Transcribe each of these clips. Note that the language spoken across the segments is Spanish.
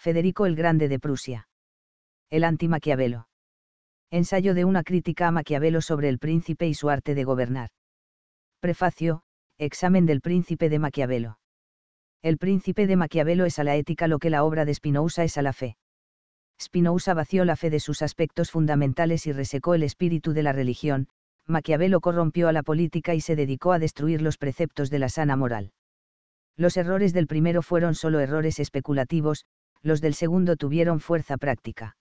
Federico el Grande de Prusia. El anti-Maquiavelo. Ensayo de una crítica a Maquiavelo sobre el príncipe y su arte de gobernar. Prefacio, examen del príncipe de Maquiavelo. El príncipe de Maquiavelo es a la ética lo que la obra de Spinoza es a la fe. Spinoza vació la fe de sus aspectos fundamentales y resecó el espíritu de la religión, Maquiavelo corrompió a la política y se dedicó a destruir los preceptos de la sana moral. Los errores del primero fueron solo errores especulativos, los del segundo tuvieron fuerza práctica.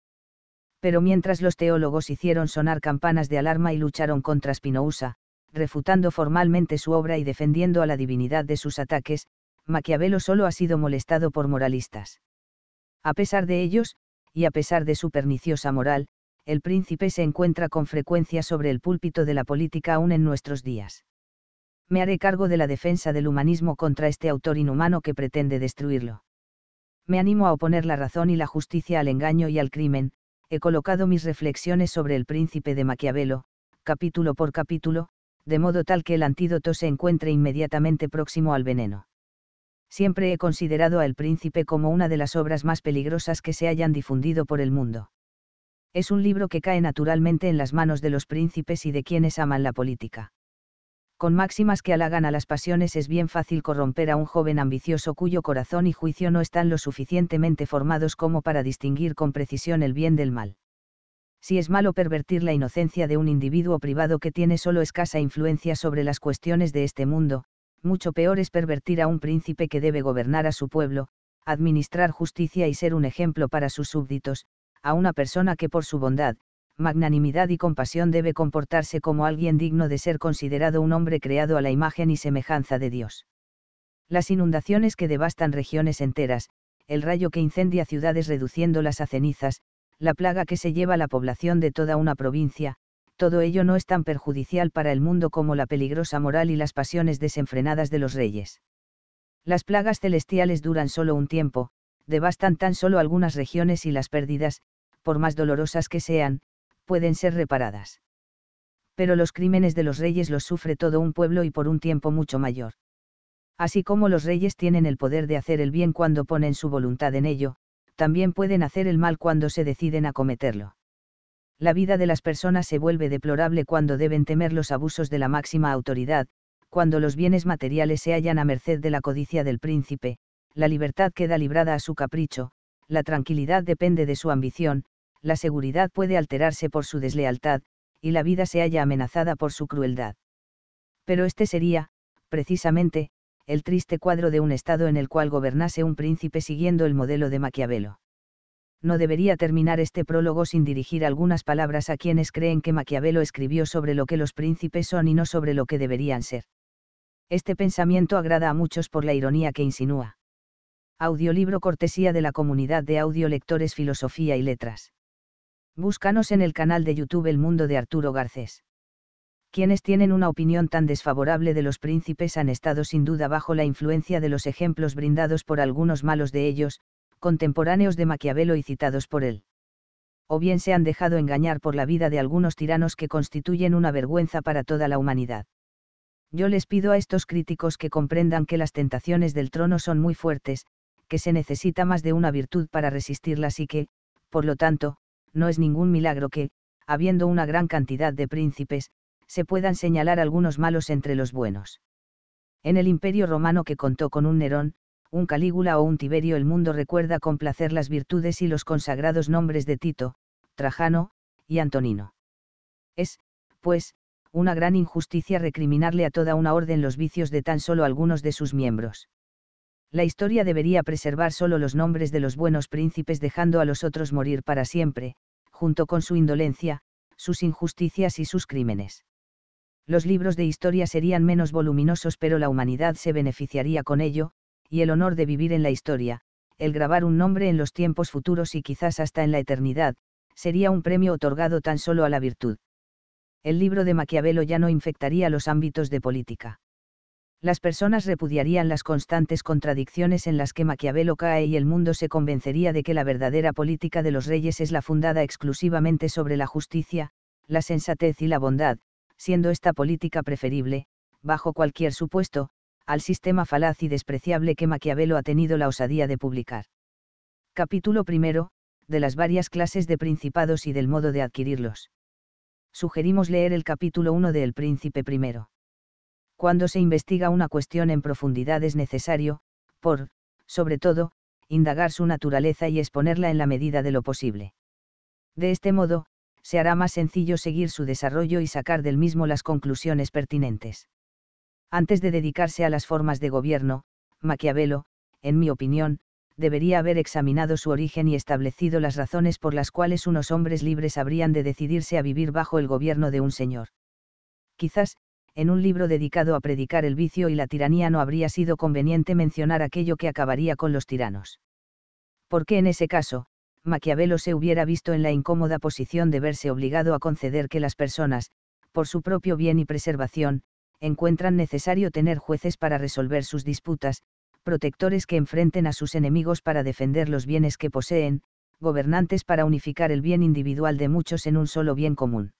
Pero mientras los teólogos hicieron sonar campanas de alarma y lucharon contra Spinoza, refutando formalmente su obra y defendiendo a la divinidad de sus ataques, Maquiavelo solo ha sido molestado por moralistas. A pesar de ellos, y a pesar de su perniciosa moral, el príncipe se encuentra con frecuencia sobre el púlpito de la política aún en nuestros días. Me haré cargo de la defensa del humanismo contra este autor inhumano que pretende destruirlo me animo a oponer la razón y la justicia al engaño y al crimen, he colocado mis reflexiones sobre el príncipe de Maquiavelo, capítulo por capítulo, de modo tal que el antídoto se encuentre inmediatamente próximo al veneno. Siempre he considerado a El Príncipe como una de las obras más peligrosas que se hayan difundido por el mundo. Es un libro que cae naturalmente en las manos de los príncipes y de quienes aman la política con máximas que halagan a las pasiones es bien fácil corromper a un joven ambicioso cuyo corazón y juicio no están lo suficientemente formados como para distinguir con precisión el bien del mal. Si es malo pervertir la inocencia de un individuo privado que tiene solo escasa influencia sobre las cuestiones de este mundo, mucho peor es pervertir a un príncipe que debe gobernar a su pueblo, administrar justicia y ser un ejemplo para sus súbditos, a una persona que por su bondad, magnanimidad y compasión debe comportarse como alguien digno de ser considerado un hombre creado a la imagen y semejanza de Dios. Las inundaciones que devastan regiones enteras, el rayo que incendia ciudades reduciéndolas a cenizas, la plaga que se lleva la población de toda una provincia, todo ello no es tan perjudicial para el mundo como la peligrosa moral y las pasiones desenfrenadas de los reyes. Las plagas celestiales duran solo un tiempo, devastan tan solo algunas regiones y las pérdidas, por más dolorosas que sean, pueden ser reparadas. Pero los crímenes de los reyes los sufre todo un pueblo y por un tiempo mucho mayor. Así como los reyes tienen el poder de hacer el bien cuando ponen su voluntad en ello, también pueden hacer el mal cuando se deciden a cometerlo. La vida de las personas se vuelve deplorable cuando deben temer los abusos de la máxima autoridad, cuando los bienes materiales se hallan a merced de la codicia del príncipe, la libertad queda librada a su capricho, la tranquilidad depende de su ambición, la seguridad puede alterarse por su deslealtad, y la vida se halla amenazada por su crueldad. Pero este sería, precisamente, el triste cuadro de un Estado en el cual gobernase un príncipe siguiendo el modelo de Maquiavelo. No debería terminar este prólogo sin dirigir algunas palabras a quienes creen que Maquiavelo escribió sobre lo que los príncipes son y no sobre lo que deberían ser. Este pensamiento agrada a muchos por la ironía que insinúa. Audiolibro cortesía de la comunidad de audio lectores Filosofía y Letras. Búscanos en el canal de YouTube El Mundo de Arturo Garcés. Quienes tienen una opinión tan desfavorable de los príncipes han estado sin duda bajo la influencia de los ejemplos brindados por algunos malos de ellos, contemporáneos de Maquiavelo y citados por él. O bien se han dejado engañar por la vida de algunos tiranos que constituyen una vergüenza para toda la humanidad. Yo les pido a estos críticos que comprendan que las tentaciones del trono son muy fuertes, que se necesita más de una virtud para resistirlas y que, por lo tanto, no es ningún milagro que, habiendo una gran cantidad de príncipes, se puedan señalar algunos malos entre los buenos. En el imperio romano que contó con un Nerón, un Calígula o un Tiberio el mundo recuerda con placer las virtudes y los consagrados nombres de Tito, Trajano, y Antonino. Es, pues, una gran injusticia recriminarle a toda una orden los vicios de tan solo algunos de sus miembros la historia debería preservar solo los nombres de los buenos príncipes dejando a los otros morir para siempre, junto con su indolencia, sus injusticias y sus crímenes. Los libros de historia serían menos voluminosos pero la humanidad se beneficiaría con ello, y el honor de vivir en la historia, el grabar un nombre en los tiempos futuros y quizás hasta en la eternidad, sería un premio otorgado tan solo a la virtud. El libro de Maquiavelo ya no infectaría los ámbitos de política las personas repudiarían las constantes contradicciones en las que Maquiavelo cae y el mundo se convencería de que la verdadera política de los reyes es la fundada exclusivamente sobre la justicia, la sensatez y la bondad, siendo esta política preferible, bajo cualquier supuesto, al sistema falaz y despreciable que Maquiavelo ha tenido la osadía de publicar. Capítulo primero, de las varias clases de principados y del modo de adquirirlos. Sugerimos leer el capítulo 1 de El Príncipe primero. Cuando se investiga una cuestión en profundidad es necesario, por, sobre todo, indagar su naturaleza y exponerla en la medida de lo posible. De este modo, se hará más sencillo seguir su desarrollo y sacar del mismo las conclusiones pertinentes. Antes de dedicarse a las formas de gobierno, Maquiavelo, en mi opinión, debería haber examinado su origen y establecido las razones por las cuales unos hombres libres habrían de decidirse a vivir bajo el gobierno de un señor. Quizás, en un libro dedicado a predicar el vicio y la tiranía no habría sido conveniente mencionar aquello que acabaría con los tiranos. Porque en ese caso, Maquiavelo se hubiera visto en la incómoda posición de verse obligado a conceder que las personas, por su propio bien y preservación, encuentran necesario tener jueces para resolver sus disputas, protectores que enfrenten a sus enemigos para defender los bienes que poseen, gobernantes para unificar el bien individual de muchos en un solo bien común.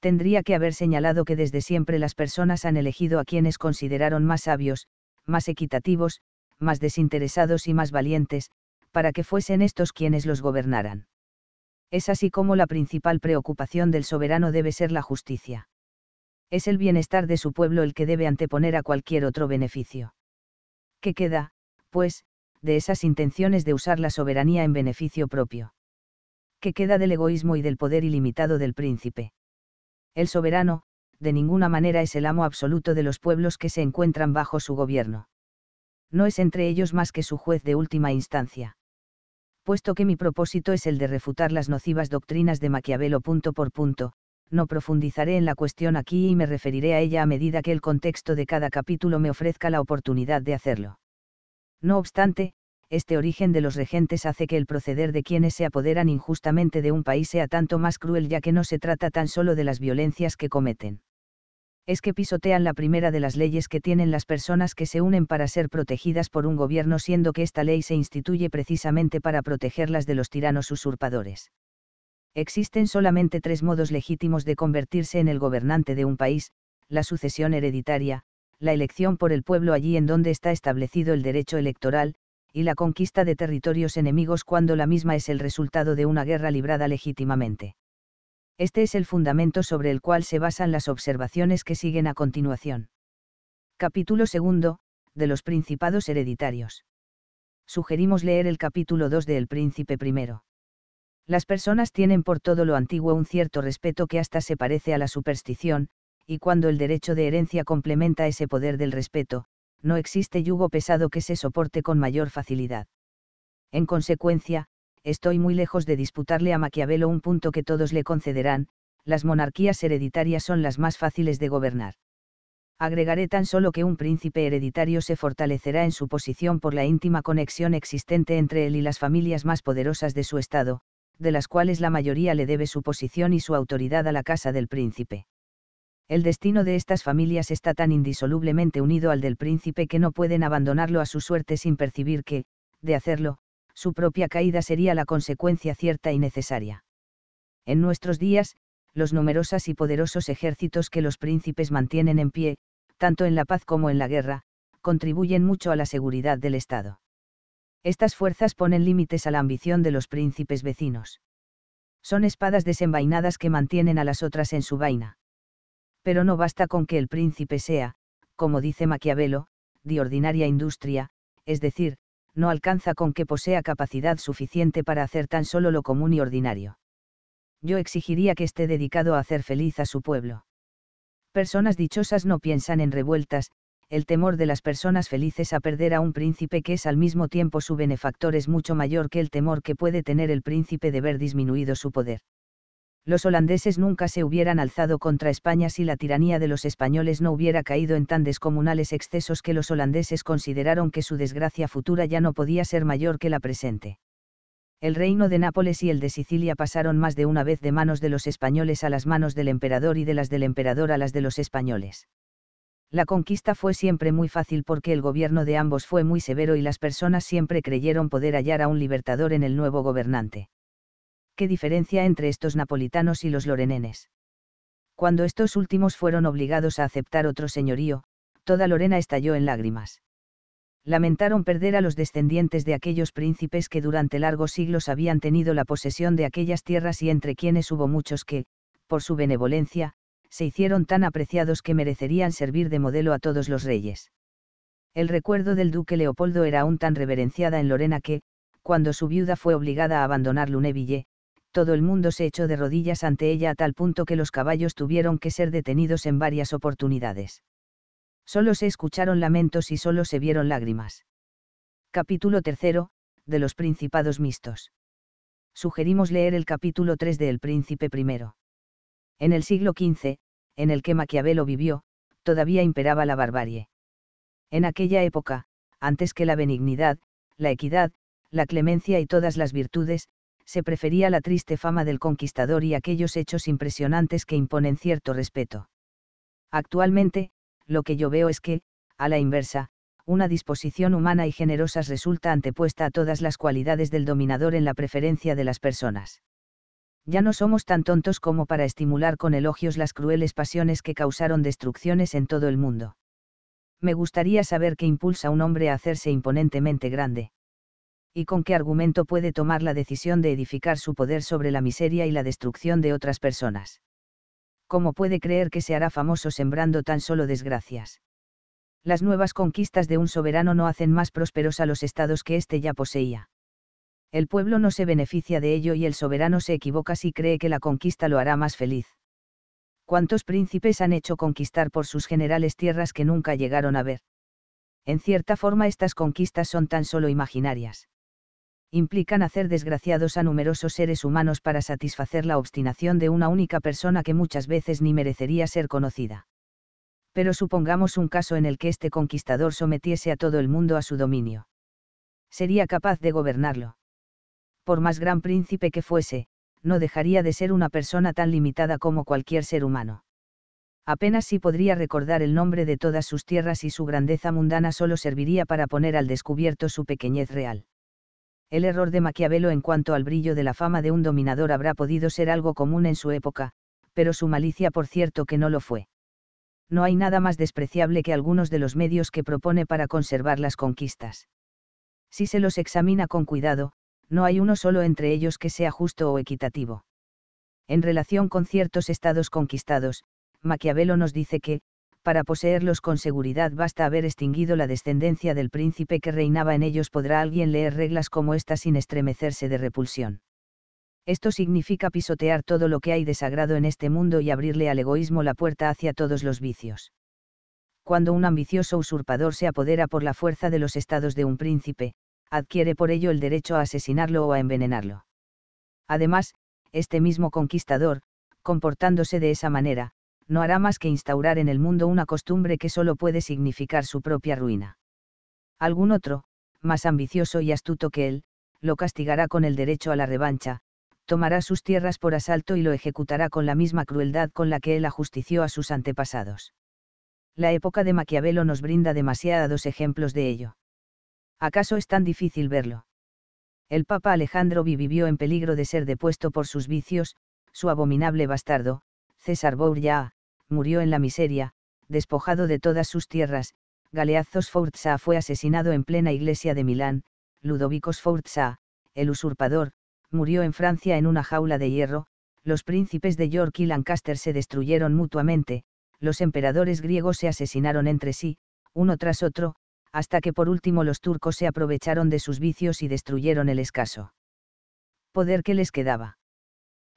Tendría que haber señalado que desde siempre las personas han elegido a quienes consideraron más sabios, más equitativos, más desinteresados y más valientes, para que fuesen estos quienes los gobernaran. Es así como la principal preocupación del soberano debe ser la justicia. Es el bienestar de su pueblo el que debe anteponer a cualquier otro beneficio. ¿Qué queda, pues, de esas intenciones de usar la soberanía en beneficio propio? ¿Qué queda del egoísmo y del poder ilimitado del príncipe? El soberano, de ninguna manera es el amo absoluto de los pueblos que se encuentran bajo su gobierno. No es entre ellos más que su juez de última instancia. Puesto que mi propósito es el de refutar las nocivas doctrinas de Maquiavelo punto por punto, no profundizaré en la cuestión aquí y me referiré a ella a medida que el contexto de cada capítulo me ofrezca la oportunidad de hacerlo. No obstante, este origen de los regentes hace que el proceder de quienes se apoderan injustamente de un país sea tanto más cruel ya que no se trata tan solo de las violencias que cometen. Es que pisotean la primera de las leyes que tienen las personas que se unen para ser protegidas por un gobierno siendo que esta ley se instituye precisamente para protegerlas de los tiranos usurpadores. Existen solamente tres modos legítimos de convertirse en el gobernante de un país, la sucesión hereditaria, la elección por el pueblo allí en donde está establecido el derecho electoral, y la conquista de territorios enemigos cuando la misma es el resultado de una guerra librada legítimamente. Este es el fundamento sobre el cual se basan las observaciones que siguen a continuación. Capítulo segundo, de los principados hereditarios. Sugerimos leer el capítulo 2 de El Príncipe I. Las personas tienen por todo lo antiguo un cierto respeto que hasta se parece a la superstición, y cuando el derecho de herencia complementa ese poder del respeto, no existe yugo pesado que se soporte con mayor facilidad. En consecuencia, estoy muy lejos de disputarle a Maquiavelo un punto que todos le concederán, las monarquías hereditarias son las más fáciles de gobernar. Agregaré tan solo que un príncipe hereditario se fortalecerá en su posición por la íntima conexión existente entre él y las familias más poderosas de su estado, de las cuales la mayoría le debe su posición y su autoridad a la casa del príncipe. El destino de estas familias está tan indisolublemente unido al del príncipe que no pueden abandonarlo a su suerte sin percibir que, de hacerlo, su propia caída sería la consecuencia cierta y necesaria. En nuestros días, los numerosos y poderosos ejércitos que los príncipes mantienen en pie, tanto en la paz como en la guerra, contribuyen mucho a la seguridad del Estado. Estas fuerzas ponen límites a la ambición de los príncipes vecinos. Son espadas desenvainadas que mantienen a las otras en su vaina. Pero no basta con que el príncipe sea, como dice Maquiavelo, de ordinaria industria, es decir, no alcanza con que posea capacidad suficiente para hacer tan solo lo común y ordinario. Yo exigiría que esté dedicado a hacer feliz a su pueblo. Personas dichosas no piensan en revueltas, el temor de las personas felices a perder a un príncipe que es al mismo tiempo su benefactor es mucho mayor que el temor que puede tener el príncipe de ver disminuido su poder. Los holandeses nunca se hubieran alzado contra España si la tiranía de los españoles no hubiera caído en tan descomunales excesos que los holandeses consideraron que su desgracia futura ya no podía ser mayor que la presente. El reino de Nápoles y el de Sicilia pasaron más de una vez de manos de los españoles a las manos del emperador y de las del emperador a las de los españoles. La conquista fue siempre muy fácil porque el gobierno de ambos fue muy severo y las personas siempre creyeron poder hallar a un libertador en el nuevo gobernante. ¿Qué diferencia entre estos napolitanos y los lorenenes? Cuando estos últimos fueron obligados a aceptar otro señorío, toda Lorena estalló en lágrimas. Lamentaron perder a los descendientes de aquellos príncipes que durante largos siglos habían tenido la posesión de aquellas tierras y entre quienes hubo muchos que, por su benevolencia, se hicieron tan apreciados que merecerían servir de modelo a todos los reyes. El recuerdo del duque Leopoldo era aún tan reverenciada en Lorena que, cuando su viuda fue obligada a abandonar Luneville, todo el mundo se echó de rodillas ante ella a tal punto que los caballos tuvieron que ser detenidos en varias oportunidades. Solo se escucharon lamentos y solo se vieron lágrimas. Capítulo tercero, de los Principados Mixtos. Sugerimos leer el capítulo 3 de El Príncipe I. En el siglo XV, en el que Maquiavelo vivió, todavía imperaba la barbarie. En aquella época, antes que la benignidad, la equidad, la clemencia y todas las virtudes, se prefería la triste fama del conquistador y aquellos hechos impresionantes que imponen cierto respeto. Actualmente, lo que yo veo es que, a la inversa, una disposición humana y generosa resulta antepuesta a todas las cualidades del dominador en la preferencia de las personas. Ya no somos tan tontos como para estimular con elogios las crueles pasiones que causaron destrucciones en todo el mundo. Me gustaría saber qué impulsa a un hombre a hacerse imponentemente grande. Y con qué argumento puede tomar la decisión de edificar su poder sobre la miseria y la destrucción de otras personas. ¿cómo puede creer que se hará famoso sembrando tan solo desgracias? Las nuevas conquistas de un soberano no hacen más prósperos a los estados que éste ya poseía. El pueblo no se beneficia de ello y el soberano se equivoca si cree que la conquista lo hará más feliz. ¿Cuántos príncipes han hecho conquistar por sus generales tierras que nunca llegaron a ver? En cierta forma estas conquistas son tan solo imaginarias implican hacer desgraciados a numerosos seres humanos para satisfacer la obstinación de una única persona que muchas veces ni merecería ser conocida. Pero supongamos un caso en el que este conquistador sometiese a todo el mundo a su dominio. Sería capaz de gobernarlo. Por más gran príncipe que fuese, no dejaría de ser una persona tan limitada como cualquier ser humano. Apenas si podría recordar el nombre de todas sus tierras y su grandeza mundana solo serviría para poner al descubierto su pequeñez real el error de Maquiavelo en cuanto al brillo de la fama de un dominador habrá podido ser algo común en su época, pero su malicia por cierto que no lo fue. No hay nada más despreciable que algunos de los medios que propone para conservar las conquistas. Si se los examina con cuidado, no hay uno solo entre ellos que sea justo o equitativo. En relación con ciertos estados conquistados, Maquiavelo nos dice que, para poseerlos con seguridad basta haber extinguido la descendencia del príncipe que reinaba en ellos. Podrá alguien leer reglas como esta sin estremecerse de repulsión. Esto significa pisotear todo lo que hay de sagrado en este mundo y abrirle al egoísmo la puerta hacia todos los vicios. Cuando un ambicioso usurpador se apodera por la fuerza de los estados de un príncipe, adquiere por ello el derecho a asesinarlo o a envenenarlo. Además, este mismo conquistador, comportándose de esa manera, no hará más que instaurar en el mundo una costumbre que solo puede significar su propia ruina. Algún otro, más ambicioso y astuto que él, lo castigará con el derecho a la revancha, tomará sus tierras por asalto y lo ejecutará con la misma crueldad con la que él ajustició a sus antepasados. La época de Maquiavelo nos brinda demasiados ejemplos de ello. ¿Acaso es tan difícil verlo? El Papa Alejandro V vivió en peligro de ser depuesto por sus vicios, su abominable bastardo, César Borgia, murió en la miseria, despojado de todas sus tierras, Galeazzo Sforza fue asesinado en plena iglesia de Milán, Ludovico Sforza, el usurpador, murió en Francia en una jaula de hierro, los príncipes de York y Lancaster se destruyeron mutuamente, los emperadores griegos se asesinaron entre sí, uno tras otro, hasta que por último los turcos se aprovecharon de sus vicios y destruyeron el escaso poder que les quedaba.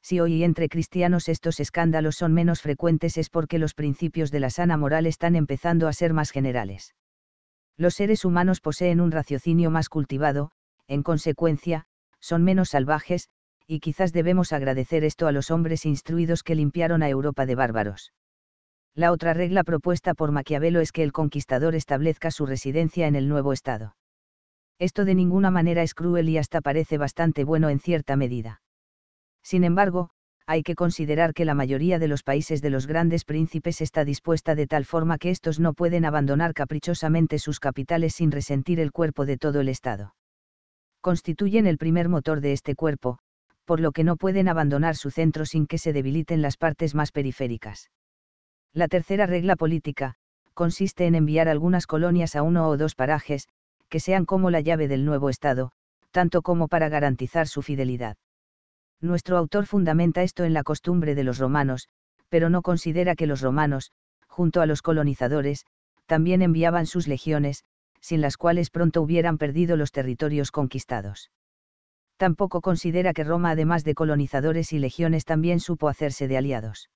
Si hoy entre cristianos estos escándalos son menos frecuentes es porque los principios de la sana moral están empezando a ser más generales. Los seres humanos poseen un raciocinio más cultivado, en consecuencia, son menos salvajes, y quizás debemos agradecer esto a los hombres instruidos que limpiaron a Europa de bárbaros. La otra regla propuesta por Maquiavelo es que el conquistador establezca su residencia en el nuevo Estado. Esto de ninguna manera es cruel y hasta parece bastante bueno en cierta medida. Sin embargo, hay que considerar que la mayoría de los países de los grandes príncipes está dispuesta de tal forma que estos no pueden abandonar caprichosamente sus capitales sin resentir el cuerpo de todo el Estado. Constituyen el primer motor de este cuerpo, por lo que no pueden abandonar su centro sin que se debiliten las partes más periféricas. La tercera regla política, consiste en enviar algunas colonias a uno o dos parajes, que sean como la llave del nuevo Estado, tanto como para garantizar su fidelidad. Nuestro autor fundamenta esto en la costumbre de los romanos, pero no considera que los romanos, junto a los colonizadores, también enviaban sus legiones, sin las cuales pronto hubieran perdido los territorios conquistados. Tampoco considera que Roma además de colonizadores y legiones también supo hacerse de aliados.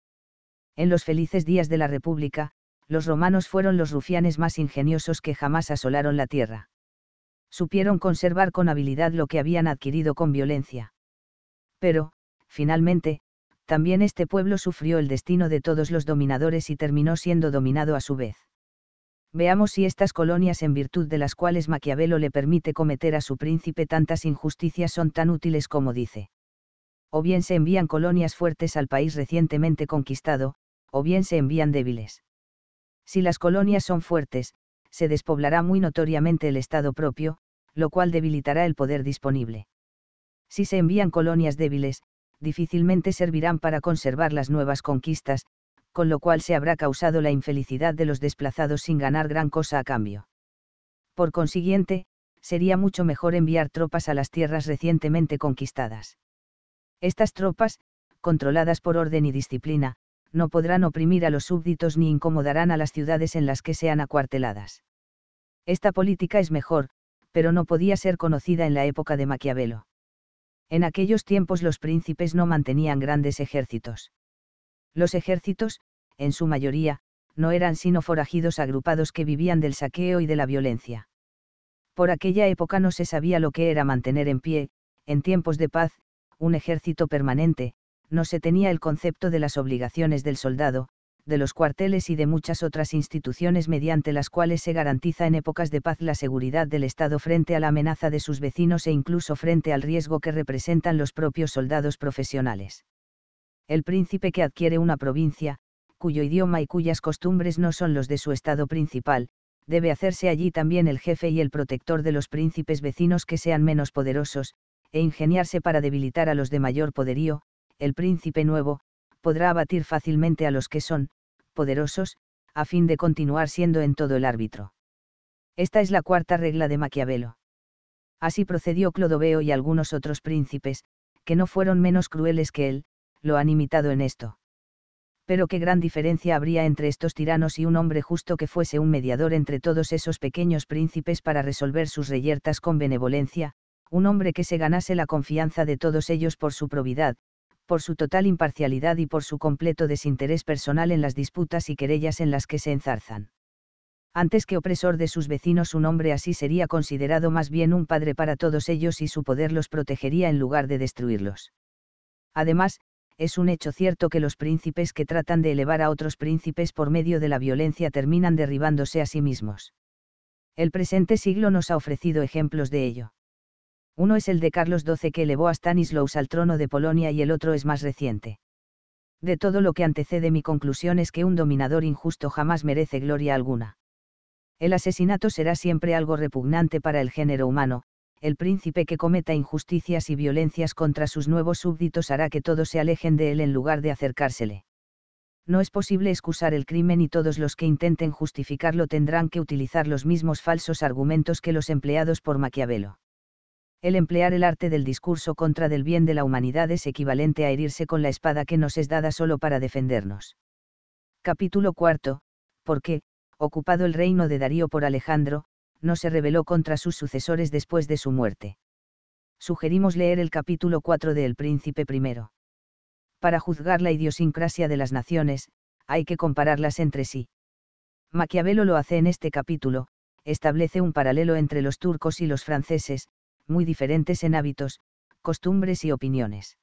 En los felices días de la República, los romanos fueron los rufianes más ingeniosos que jamás asolaron la tierra. Supieron conservar con habilidad lo que habían adquirido con violencia. Pero, finalmente, también este pueblo sufrió el destino de todos los dominadores y terminó siendo dominado a su vez. Veamos si estas colonias en virtud de las cuales Maquiavelo le permite cometer a su príncipe tantas injusticias son tan útiles como dice. O bien se envían colonias fuertes al país recientemente conquistado, o bien se envían débiles. Si las colonias son fuertes, se despoblará muy notoriamente el Estado propio, lo cual debilitará el poder disponible. Si se envían colonias débiles, difícilmente servirán para conservar las nuevas conquistas, con lo cual se habrá causado la infelicidad de los desplazados sin ganar gran cosa a cambio. Por consiguiente, sería mucho mejor enviar tropas a las tierras recientemente conquistadas. Estas tropas, controladas por orden y disciplina, no podrán oprimir a los súbditos ni incomodarán a las ciudades en las que sean acuarteladas. Esta política es mejor, pero no podía ser conocida en la época de Maquiavelo. En aquellos tiempos los príncipes no mantenían grandes ejércitos. Los ejércitos, en su mayoría, no eran sino forajidos agrupados que vivían del saqueo y de la violencia. Por aquella época no se sabía lo que era mantener en pie, en tiempos de paz, un ejército permanente, no se tenía el concepto de las obligaciones del soldado, de los cuarteles y de muchas otras instituciones mediante las cuales se garantiza en épocas de paz la seguridad del Estado frente a la amenaza de sus vecinos e incluso frente al riesgo que representan los propios soldados profesionales. El príncipe que adquiere una provincia, cuyo idioma y cuyas costumbres no son los de su Estado principal, debe hacerse allí también el jefe y el protector de los príncipes vecinos que sean menos poderosos, e ingeniarse para debilitar a los de mayor poderío, el príncipe nuevo, podrá abatir fácilmente a los que son, poderosos, a fin de continuar siendo en todo el árbitro. Esta es la cuarta regla de Maquiavelo. Así procedió Clodoveo y algunos otros príncipes, que no fueron menos crueles que él, lo han imitado en esto. Pero qué gran diferencia habría entre estos tiranos y un hombre justo que fuese un mediador entre todos esos pequeños príncipes para resolver sus reyertas con benevolencia, un hombre que se ganase la confianza de todos ellos por su probidad, por su total imparcialidad y por su completo desinterés personal en las disputas y querellas en las que se enzarzan. Antes que opresor de sus vecinos un hombre así sería considerado más bien un padre para todos ellos y su poder los protegería en lugar de destruirlos. Además, es un hecho cierto que los príncipes que tratan de elevar a otros príncipes por medio de la violencia terminan derribándose a sí mismos. El presente siglo nos ha ofrecido ejemplos de ello. Uno es el de Carlos XII que elevó a Stanislaus al trono de Polonia y el otro es más reciente. De todo lo que antecede mi conclusión es que un dominador injusto jamás merece gloria alguna. El asesinato será siempre algo repugnante para el género humano, el príncipe que cometa injusticias y violencias contra sus nuevos súbditos hará que todos se alejen de él en lugar de acercársele. No es posible excusar el crimen y todos los que intenten justificarlo tendrán que utilizar los mismos falsos argumentos que los empleados por Maquiavelo el emplear el arte del discurso contra del bien de la humanidad es equivalente a herirse con la espada que nos es dada solo para defendernos. Capítulo IV. Porque, ocupado el reino de Darío por Alejandro, no se rebeló contra sus sucesores después de su muerte. Sugerimos leer el capítulo 4 de El Príncipe I. Para juzgar la idiosincrasia de las naciones, hay que compararlas entre sí. Maquiavelo lo hace en este capítulo, establece un paralelo entre los turcos y los franceses, muy diferentes en hábitos, costumbres y opiniones.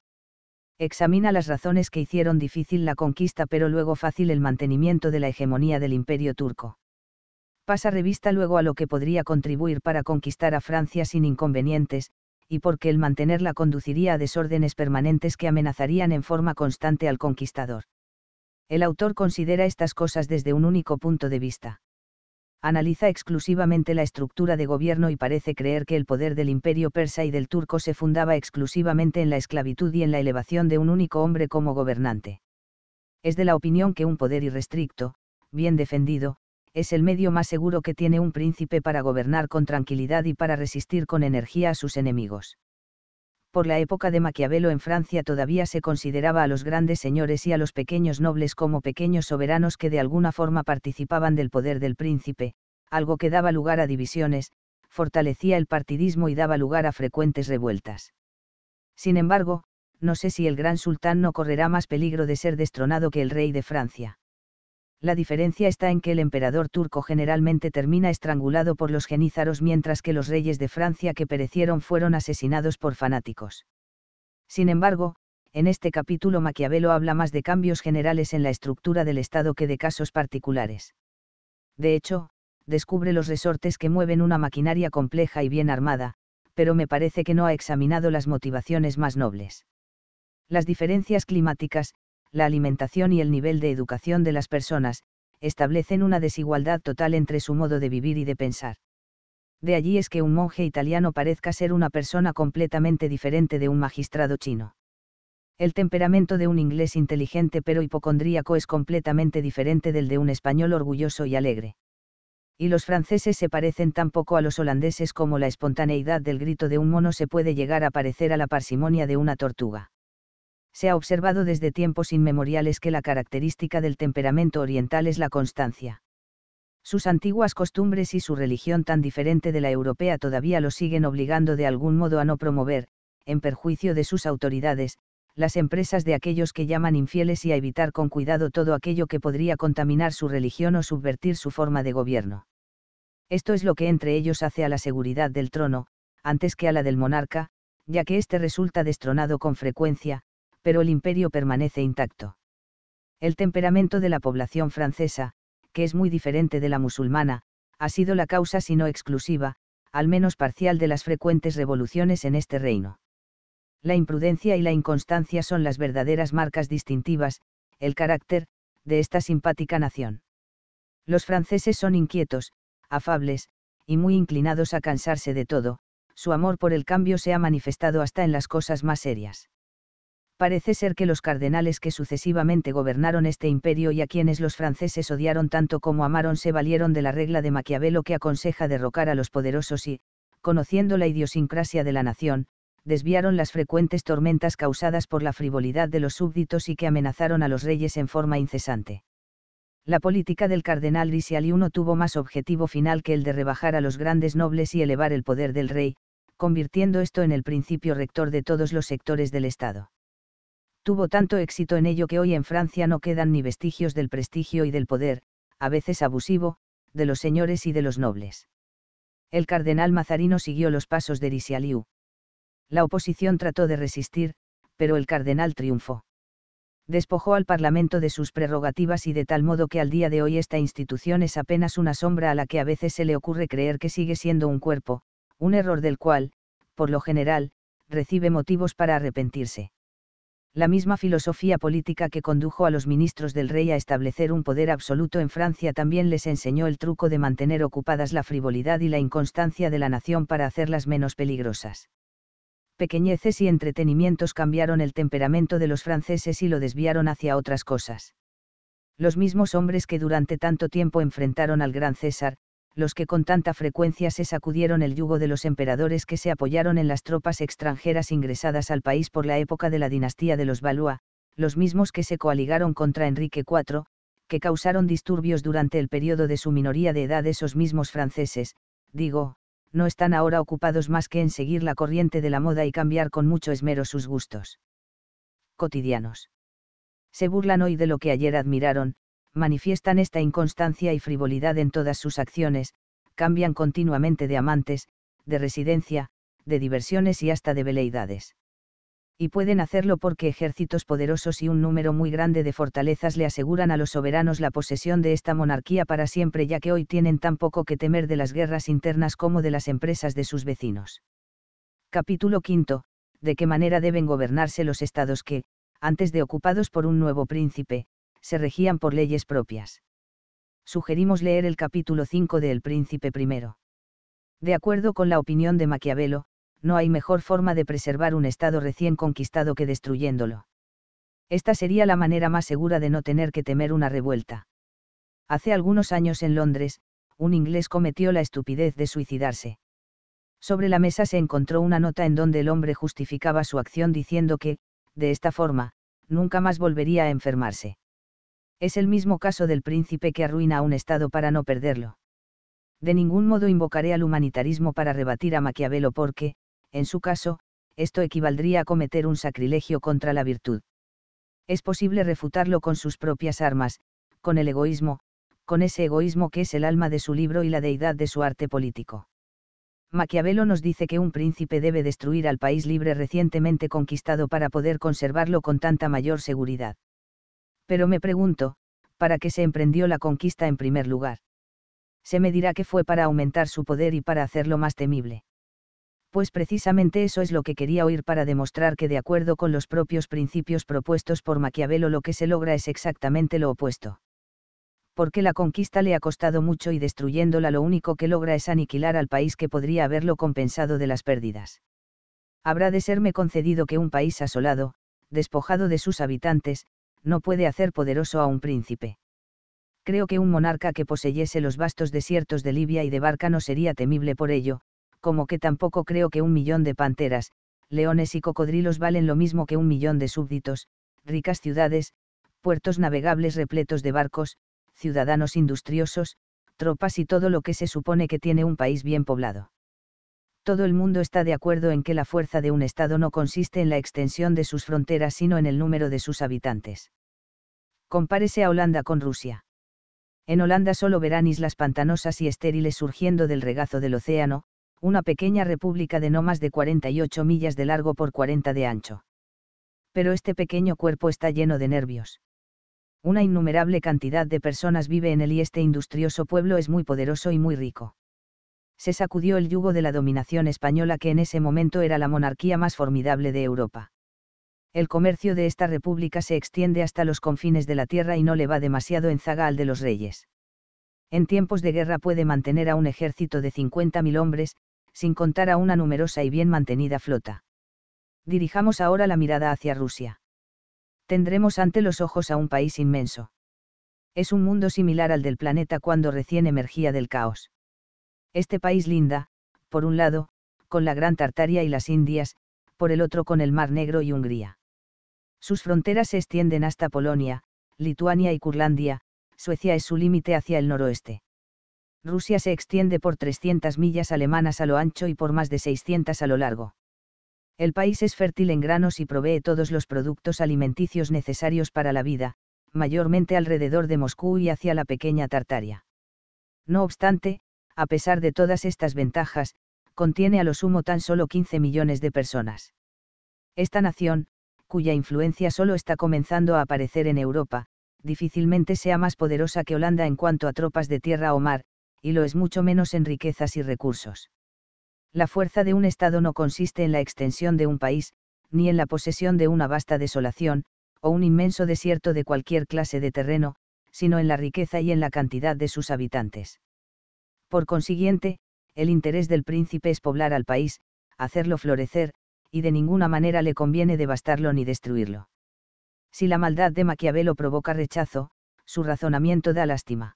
Examina las razones que hicieron difícil la conquista pero luego fácil el mantenimiento de la hegemonía del imperio turco. Pasa revista luego a lo que podría contribuir para conquistar a Francia sin inconvenientes, y porque el mantenerla conduciría a desórdenes permanentes que amenazarían en forma constante al conquistador. El autor considera estas cosas desde un único punto de vista analiza exclusivamente la estructura de gobierno y parece creer que el poder del imperio persa y del turco se fundaba exclusivamente en la esclavitud y en la elevación de un único hombre como gobernante. Es de la opinión que un poder irrestricto, bien defendido, es el medio más seguro que tiene un príncipe para gobernar con tranquilidad y para resistir con energía a sus enemigos. Por la época de Maquiavelo en Francia todavía se consideraba a los grandes señores y a los pequeños nobles como pequeños soberanos que de alguna forma participaban del poder del príncipe, algo que daba lugar a divisiones, fortalecía el partidismo y daba lugar a frecuentes revueltas. Sin embargo, no sé si el gran sultán no correrá más peligro de ser destronado que el rey de Francia. La diferencia está en que el emperador turco generalmente termina estrangulado por los genízaros mientras que los reyes de Francia que perecieron fueron asesinados por fanáticos. Sin embargo, en este capítulo Maquiavelo habla más de cambios generales en la estructura del Estado que de casos particulares. De hecho, descubre los resortes que mueven una maquinaria compleja y bien armada, pero me parece que no ha examinado las motivaciones más nobles. Las diferencias climáticas, la alimentación y el nivel de educación de las personas, establecen una desigualdad total entre su modo de vivir y de pensar. De allí es que un monje italiano parezca ser una persona completamente diferente de un magistrado chino. El temperamento de un inglés inteligente pero hipocondríaco es completamente diferente del de un español orgulloso y alegre. Y los franceses se parecen tan poco a los holandeses como la espontaneidad del grito de un mono se puede llegar a parecer a la parsimonia de una tortuga se ha observado desde tiempos inmemoriales que la característica del temperamento oriental es la constancia. Sus antiguas costumbres y su religión tan diferente de la europea todavía lo siguen obligando de algún modo a no promover, en perjuicio de sus autoridades, las empresas de aquellos que llaman infieles y a evitar con cuidado todo aquello que podría contaminar su religión o subvertir su forma de gobierno. Esto es lo que entre ellos hace a la seguridad del trono, antes que a la del monarca, ya que éste resulta destronado con frecuencia, pero el imperio permanece intacto. El temperamento de la población francesa, que es muy diferente de la musulmana, ha sido la causa si no exclusiva, al menos parcial de las frecuentes revoluciones en este reino. La imprudencia y la inconstancia son las verdaderas marcas distintivas, el carácter, de esta simpática nación. Los franceses son inquietos, afables, y muy inclinados a cansarse de todo, su amor por el cambio se ha manifestado hasta en las cosas más serias. Parece ser que los cardenales que sucesivamente gobernaron este imperio y a quienes los franceses odiaron tanto como amaron se valieron de la regla de Maquiavelo que aconseja derrocar a los poderosos y, conociendo la idiosincrasia de la nación, desviaron las frecuentes tormentas causadas por la frivolidad de los súbditos y que amenazaron a los reyes en forma incesante. La política del cardenal Richelieu no tuvo más objetivo final que el de rebajar a los grandes nobles y elevar el poder del rey, convirtiendo esto en el principio rector de todos los sectores del Estado tuvo tanto éxito en ello que hoy en Francia no quedan ni vestigios del prestigio y del poder, a veces abusivo, de los señores y de los nobles. El cardenal Mazarino siguió los pasos de Richelieu. La oposición trató de resistir, pero el cardenal triunfó. Despojó al Parlamento de sus prerrogativas y de tal modo que al día de hoy esta institución es apenas una sombra a la que a veces se le ocurre creer que sigue siendo un cuerpo, un error del cual, por lo general, recibe motivos para arrepentirse la misma filosofía política que condujo a los ministros del rey a establecer un poder absoluto en Francia también les enseñó el truco de mantener ocupadas la frivolidad y la inconstancia de la nación para hacerlas menos peligrosas. Pequeñeces y entretenimientos cambiaron el temperamento de los franceses y lo desviaron hacia otras cosas. Los mismos hombres que durante tanto tiempo enfrentaron al gran César, los que con tanta frecuencia se sacudieron el yugo de los emperadores que se apoyaron en las tropas extranjeras ingresadas al país por la época de la dinastía de los Valois, los mismos que se coaligaron contra Enrique IV, que causaron disturbios durante el periodo de su minoría de edad esos mismos franceses, digo, no están ahora ocupados más que en seguir la corriente de la moda y cambiar con mucho esmero sus gustos cotidianos. Se burlan hoy de lo que ayer admiraron, manifiestan esta inconstancia y frivolidad en todas sus acciones, cambian continuamente de amantes, de residencia, de diversiones y hasta de veleidades. Y pueden hacerlo porque ejércitos poderosos y un número muy grande de fortalezas le aseguran a los soberanos la posesión de esta monarquía para siempre ya que hoy tienen tan poco que temer de las guerras internas como de las empresas de sus vecinos. Capítulo V. De qué manera deben gobernarse los estados que, antes de ocupados por un nuevo príncipe, se regían por leyes propias. Sugerimos leer el capítulo 5 de El Príncipe I. De acuerdo con la opinión de Maquiavelo, no hay mejor forma de preservar un Estado recién conquistado que destruyéndolo. Esta sería la manera más segura de no tener que temer una revuelta. Hace algunos años en Londres, un inglés cometió la estupidez de suicidarse. Sobre la mesa se encontró una nota en donde el hombre justificaba su acción diciendo que, de esta forma, nunca más volvería a enfermarse. Es el mismo caso del príncipe que arruina a un Estado para no perderlo. De ningún modo invocaré al humanitarismo para rebatir a Maquiavelo porque, en su caso, esto equivaldría a cometer un sacrilegio contra la virtud. Es posible refutarlo con sus propias armas, con el egoísmo, con ese egoísmo que es el alma de su libro y la deidad de su arte político. Maquiavelo nos dice que un príncipe debe destruir al país libre recientemente conquistado para poder conservarlo con tanta mayor seguridad. Pero me pregunto, ¿para qué se emprendió la conquista en primer lugar? Se me dirá que fue para aumentar su poder y para hacerlo más temible. Pues precisamente eso es lo que quería oír para demostrar que de acuerdo con los propios principios propuestos por Maquiavelo lo que se logra es exactamente lo opuesto porque la conquista le ha costado mucho y destruyéndola lo único que logra es aniquilar al país que podría haberlo compensado de las pérdidas. Habrá de serme concedido que un país asolado, despojado de sus habitantes, no puede hacer poderoso a un príncipe. Creo que un monarca que poseyese los vastos desiertos de Libia y de Barca no sería temible por ello, como que tampoco creo que un millón de panteras, leones y cocodrilos valen lo mismo que un millón de súbditos, ricas ciudades, puertos navegables repletos de barcos, ciudadanos industriosos, tropas y todo lo que se supone que tiene un país bien poblado. Todo el mundo está de acuerdo en que la fuerza de un Estado no consiste en la extensión de sus fronteras sino en el número de sus habitantes. Compárese a Holanda con Rusia. En Holanda solo verán islas pantanosas y estériles surgiendo del regazo del océano, una pequeña república de no más de 48 millas de largo por 40 de ancho. Pero este pequeño cuerpo está lleno de nervios una innumerable cantidad de personas vive en él y este industrioso pueblo es muy poderoso y muy rico. Se sacudió el yugo de la dominación española que en ese momento era la monarquía más formidable de Europa. El comercio de esta república se extiende hasta los confines de la tierra y no le va demasiado en zaga al de los reyes. En tiempos de guerra puede mantener a un ejército de 50.000 hombres, sin contar a una numerosa y bien mantenida flota. Dirijamos ahora la mirada hacia Rusia tendremos ante los ojos a un país inmenso. Es un mundo similar al del planeta cuando recién emergía del caos. Este país linda, por un lado, con la Gran Tartaria y las Indias, por el otro con el Mar Negro y Hungría. Sus fronteras se extienden hasta Polonia, Lituania y Curlandia, Suecia es su límite hacia el noroeste. Rusia se extiende por 300 millas alemanas a lo ancho y por más de 600 a lo largo. El país es fértil en granos y provee todos los productos alimenticios necesarios para la vida, mayormente alrededor de Moscú y hacia la pequeña Tartaria. No obstante, a pesar de todas estas ventajas, contiene a lo sumo tan solo 15 millones de personas. Esta nación, cuya influencia solo está comenzando a aparecer en Europa, difícilmente sea más poderosa que Holanda en cuanto a tropas de tierra o mar, y lo es mucho menos en riquezas y recursos la fuerza de un Estado no consiste en la extensión de un país, ni en la posesión de una vasta desolación, o un inmenso desierto de cualquier clase de terreno, sino en la riqueza y en la cantidad de sus habitantes. Por consiguiente, el interés del príncipe es poblar al país, hacerlo florecer, y de ninguna manera le conviene devastarlo ni destruirlo. Si la maldad de Maquiavelo provoca rechazo, su razonamiento da lástima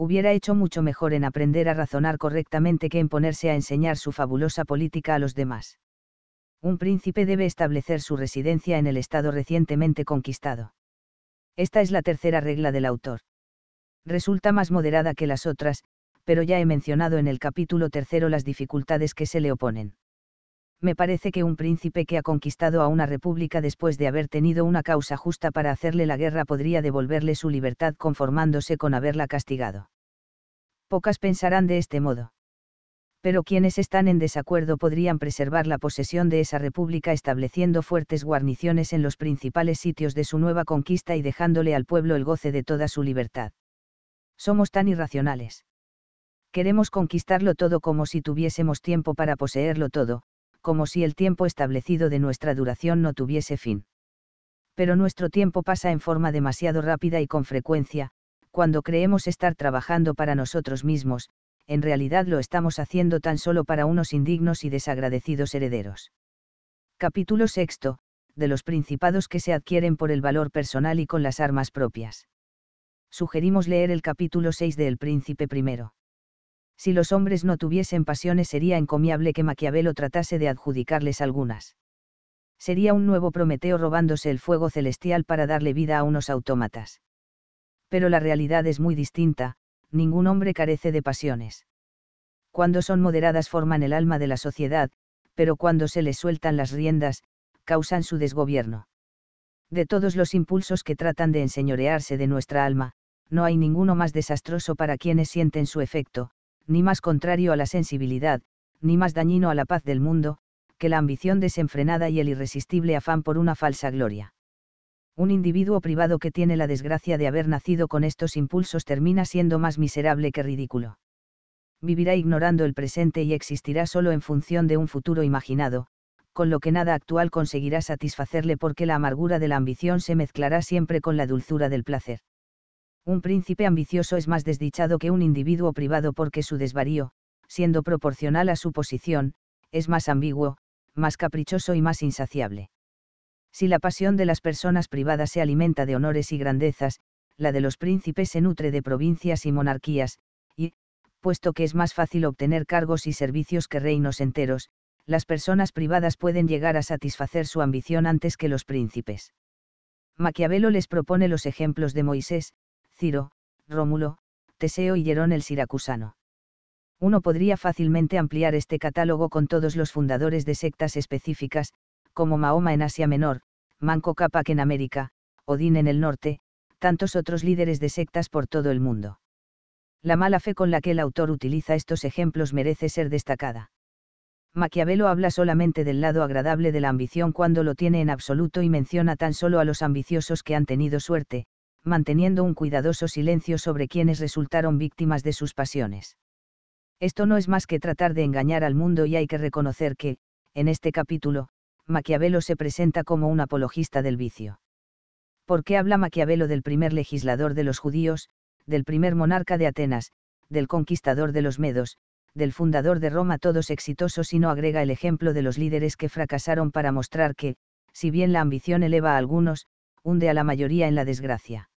hubiera hecho mucho mejor en aprender a razonar correctamente que en ponerse a enseñar su fabulosa política a los demás. Un príncipe debe establecer su residencia en el estado recientemente conquistado. Esta es la tercera regla del autor. Resulta más moderada que las otras, pero ya he mencionado en el capítulo tercero las dificultades que se le oponen. Me parece que un príncipe que ha conquistado a una república después de haber tenido una causa justa para hacerle la guerra podría devolverle su libertad conformándose con haberla castigado. Pocas pensarán de este modo. Pero quienes están en desacuerdo podrían preservar la posesión de esa república estableciendo fuertes guarniciones en los principales sitios de su nueva conquista y dejándole al pueblo el goce de toda su libertad. Somos tan irracionales. Queremos conquistarlo todo como si tuviésemos tiempo para poseerlo todo, como si el tiempo establecido de nuestra duración no tuviese fin. Pero nuestro tiempo pasa en forma demasiado rápida y con frecuencia, cuando creemos estar trabajando para nosotros mismos, en realidad lo estamos haciendo tan solo para unos indignos y desagradecidos herederos. Capítulo sexto, de los principados que se adquieren por el valor personal y con las armas propias. Sugerimos leer el capítulo 6 de El Príncipe primero. Si los hombres no tuviesen pasiones sería encomiable que Maquiavelo tratase de adjudicarles algunas. Sería un nuevo Prometeo robándose el fuego celestial para darle vida a unos autómatas. Pero la realidad es muy distinta, ningún hombre carece de pasiones. Cuando son moderadas forman el alma de la sociedad, pero cuando se les sueltan las riendas, causan su desgobierno. De todos los impulsos que tratan de enseñorearse de nuestra alma, no hay ninguno más desastroso para quienes sienten su efecto, ni más contrario a la sensibilidad, ni más dañino a la paz del mundo, que la ambición desenfrenada y el irresistible afán por una falsa gloria. Un individuo privado que tiene la desgracia de haber nacido con estos impulsos termina siendo más miserable que ridículo. Vivirá ignorando el presente y existirá solo en función de un futuro imaginado, con lo que nada actual conseguirá satisfacerle porque la amargura de la ambición se mezclará siempre con la dulzura del placer. Un príncipe ambicioso es más desdichado que un individuo privado porque su desvarío, siendo proporcional a su posición, es más ambiguo, más caprichoso y más insaciable. Si la pasión de las personas privadas se alimenta de honores y grandezas, la de los príncipes se nutre de provincias y monarquías, y, puesto que es más fácil obtener cargos y servicios que reinos enteros, las personas privadas pueden llegar a satisfacer su ambición antes que los príncipes. Maquiavelo les propone los ejemplos de Moisés, Ciro, Rómulo, Teseo y Hierón el siracusano. Uno podría fácilmente ampliar este catálogo con todos los fundadores de sectas específicas, como Mahoma en Asia Menor, Manco Cápac en América, Odín en el norte, tantos otros líderes de sectas por todo el mundo. La mala fe con la que el autor utiliza estos ejemplos merece ser destacada. Maquiavelo habla solamente del lado agradable de la ambición cuando lo tiene en absoluto y menciona tan solo a los ambiciosos que han tenido suerte, manteniendo un cuidadoso silencio sobre quienes resultaron víctimas de sus pasiones. Esto no es más que tratar de engañar al mundo y hay que reconocer que, en este capítulo, Maquiavelo se presenta como un apologista del vicio. ¿Por qué habla Maquiavelo del primer legislador de los judíos, del primer monarca de Atenas, del conquistador de los medos, del fundador de Roma todos exitosos y no agrega el ejemplo de los líderes que fracasaron para mostrar que, si bien la ambición eleva a algunos, hunde a la mayoría en la desgracia?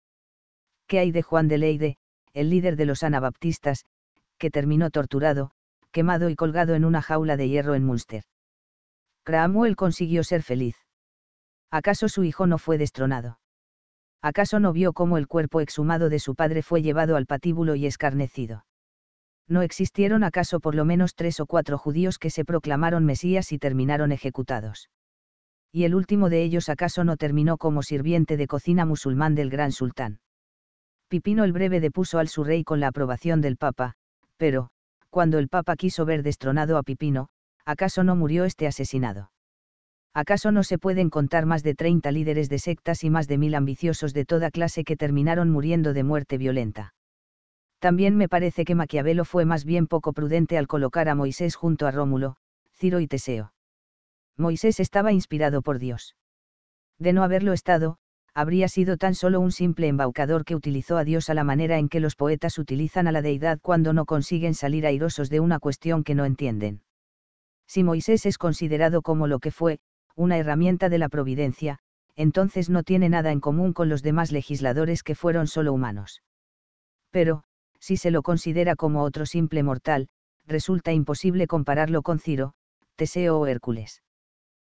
¿Qué hay de Juan de Leide, el líder de los anabaptistas, que terminó torturado, quemado y colgado en una jaula de hierro en Munster? Cromwell consiguió ser feliz. ¿Acaso su hijo no fue destronado? ¿Acaso no vio cómo el cuerpo exhumado de su padre fue llevado al patíbulo y escarnecido? ¿No existieron acaso por lo menos tres o cuatro judíos que se proclamaron Mesías y terminaron ejecutados? ¿Y el último de ellos acaso no terminó como sirviente de cocina musulmán del gran sultán? Pipino el Breve depuso al su rey con la aprobación del Papa, pero, cuando el Papa quiso ver destronado a Pipino, ¿acaso no murió este asesinado? ¿Acaso no se pueden contar más de 30 líderes de sectas y más de mil ambiciosos de toda clase que terminaron muriendo de muerte violenta? También me parece que Maquiavelo fue más bien poco prudente al colocar a Moisés junto a Rómulo, Ciro y Teseo. Moisés estaba inspirado por Dios. De no haberlo estado, habría sido tan solo un simple embaucador que utilizó a Dios a la manera en que los poetas utilizan a la deidad cuando no consiguen salir airosos de una cuestión que no entienden. Si Moisés es considerado como lo que fue, una herramienta de la providencia, entonces no tiene nada en común con los demás legisladores que fueron solo humanos. Pero, si se lo considera como otro simple mortal, resulta imposible compararlo con Ciro, Teseo o Hércules.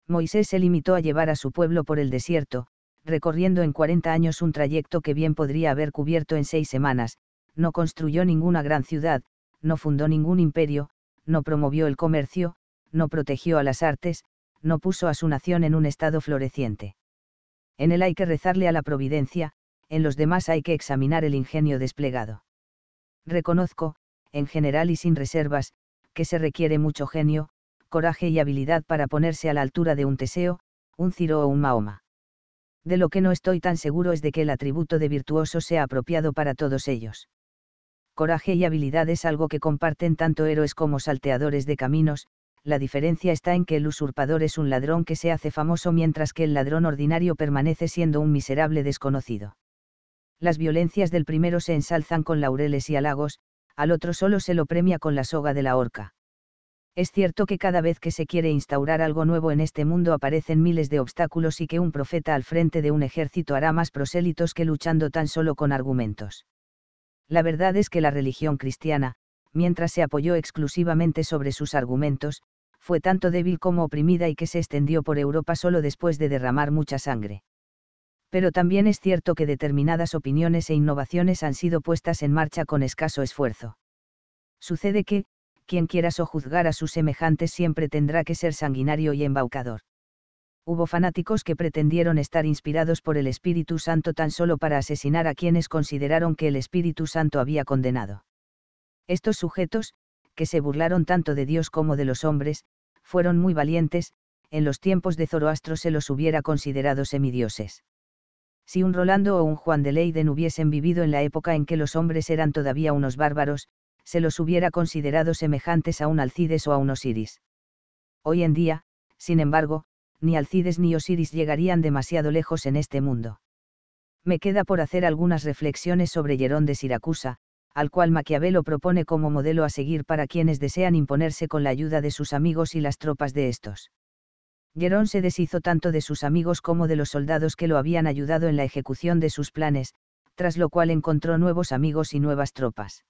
Moisés se limitó a llevar a su pueblo por el desierto, recorriendo en 40 años un trayecto que bien podría haber cubierto en seis semanas, no construyó ninguna gran ciudad, no fundó ningún imperio, no promovió el comercio, no protegió a las artes, no puso a su nación en un estado floreciente. En él hay que rezarle a la providencia, en los demás hay que examinar el ingenio desplegado. Reconozco, en general y sin reservas, que se requiere mucho genio, coraje y habilidad para ponerse a la altura de un Teseo, un Ciro o un Mahoma de lo que no estoy tan seguro es de que el atributo de virtuoso sea apropiado para todos ellos. Coraje y habilidad es algo que comparten tanto héroes como salteadores de caminos, la diferencia está en que el usurpador es un ladrón que se hace famoso mientras que el ladrón ordinario permanece siendo un miserable desconocido. Las violencias del primero se ensalzan con laureles y halagos, al otro solo se lo premia con la soga de la horca. Es cierto que cada vez que se quiere instaurar algo nuevo en este mundo aparecen miles de obstáculos y que un profeta al frente de un ejército hará más prosélitos que luchando tan solo con argumentos. La verdad es que la religión cristiana, mientras se apoyó exclusivamente sobre sus argumentos, fue tanto débil como oprimida y que se extendió por Europa solo después de derramar mucha sangre. Pero también es cierto que determinadas opiniones e innovaciones han sido puestas en marcha con escaso esfuerzo. Sucede que, quien quiera sojuzgar a sus semejantes siempre tendrá que ser sanguinario y embaucador. Hubo fanáticos que pretendieron estar inspirados por el Espíritu Santo tan solo para asesinar a quienes consideraron que el Espíritu Santo había condenado. Estos sujetos, que se burlaron tanto de Dios como de los hombres, fueron muy valientes, en los tiempos de Zoroastro se los hubiera considerado semidioses. Si un Rolando o un Juan de Leiden hubiesen vivido en la época en que los hombres eran todavía unos bárbaros, se los hubiera considerado semejantes a un Alcides o a un Osiris. Hoy en día, sin embargo, ni Alcides ni Osiris llegarían demasiado lejos en este mundo. Me queda por hacer algunas reflexiones sobre Jerón de Siracusa, al cual Maquiavelo propone como modelo a seguir para quienes desean imponerse con la ayuda de sus amigos y las tropas de estos. Jerón se deshizo tanto de sus amigos como de los soldados que lo habían ayudado en la ejecución de sus planes, tras lo cual encontró nuevos amigos y nuevas tropas.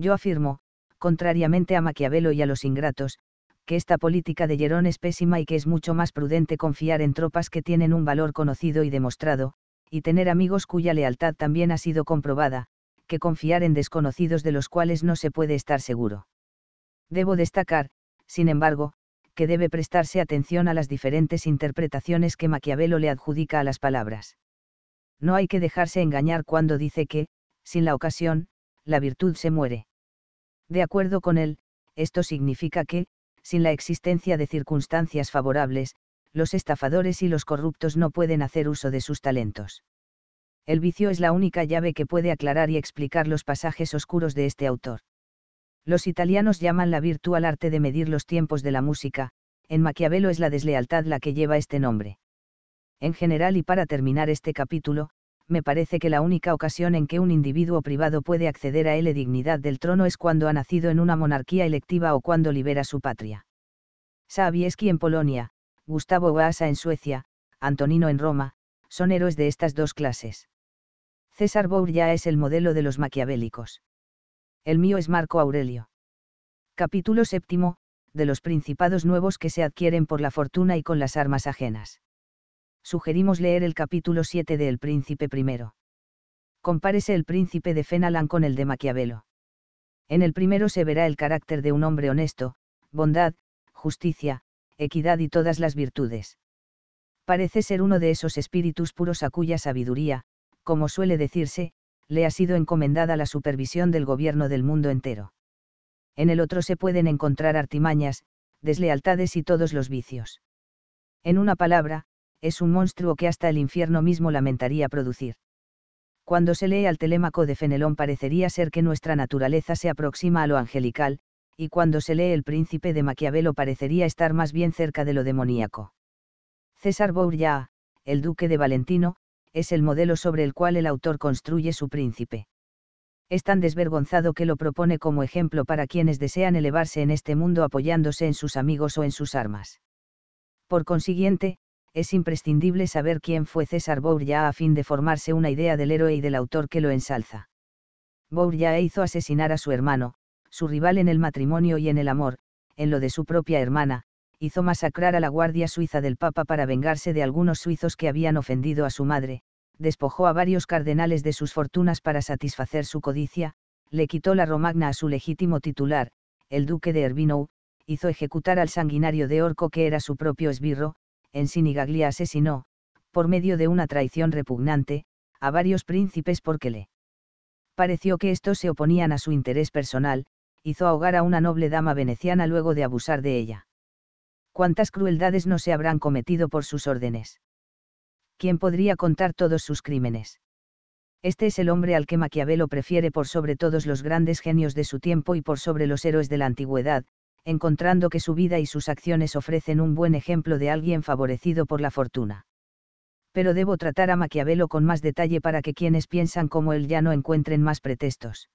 Yo afirmo, contrariamente a Maquiavelo y a los ingratos, que esta política de Jerón es pésima y que es mucho más prudente confiar en tropas que tienen un valor conocido y demostrado, y tener amigos cuya lealtad también ha sido comprobada, que confiar en desconocidos de los cuales no se puede estar seguro. Debo destacar, sin embargo, que debe prestarse atención a las diferentes interpretaciones que Maquiavelo le adjudica a las palabras. No hay que dejarse engañar cuando dice que, sin la ocasión, la virtud se muere. De acuerdo con él, esto significa que, sin la existencia de circunstancias favorables, los estafadores y los corruptos no pueden hacer uso de sus talentos. El vicio es la única llave que puede aclarar y explicar los pasajes oscuros de este autor. Los italianos llaman la virtud al arte de medir los tiempos de la música, en Maquiavelo es la deslealtad la que lleva este nombre. En general y para terminar este capítulo, me parece que la única ocasión en que un individuo privado puede acceder a L dignidad del trono es cuando ha nacido en una monarquía electiva o cuando libera su patria. Sabieski en Polonia, Gustavo Vasa en Suecia, Antonino en Roma, son héroes de estas dos clases. César ya es el modelo de los maquiavélicos. El mío es Marco Aurelio. Capítulo séptimo, de los principados nuevos que se adquieren por la fortuna y con las armas ajenas sugerimos leer el capítulo 7 de El Príncipe I. Compárese el Príncipe de Fenelon con el de Maquiavelo. En el primero se verá el carácter de un hombre honesto, bondad, justicia, equidad y todas las virtudes. Parece ser uno de esos espíritus puros a cuya sabiduría, como suele decirse, le ha sido encomendada la supervisión del gobierno del mundo entero. En el otro se pueden encontrar artimañas, deslealtades y todos los vicios. En una palabra, es un monstruo que hasta el infierno mismo lamentaría producir. Cuando se lee al Telémaco de Fenelón parecería ser que nuestra naturaleza se aproxima a lo angelical, y cuando se lee el Príncipe de Maquiavelo parecería estar más bien cerca de lo demoníaco. César Bourgeat, el duque de Valentino, es el modelo sobre el cual el autor construye su príncipe. Es tan desvergonzado que lo propone como ejemplo para quienes desean elevarse en este mundo apoyándose en sus amigos o en sus armas. Por consiguiente, es imprescindible saber quién fue César Bourgeat a fin de formarse una idea del héroe y del autor que lo ensalza. Bourgeat hizo asesinar a su hermano, su rival en el matrimonio y en el amor, en lo de su propia hermana, hizo masacrar a la Guardia Suiza del Papa para vengarse de algunos suizos que habían ofendido a su madre, despojó a varios cardenales de sus fortunas para satisfacer su codicia, le quitó la Romagna a su legítimo titular, el duque de Erbinou, hizo ejecutar al sanguinario de Orco que era su propio esbirro, en Sinigaglia asesinó, por medio de una traición repugnante, a varios príncipes porque le pareció que estos se oponían a su interés personal, hizo ahogar a una noble dama veneciana luego de abusar de ella. ¿Cuántas crueldades no se habrán cometido por sus órdenes? ¿Quién podría contar todos sus crímenes? Este es el hombre al que Maquiavelo prefiere por sobre todos los grandes genios de su tiempo y por sobre los héroes de la antigüedad, encontrando que su vida y sus acciones ofrecen un buen ejemplo de alguien favorecido por la fortuna. Pero debo tratar a Maquiavelo con más detalle para que quienes piensan como él ya no encuentren más pretextos.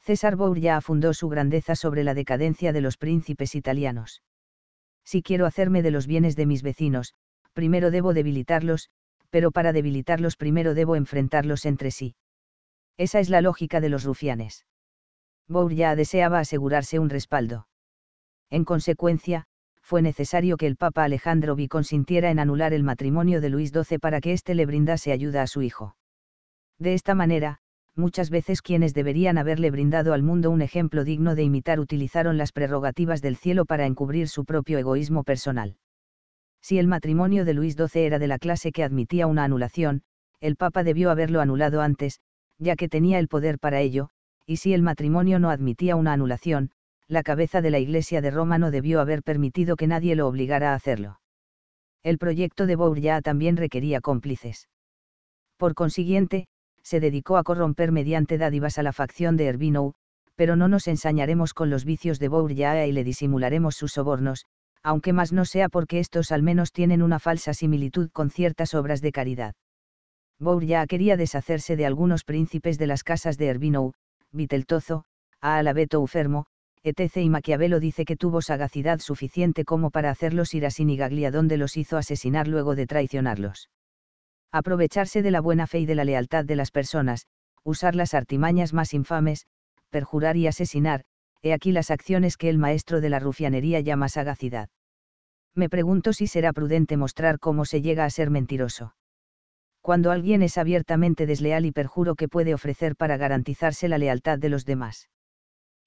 César Borgia fundó su grandeza sobre la decadencia de los príncipes italianos. Si quiero hacerme de los bienes de mis vecinos, primero debo debilitarlos, pero para debilitarlos primero debo enfrentarlos entre sí. Esa es la lógica de los rufianes. Borgia deseaba asegurarse un respaldo. En consecuencia, fue necesario que el Papa Alejandro V consintiera en anular el matrimonio de Luis XII para que éste le brindase ayuda a su hijo. De esta manera, muchas veces quienes deberían haberle brindado al mundo un ejemplo digno de imitar utilizaron las prerrogativas del cielo para encubrir su propio egoísmo personal. Si el matrimonio de Luis XII era de la clase que admitía una anulación, el Papa debió haberlo anulado antes, ya que tenía el poder para ello, y si el matrimonio no admitía una anulación, la cabeza de la Iglesia de Roma no debió haber permitido que nadie lo obligara a hacerlo. El proyecto de Bourgeat también requería cómplices. Por consiguiente, se dedicó a corromper mediante dádivas a la facción de Herbino, pero no nos ensañaremos con los vicios de Bourgeois y le disimularemos sus sobornos, aunque más no sea porque estos al menos tienen una falsa similitud con ciertas obras de caridad. Bourgeois quería deshacerse de algunos príncipes de las casas de Herbino, Viteltozo, a Alabeto Ufermo, etc. y Maquiavelo dice que tuvo sagacidad suficiente como para hacerlos ir a Sinigaglia donde los hizo asesinar luego de traicionarlos aprovecharse de la buena fe y de la lealtad de las personas, usar las artimañas más infames, perjurar y asesinar, he aquí las acciones que el maestro de la rufianería llama sagacidad. Me pregunto si será prudente mostrar cómo se llega a ser mentiroso. Cuando alguien es abiertamente desleal y perjuro que puede ofrecer para garantizarse la lealtad de los demás.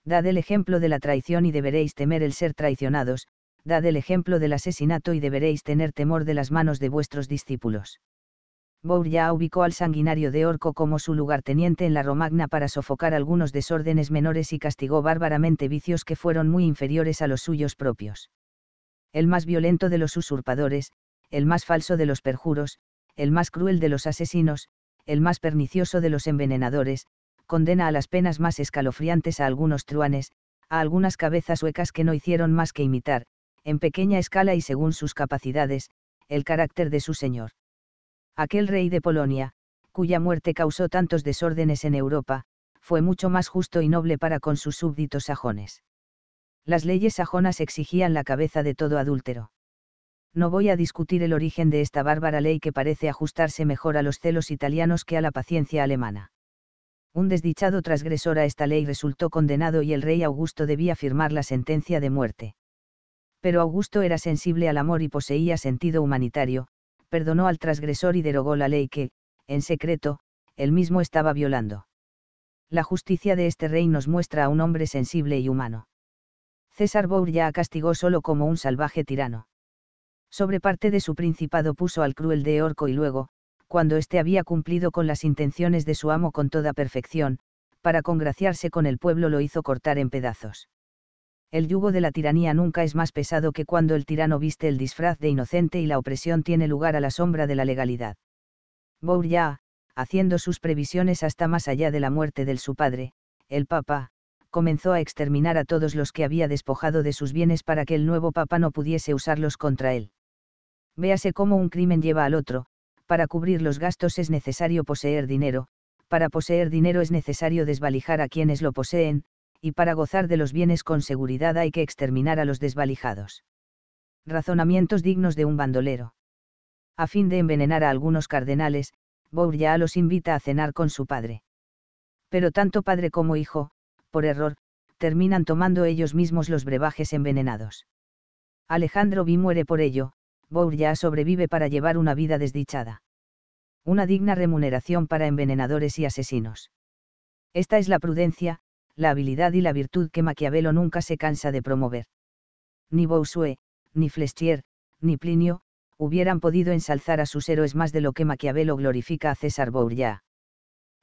Dad el ejemplo de la traición y deberéis temer el ser traicionados, dad el ejemplo del asesinato y deberéis tener temor de las manos de vuestros discípulos. Bourgeois ubicó al sanguinario de Orco como su lugarteniente en la Romagna para sofocar algunos desórdenes menores y castigó bárbaramente vicios que fueron muy inferiores a los suyos propios. El más violento de los usurpadores, el más falso de los perjuros, el más cruel de los asesinos, el más pernicioso de los envenenadores, condena a las penas más escalofriantes a algunos truanes, a algunas cabezas huecas que no hicieron más que imitar, en pequeña escala y según sus capacidades, el carácter de su señor aquel rey de Polonia, cuya muerte causó tantos desórdenes en Europa, fue mucho más justo y noble para con sus súbditos sajones. Las leyes sajonas exigían la cabeza de todo adúltero. No voy a discutir el origen de esta bárbara ley que parece ajustarse mejor a los celos italianos que a la paciencia alemana. Un desdichado transgresor a esta ley resultó condenado y el rey Augusto debía firmar la sentencia de muerte. Pero Augusto era sensible al amor y poseía sentido humanitario, perdonó al transgresor y derogó la ley que, en secreto, él mismo estaba violando. La justicia de este rey nos muestra a un hombre sensible y humano. César Borgia castigó solo como un salvaje tirano. Sobre parte de su principado puso al cruel de Orco y luego, cuando éste había cumplido con las intenciones de su amo con toda perfección, para congraciarse con el pueblo lo hizo cortar en pedazos el yugo de la tiranía nunca es más pesado que cuando el tirano viste el disfraz de inocente y la opresión tiene lugar a la sombra de la legalidad. Bourgeois, haciendo sus previsiones hasta más allá de la muerte del su padre, el Papa, comenzó a exterminar a todos los que había despojado de sus bienes para que el nuevo Papa no pudiese usarlos contra él. Véase cómo un crimen lleva al otro, para cubrir los gastos es necesario poseer dinero, para poseer dinero es necesario desvalijar a quienes lo poseen, y para gozar de los bienes con seguridad hay que exterminar a los desvalijados. Razonamientos dignos de un bandolero. A fin de envenenar a algunos cardenales, Bourgeois los invita a cenar con su padre. Pero tanto padre como hijo, por error, terminan tomando ellos mismos los brebajes envenenados. Alejandro V muere por ello, Bourgeois sobrevive para llevar una vida desdichada. Una digna remuneración para envenenadores y asesinos. Esta es la prudencia, la habilidad y la virtud que Maquiavelo nunca se cansa de promover. Ni Bossuet, ni Flechier, ni Plinio, hubieran podido ensalzar a sus héroes más de lo que Maquiavelo glorifica a César Bourgeois.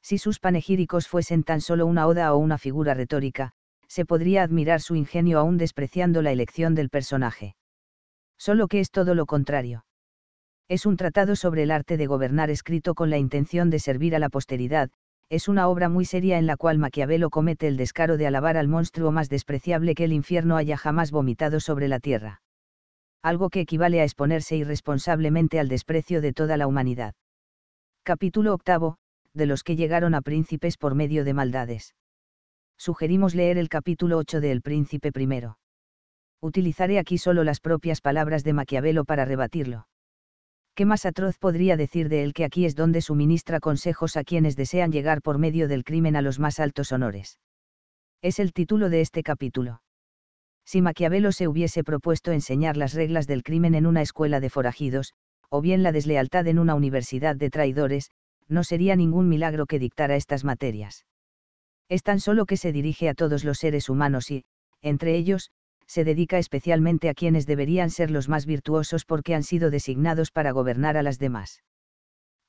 Si sus panegíricos fuesen tan solo una oda o una figura retórica, se podría admirar su ingenio aún despreciando la elección del personaje. Solo que es todo lo contrario. Es un tratado sobre el arte de gobernar escrito con la intención de servir a la posteridad, es una obra muy seria en la cual Maquiavelo comete el descaro de alabar al monstruo más despreciable que el infierno haya jamás vomitado sobre la tierra. Algo que equivale a exponerse irresponsablemente al desprecio de toda la humanidad. Capítulo octavo, de los que llegaron a príncipes por medio de maldades. Sugerimos leer el capítulo 8 de El Príncipe primero. Utilizaré aquí solo las propias palabras de Maquiavelo para rebatirlo. ¿Qué más atroz podría decir de él que aquí es donde suministra consejos a quienes desean llegar por medio del crimen a los más altos honores? Es el título de este capítulo. Si Maquiavelo se hubiese propuesto enseñar las reglas del crimen en una escuela de forajidos, o bien la deslealtad en una universidad de traidores, no sería ningún milagro que dictara estas materias. Es tan solo que se dirige a todos los seres humanos y, entre ellos, se dedica especialmente a quienes deberían ser los más virtuosos porque han sido designados para gobernar a las demás.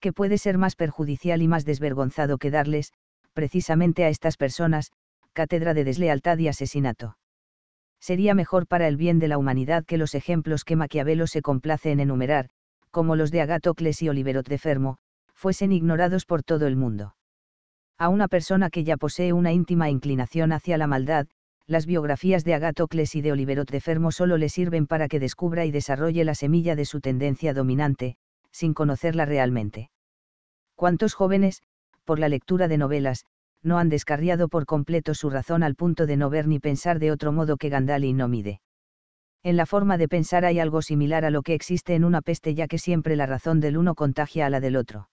¿Qué puede ser más perjudicial y más desvergonzado que darles, precisamente a estas personas, cátedra de deslealtad y asesinato? Sería mejor para el bien de la humanidad que los ejemplos que Maquiavelo se complace en enumerar, como los de Agatocles y Oliverot de Fermo, fuesen ignorados por todo el mundo. A una persona que ya posee una íntima inclinación hacia la maldad, las biografías de Agatocles y de Oliverot de Fermo solo le sirven para que descubra y desarrolle la semilla de su tendencia dominante, sin conocerla realmente. ¿Cuántos jóvenes, por la lectura de novelas, no han descarriado por completo su razón al punto de no ver ni pensar de otro modo que Gandalf no mide? En la forma de pensar hay algo similar a lo que existe en una peste ya que siempre la razón del uno contagia a la del otro.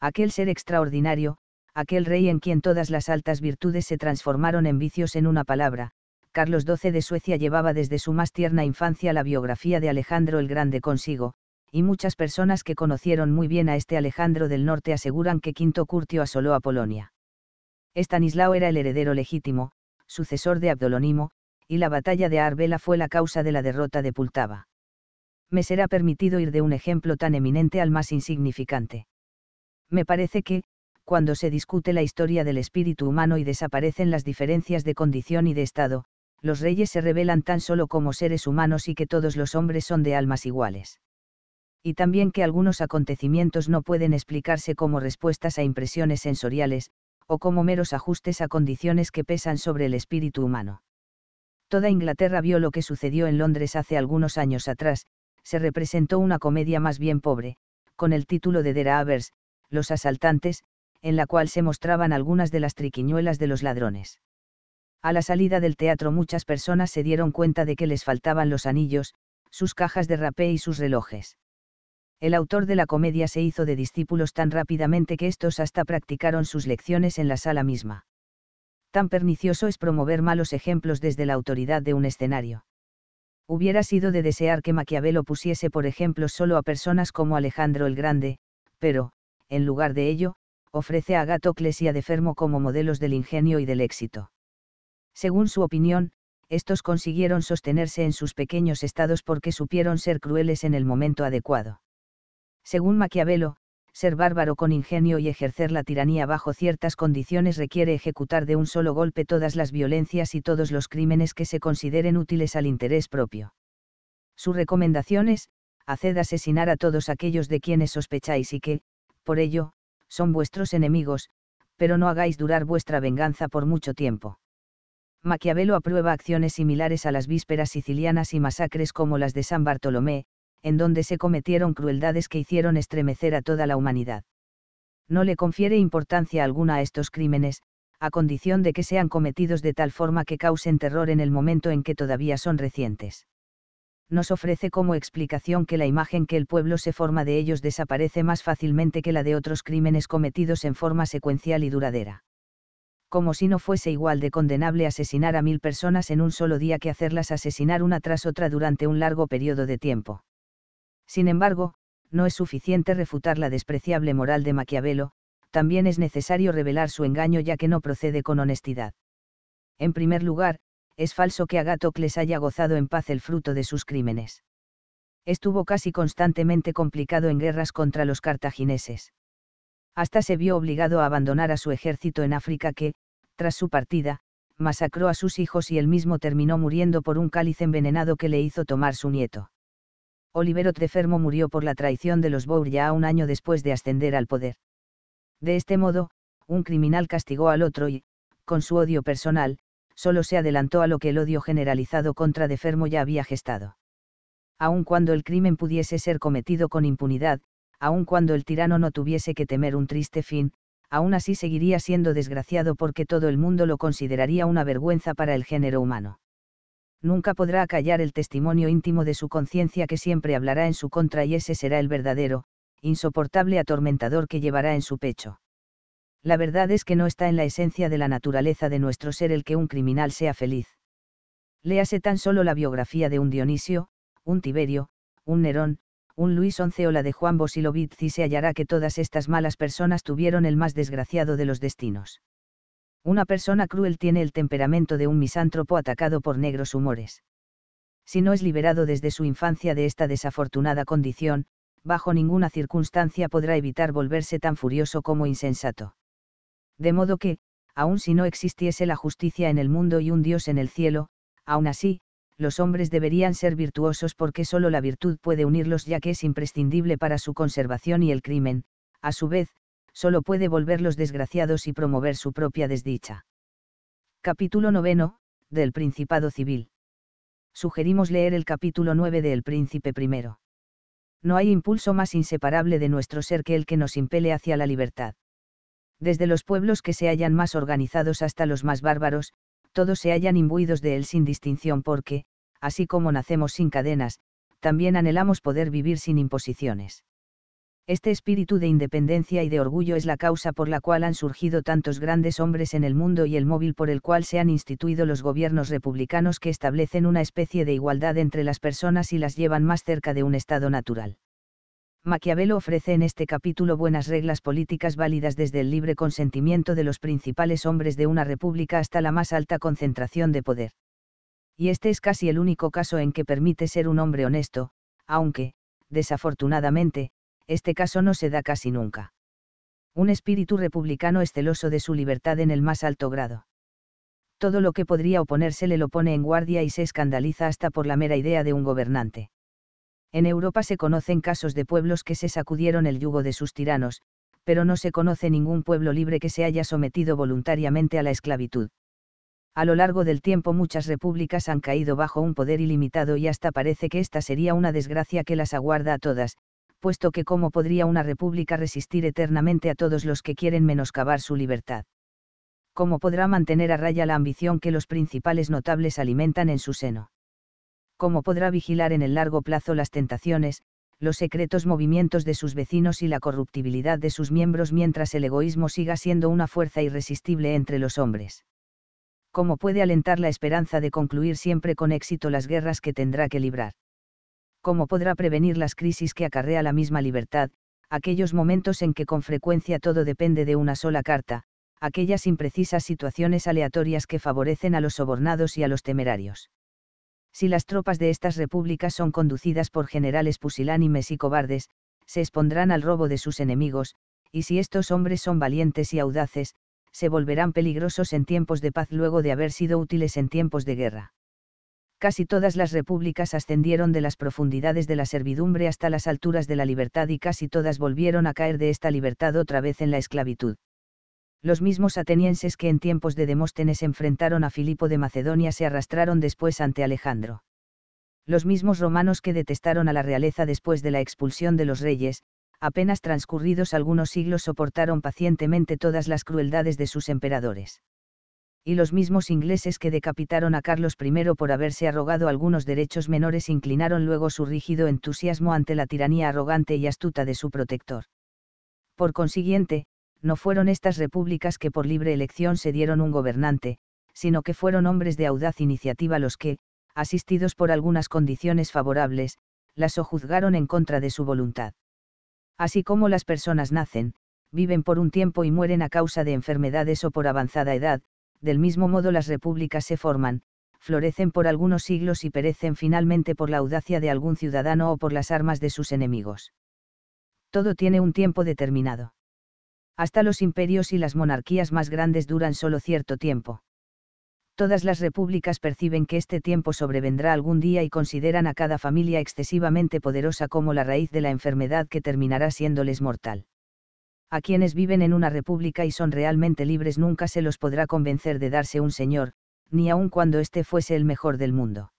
Aquel ser extraordinario, aquel rey en quien todas las altas virtudes se transformaron en vicios en una palabra, Carlos XII de Suecia llevaba desde su más tierna infancia la biografía de Alejandro el Grande consigo, y muchas personas que conocieron muy bien a este Alejandro del Norte aseguran que Quinto Curtio asoló a Polonia. Estanislao era el heredero legítimo, sucesor de Abdolonimo, y la batalla de Arbela fue la causa de la derrota de Pultava. Me será permitido ir de un ejemplo tan eminente al más insignificante. Me parece que, cuando se discute la historia del espíritu humano y desaparecen las diferencias de condición y de estado, los reyes se revelan tan solo como seres humanos y que todos los hombres son de almas iguales. Y también que algunos acontecimientos no pueden explicarse como respuestas a impresiones sensoriales, o como meros ajustes a condiciones que pesan sobre el espíritu humano. Toda Inglaterra vio lo que sucedió en Londres hace algunos años atrás, se representó una comedia más bien pobre, con el título de Avers, Los asaltantes, en la cual se mostraban algunas de las triquiñuelas de los ladrones. A la salida del teatro muchas personas se dieron cuenta de que les faltaban los anillos, sus cajas de rapé y sus relojes. El autor de la comedia se hizo de discípulos tan rápidamente que estos hasta practicaron sus lecciones en la sala misma. Tan pernicioso es promover malos ejemplos desde la autoridad de un escenario. Hubiera sido de desear que Maquiavelo pusiese por ejemplo solo a personas como Alejandro el Grande, pero, en lugar de ello, ofrece a Agatocles y a Defermo como modelos del ingenio y del éxito. Según su opinión, estos consiguieron sostenerse en sus pequeños estados porque supieron ser crueles en el momento adecuado. Según Maquiavelo, ser bárbaro con ingenio y ejercer la tiranía bajo ciertas condiciones requiere ejecutar de un solo golpe todas las violencias y todos los crímenes que se consideren útiles al interés propio. Su recomendación es, haced asesinar a todos aquellos de quienes sospecháis y que, por ello, son vuestros enemigos, pero no hagáis durar vuestra venganza por mucho tiempo. Maquiavelo aprueba acciones similares a las vísperas sicilianas y masacres como las de San Bartolomé, en donde se cometieron crueldades que hicieron estremecer a toda la humanidad. No le confiere importancia alguna a estos crímenes, a condición de que sean cometidos de tal forma que causen terror en el momento en que todavía son recientes nos ofrece como explicación que la imagen que el pueblo se forma de ellos desaparece más fácilmente que la de otros crímenes cometidos en forma secuencial y duradera. Como si no fuese igual de condenable asesinar a mil personas en un solo día que hacerlas asesinar una tras otra durante un largo periodo de tiempo. Sin embargo, no es suficiente refutar la despreciable moral de Maquiavelo, también es necesario revelar su engaño ya que no procede con honestidad. En primer lugar, es falso que Agatocles haya gozado en paz el fruto de sus crímenes. Estuvo casi constantemente complicado en guerras contra los cartagineses. Hasta se vio obligado a abandonar a su ejército en África que, tras su partida, masacró a sus hijos y él mismo terminó muriendo por un cáliz envenenado que le hizo tomar su nieto. Oliverot de Fermo murió por la traición de los Bour ya un año después de ascender al poder. De este modo, un criminal castigó al otro y, con su odio personal, solo se adelantó a lo que el odio generalizado contra de Fermo ya había gestado. Aun cuando el crimen pudiese ser cometido con impunidad, aun cuando el tirano no tuviese que temer un triste fin, aún así seguiría siendo desgraciado porque todo el mundo lo consideraría una vergüenza para el género humano. Nunca podrá acallar el testimonio íntimo de su conciencia que siempre hablará en su contra y ese será el verdadero, insoportable atormentador que llevará en su pecho. La verdad es que no está en la esencia de la naturaleza de nuestro ser el que un criminal sea feliz. Léase tan solo la biografía de un Dionisio, un Tiberio, un Nerón, un Luis XI o la de Juan Bosilovitz y se hallará que todas estas malas personas tuvieron el más desgraciado de los destinos. Una persona cruel tiene el temperamento de un misántropo atacado por negros humores. Si no es liberado desde su infancia de esta desafortunada condición, bajo ninguna circunstancia podrá evitar volverse tan furioso como insensato. De modo que, aun si no existiese la justicia en el mundo y un Dios en el cielo, aun así, los hombres deberían ser virtuosos porque solo la virtud puede unirlos ya que es imprescindible para su conservación y el crimen, a su vez, solo puede volverlos desgraciados y promover su propia desdicha. Capítulo noveno, del Principado Civil. Sugerimos leer el capítulo 9 de El Príncipe I. No hay impulso más inseparable de nuestro ser que el que nos impele hacia la libertad. Desde los pueblos que se hallan más organizados hasta los más bárbaros, todos se hallan imbuidos de él sin distinción porque, así como nacemos sin cadenas, también anhelamos poder vivir sin imposiciones. Este espíritu de independencia y de orgullo es la causa por la cual han surgido tantos grandes hombres en el mundo y el móvil por el cual se han instituido los gobiernos republicanos que establecen una especie de igualdad entre las personas y las llevan más cerca de un estado natural. Maquiavelo ofrece en este capítulo buenas reglas políticas válidas desde el libre consentimiento de los principales hombres de una república hasta la más alta concentración de poder. Y este es casi el único caso en que permite ser un hombre honesto, aunque, desafortunadamente, este caso no se da casi nunca. Un espíritu republicano es celoso de su libertad en el más alto grado. Todo lo que podría oponérsele lo pone en guardia y se escandaliza hasta por la mera idea de un gobernante. En Europa se conocen casos de pueblos que se sacudieron el yugo de sus tiranos, pero no se conoce ningún pueblo libre que se haya sometido voluntariamente a la esclavitud. A lo largo del tiempo muchas repúblicas han caído bajo un poder ilimitado y hasta parece que esta sería una desgracia que las aguarda a todas, puesto que cómo podría una república resistir eternamente a todos los que quieren menoscabar su libertad. ¿Cómo podrá mantener a raya la ambición que los principales notables alimentan en su seno? ¿Cómo podrá vigilar en el largo plazo las tentaciones, los secretos movimientos de sus vecinos y la corruptibilidad de sus miembros mientras el egoísmo siga siendo una fuerza irresistible entre los hombres? ¿Cómo puede alentar la esperanza de concluir siempre con éxito las guerras que tendrá que librar? ¿Cómo podrá prevenir las crisis que acarrea la misma libertad, aquellos momentos en que con frecuencia todo depende de una sola carta, aquellas imprecisas situaciones aleatorias que favorecen a los sobornados y a los temerarios? Si las tropas de estas repúblicas son conducidas por generales pusilánimes y cobardes, se expondrán al robo de sus enemigos, y si estos hombres son valientes y audaces, se volverán peligrosos en tiempos de paz luego de haber sido útiles en tiempos de guerra casi todas las repúblicas ascendieron de las profundidades de la servidumbre hasta las alturas de la libertad y casi todas volvieron a caer de esta libertad otra vez en la esclavitud. Los mismos atenienses que en tiempos de Demóstenes enfrentaron a Filipo de Macedonia se arrastraron después ante Alejandro. Los mismos romanos que detestaron a la realeza después de la expulsión de los reyes, apenas transcurridos algunos siglos soportaron pacientemente todas las crueldades de sus emperadores y los mismos ingleses que decapitaron a Carlos I por haberse arrogado algunos derechos menores inclinaron luego su rígido entusiasmo ante la tiranía arrogante y astuta de su protector. Por consiguiente, no fueron estas repúblicas que por libre elección se dieron un gobernante, sino que fueron hombres de audaz iniciativa los que, asistidos por algunas condiciones favorables, las sojuzgaron en contra de su voluntad. Así como las personas nacen, viven por un tiempo y mueren a causa de enfermedades o por avanzada edad, del mismo modo las repúblicas se forman, florecen por algunos siglos y perecen finalmente por la audacia de algún ciudadano o por las armas de sus enemigos. Todo tiene un tiempo determinado. Hasta los imperios y las monarquías más grandes duran solo cierto tiempo. Todas las repúblicas perciben que este tiempo sobrevendrá algún día y consideran a cada familia excesivamente poderosa como la raíz de la enfermedad que terminará siéndoles mortal a quienes viven en una república y son realmente libres nunca se los podrá convencer de darse un señor, ni aun cuando éste fuese el mejor del mundo.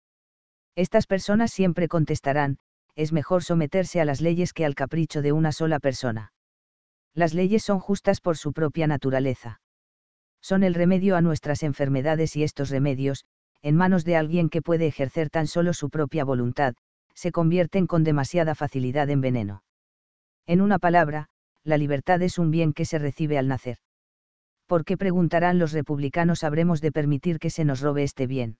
Estas personas siempre contestarán, es mejor someterse a las leyes que al capricho de una sola persona. Las leyes son justas por su propia naturaleza. Son el remedio a nuestras enfermedades y estos remedios, en manos de alguien que puede ejercer tan solo su propia voluntad, se convierten con demasiada facilidad en veneno. En una palabra, la libertad es un bien que se recibe al nacer. ¿Por qué preguntarán los republicanos habremos de permitir que se nos robe este bien?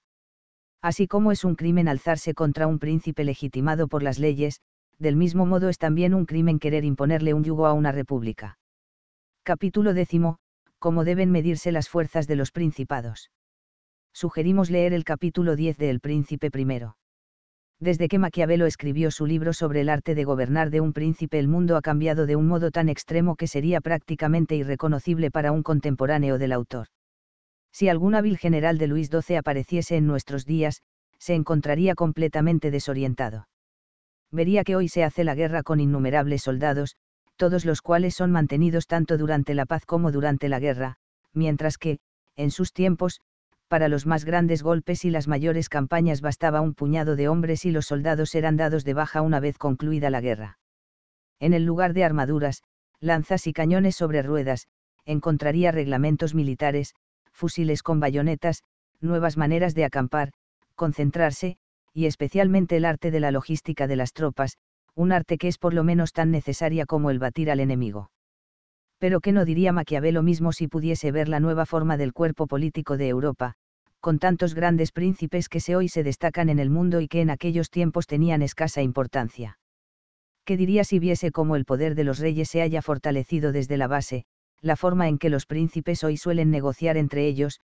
Así como es un crimen alzarse contra un príncipe legitimado por las leyes, del mismo modo es también un crimen querer imponerle un yugo a una república. Capítulo décimo, cómo deben medirse las fuerzas de los principados. Sugerimos leer el capítulo 10 de El Príncipe I. Desde que Maquiavelo escribió su libro sobre el arte de gobernar de un príncipe el mundo ha cambiado de un modo tan extremo que sería prácticamente irreconocible para un contemporáneo del autor. Si algún hábil general de Luis XII apareciese en nuestros días, se encontraría completamente desorientado. Vería que hoy se hace la guerra con innumerables soldados, todos los cuales son mantenidos tanto durante la paz como durante la guerra, mientras que, en sus tiempos, para los más grandes golpes y las mayores campañas bastaba un puñado de hombres y los soldados eran dados de baja una vez concluida la guerra. En el lugar de armaduras, lanzas y cañones sobre ruedas, encontraría reglamentos militares, fusiles con bayonetas, nuevas maneras de acampar, concentrarse, y especialmente el arte de la logística de las tropas, un arte que es por lo menos tan necesaria como el batir al enemigo. Pero ¿qué no diría Maquiavelo mismo si pudiese ver la nueva forma del cuerpo político de Europa, con tantos grandes príncipes que se hoy se destacan en el mundo y que en aquellos tiempos tenían escasa importancia? ¿Qué diría si viese cómo el poder de los reyes se haya fortalecido desde la base, la forma en que los príncipes hoy suelen negociar entre ellos,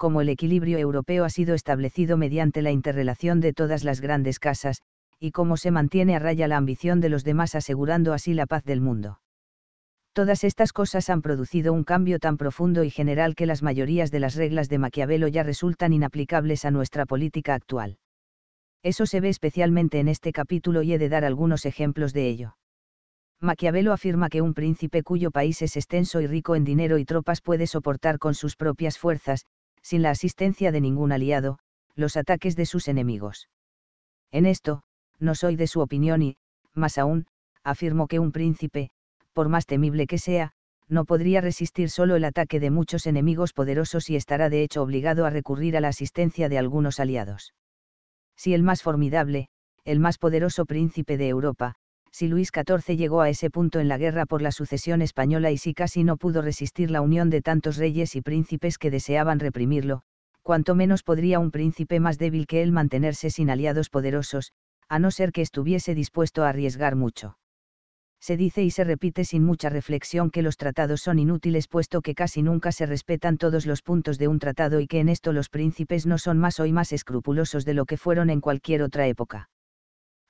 cómo el equilibrio europeo ha sido establecido mediante la interrelación de todas las grandes casas, y cómo se mantiene a raya la ambición de los demás asegurando así la paz del mundo. Todas estas cosas han producido un cambio tan profundo y general que las mayorías de las reglas de Maquiavelo ya resultan inaplicables a nuestra política actual. Eso se ve especialmente en este capítulo y he de dar algunos ejemplos de ello. Maquiavelo afirma que un príncipe cuyo país es extenso y rico en dinero y tropas puede soportar con sus propias fuerzas, sin la asistencia de ningún aliado, los ataques de sus enemigos. En esto, no soy de su opinión y, más aún, afirmo que un príncipe, por más temible que sea, no podría resistir solo el ataque de muchos enemigos poderosos y estará de hecho obligado a recurrir a la asistencia de algunos aliados. Si el más formidable, el más poderoso príncipe de Europa, si Luis XIV llegó a ese punto en la guerra por la sucesión española y si casi no pudo resistir la unión de tantos reyes y príncipes que deseaban reprimirlo, cuanto menos podría un príncipe más débil que él mantenerse sin aliados poderosos, a no ser que estuviese dispuesto a arriesgar mucho. Se dice y se repite sin mucha reflexión que los tratados son inútiles puesto que casi nunca se respetan todos los puntos de un tratado y que en esto los príncipes no son más hoy más escrupulosos de lo que fueron en cualquier otra época.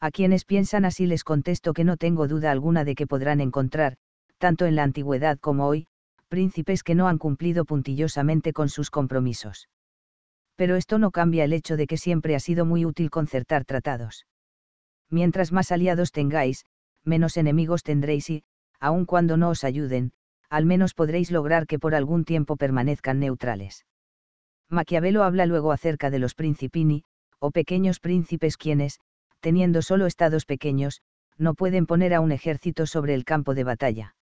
A quienes piensan así les contesto que no tengo duda alguna de que podrán encontrar, tanto en la antigüedad como hoy, príncipes que no han cumplido puntillosamente con sus compromisos. Pero esto no cambia el hecho de que siempre ha sido muy útil concertar tratados mientras más aliados tengáis, menos enemigos tendréis y, aun cuando no os ayuden, al menos podréis lograr que por algún tiempo permanezcan neutrales. Maquiavelo habla luego acerca de los principini, o pequeños príncipes quienes, teniendo solo estados pequeños, no pueden poner a un ejército sobre el campo de batalla.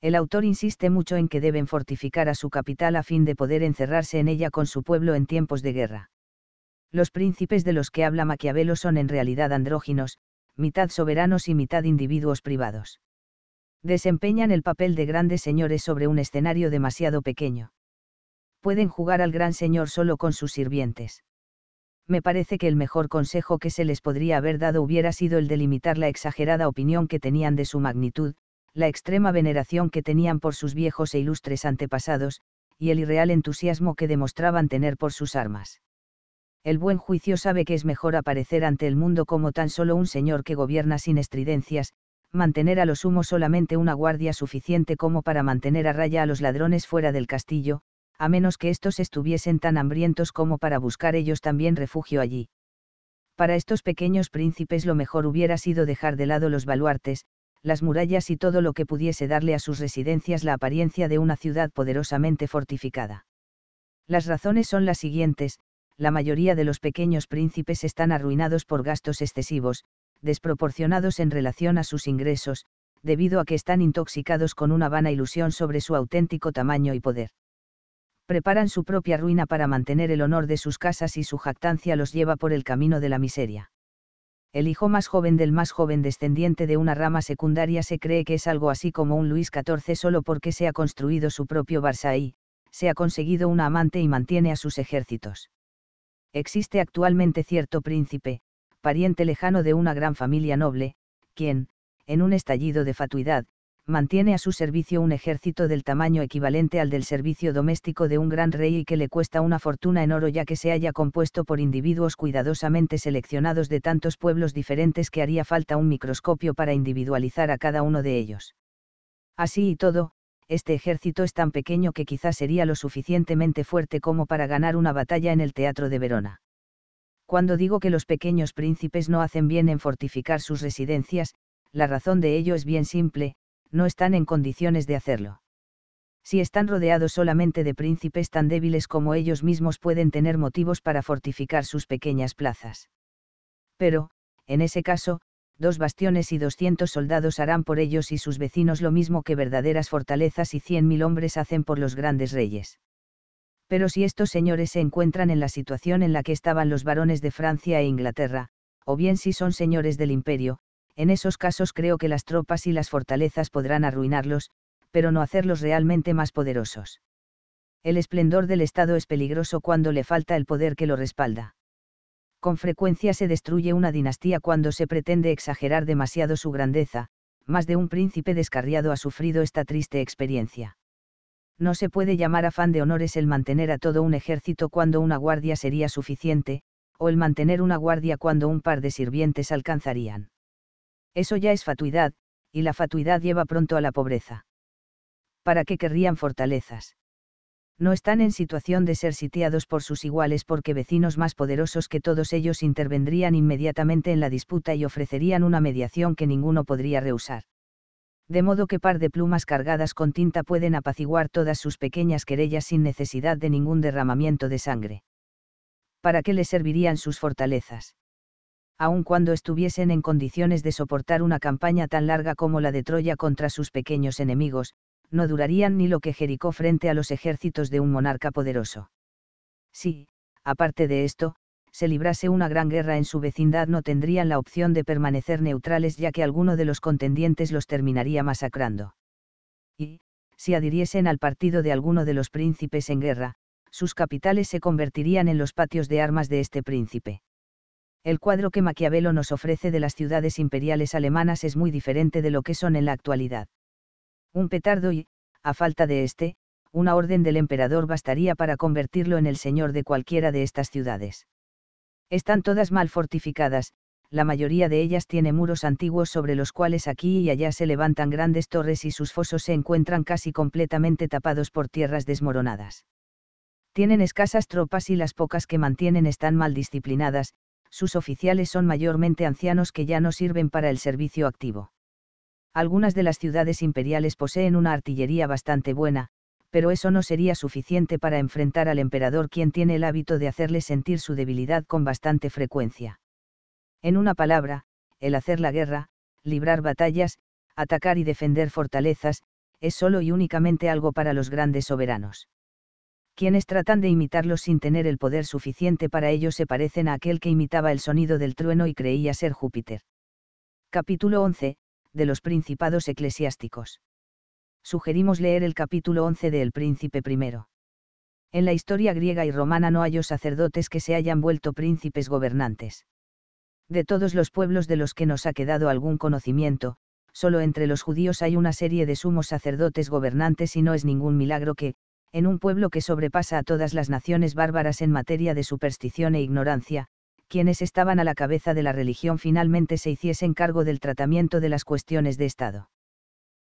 El autor insiste mucho en que deben fortificar a su capital a fin de poder encerrarse en ella con su pueblo en tiempos de guerra. Los príncipes de los que habla Maquiavelo son en realidad andróginos, mitad soberanos y mitad individuos privados. Desempeñan el papel de grandes señores sobre un escenario demasiado pequeño. Pueden jugar al gran señor solo con sus sirvientes. Me parece que el mejor consejo que se les podría haber dado hubiera sido el de limitar la exagerada opinión que tenían de su magnitud, la extrema veneración que tenían por sus viejos e ilustres antepasados, y el irreal entusiasmo que demostraban tener por sus armas. El buen juicio sabe que es mejor aparecer ante el mundo como tan solo un señor que gobierna sin estridencias, mantener a lo sumo solamente una guardia suficiente como para mantener a raya a los ladrones fuera del castillo, a menos que éstos estuviesen tan hambrientos como para buscar ellos también refugio allí. Para estos pequeños príncipes lo mejor hubiera sido dejar de lado los baluartes, las murallas y todo lo que pudiese darle a sus residencias la apariencia de una ciudad poderosamente fortificada. Las razones son las siguientes, la mayoría de los pequeños príncipes están arruinados por gastos excesivos, desproporcionados en relación a sus ingresos, debido a que están intoxicados con una vana ilusión sobre su auténtico tamaño y poder. Preparan su propia ruina para mantener el honor de sus casas y su jactancia los lleva por el camino de la miseria. El hijo más joven del más joven descendiente de una rama secundaria se cree que es algo así como un Luis XIV solo porque se ha construido su propio Barça se ha conseguido una amante y mantiene a sus ejércitos. Existe actualmente cierto príncipe, pariente lejano de una gran familia noble, quien, en un estallido de fatuidad, mantiene a su servicio un ejército del tamaño equivalente al del servicio doméstico de un gran rey y que le cuesta una fortuna en oro ya que se haya compuesto por individuos cuidadosamente seleccionados de tantos pueblos diferentes que haría falta un microscopio para individualizar a cada uno de ellos. Así y todo, este ejército es tan pequeño que quizás sería lo suficientemente fuerte como para ganar una batalla en el Teatro de Verona. Cuando digo que los pequeños príncipes no hacen bien en fortificar sus residencias, la razón de ello es bien simple, no están en condiciones de hacerlo. Si están rodeados solamente de príncipes tan débiles como ellos mismos pueden tener motivos para fortificar sus pequeñas plazas. Pero, en ese caso, dos bastiones y doscientos soldados harán por ellos y sus vecinos lo mismo que verdaderas fortalezas y cien mil hombres hacen por los grandes reyes. Pero si estos señores se encuentran en la situación en la que estaban los varones de Francia e Inglaterra, o bien si son señores del imperio, en esos casos creo que las tropas y las fortalezas podrán arruinarlos, pero no hacerlos realmente más poderosos. El esplendor del Estado es peligroso cuando le falta el poder que lo respalda con frecuencia se destruye una dinastía cuando se pretende exagerar demasiado su grandeza, más de un príncipe descarriado ha sufrido esta triste experiencia. No se puede llamar afán de honores el mantener a todo un ejército cuando una guardia sería suficiente, o el mantener una guardia cuando un par de sirvientes alcanzarían. Eso ya es fatuidad, y la fatuidad lleva pronto a la pobreza. ¿Para qué querrían fortalezas? no están en situación de ser sitiados por sus iguales porque vecinos más poderosos que todos ellos intervendrían inmediatamente en la disputa y ofrecerían una mediación que ninguno podría rehusar. De modo que par de plumas cargadas con tinta pueden apaciguar todas sus pequeñas querellas sin necesidad de ningún derramamiento de sangre. ¿Para qué les servirían sus fortalezas? Aun cuando estuviesen en condiciones de soportar una campaña tan larga como la de Troya contra sus pequeños enemigos, no durarían ni lo que Jericó frente a los ejércitos de un monarca poderoso. Si, aparte de esto, se librase una gran guerra en su vecindad no tendrían la opción de permanecer neutrales ya que alguno de los contendientes los terminaría masacrando. Y, si adhiriesen al partido de alguno de los príncipes en guerra, sus capitales se convertirían en los patios de armas de este príncipe. El cuadro que Maquiavelo nos ofrece de las ciudades imperiales alemanas es muy diferente de lo que son en la actualidad. Un petardo y, a falta de este, una orden del emperador bastaría para convertirlo en el señor de cualquiera de estas ciudades. Están todas mal fortificadas, la mayoría de ellas tiene muros antiguos sobre los cuales aquí y allá se levantan grandes torres y sus fosos se encuentran casi completamente tapados por tierras desmoronadas. Tienen escasas tropas y las pocas que mantienen están mal disciplinadas, sus oficiales son mayormente ancianos que ya no sirven para el servicio activo. Algunas de las ciudades imperiales poseen una artillería bastante buena, pero eso no sería suficiente para enfrentar al emperador quien tiene el hábito de hacerle sentir su debilidad con bastante frecuencia. En una palabra, el hacer la guerra, librar batallas, atacar y defender fortalezas, es solo y únicamente algo para los grandes soberanos. Quienes tratan de imitarlos sin tener el poder suficiente para ello se parecen a aquel que imitaba el sonido del trueno y creía ser Júpiter. Capítulo 11 de los principados eclesiásticos. Sugerimos leer el capítulo 11 de El Príncipe I. En la historia griega y romana no hay sacerdotes que se hayan vuelto príncipes gobernantes. De todos los pueblos de los que nos ha quedado algún conocimiento, solo entre los judíos hay una serie de sumos sacerdotes gobernantes y no es ningún milagro que, en un pueblo que sobrepasa a todas las naciones bárbaras en materia de superstición e ignorancia, quienes estaban a la cabeza de la religión finalmente se hiciesen cargo del tratamiento de las cuestiones de Estado.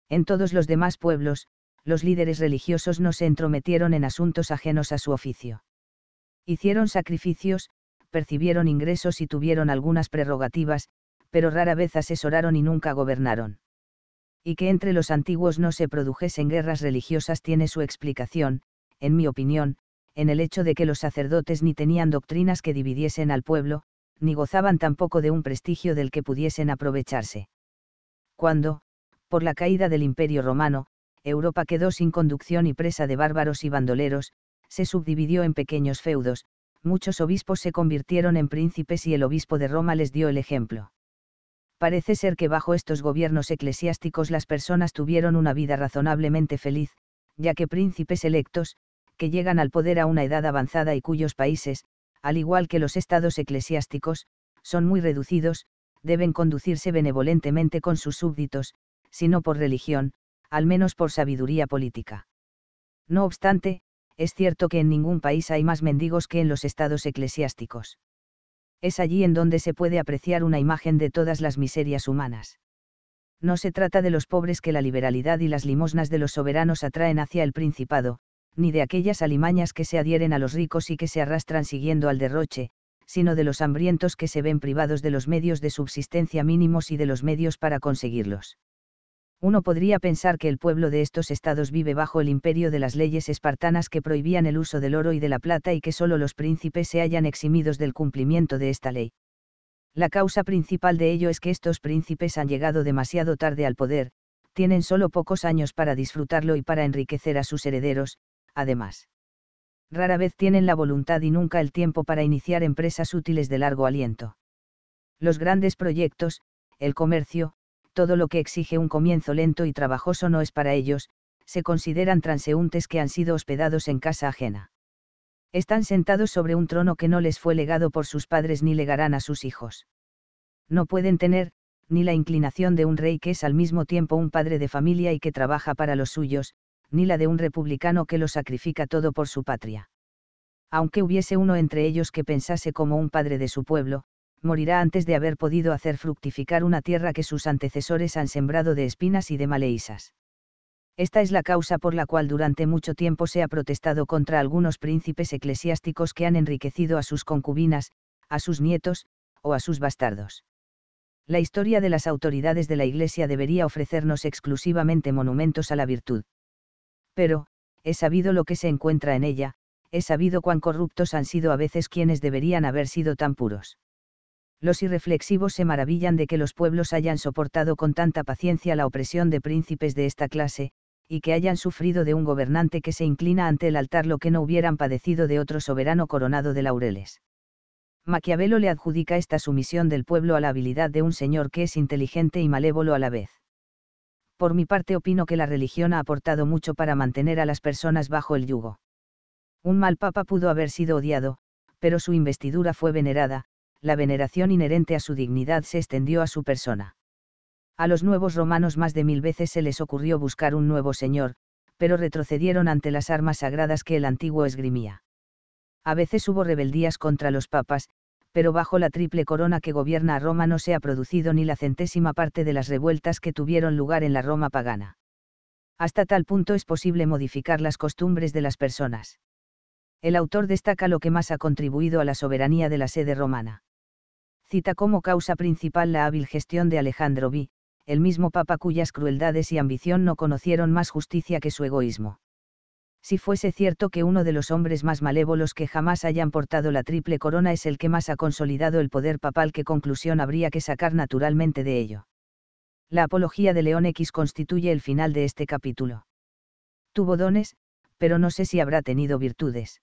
En todos los demás pueblos, los líderes religiosos no se entrometieron en asuntos ajenos a su oficio. Hicieron sacrificios, percibieron ingresos y tuvieron algunas prerrogativas, pero rara vez asesoraron y nunca gobernaron. Y que entre los antiguos no se produjesen guerras religiosas tiene su explicación, en mi opinión, en el hecho de que los sacerdotes ni tenían doctrinas que dividiesen al pueblo, ni gozaban tampoco de un prestigio del que pudiesen aprovecharse. Cuando, Por la caída del Imperio Romano, Europa quedó sin conducción y presa de bárbaros y bandoleros, se subdividió en pequeños feudos, muchos obispos se convirtieron en príncipes y el obispo de Roma les dio el ejemplo. Parece ser que bajo estos gobiernos eclesiásticos las personas tuvieron una vida razonablemente feliz, ya que príncipes electos, que llegan al poder a una edad avanzada y cuyos países, al igual que los estados eclesiásticos, son muy reducidos, deben conducirse benevolentemente con sus súbditos, si no por religión, al menos por sabiduría política. No obstante, es cierto que en ningún país hay más mendigos que en los estados eclesiásticos. Es allí en donde se puede apreciar una imagen de todas las miserias humanas. No se trata de los pobres que la liberalidad y las limosnas de los soberanos atraen hacia el principado, ni de aquellas alimañas que se adhieren a los ricos y que se arrastran siguiendo al derroche, sino de los hambrientos que se ven privados de los medios de subsistencia mínimos y de los medios para conseguirlos. Uno podría pensar que el pueblo de estos estados vive bajo el imperio de las leyes espartanas que prohibían el uso del oro y de la plata y que solo los príncipes se hayan eximidos del cumplimiento de esta ley. La causa principal de ello es que estos príncipes han llegado demasiado tarde al poder, tienen solo pocos años para disfrutarlo y para enriquecer a sus herederos, además. Rara vez tienen la voluntad y nunca el tiempo para iniciar empresas útiles de largo aliento. Los grandes proyectos, el comercio, todo lo que exige un comienzo lento y trabajoso no es para ellos, se consideran transeúntes que han sido hospedados en casa ajena. Están sentados sobre un trono que no les fue legado por sus padres ni legarán a sus hijos. No pueden tener, ni la inclinación de un rey que es al mismo tiempo un padre de familia y que trabaja para los suyos, ni la de un republicano que lo sacrifica todo por su patria. Aunque hubiese uno entre ellos que pensase como un padre de su pueblo, morirá antes de haber podido hacer fructificar una tierra que sus antecesores han sembrado de espinas y de maleisas. Esta es la causa por la cual durante mucho tiempo se ha protestado contra algunos príncipes eclesiásticos que han enriquecido a sus concubinas, a sus nietos, o a sus bastardos. La historia de las autoridades de la Iglesia debería ofrecernos exclusivamente monumentos a la virtud. Pero, he sabido lo que se encuentra en ella, he sabido cuán corruptos han sido a veces quienes deberían haber sido tan puros los irreflexivos se maravillan de que los pueblos hayan soportado con tanta paciencia la opresión de príncipes de esta clase, y que hayan sufrido de un gobernante que se inclina ante el altar lo que no hubieran padecido de otro soberano coronado de laureles. Maquiavelo le adjudica esta sumisión del pueblo a la habilidad de un señor que es inteligente y malévolo a la vez. Por mi parte opino que la religión ha aportado mucho para mantener a las personas bajo el yugo. Un mal papa pudo haber sido odiado, pero su investidura fue venerada, la veneración inherente a su dignidad se extendió a su persona. A los nuevos romanos más de mil veces se les ocurrió buscar un nuevo señor, pero retrocedieron ante las armas sagradas que el antiguo esgrimía. A veces hubo rebeldías contra los papas, pero bajo la triple corona que gobierna a Roma no se ha producido ni la centésima parte de las revueltas que tuvieron lugar en la Roma pagana. Hasta tal punto es posible modificar las costumbres de las personas. El autor destaca lo que más ha contribuido a la soberanía de la sede romana cita como causa principal la hábil gestión de Alejandro V, el mismo papa cuyas crueldades y ambición no conocieron más justicia que su egoísmo. Si fuese cierto que uno de los hombres más malévolos que jamás hayan portado la triple corona es el que más ha consolidado el poder papal, ¿qué conclusión habría que sacar naturalmente de ello? La apología de León X constituye el final de este capítulo. Tuvo dones, pero no sé si habrá tenido virtudes.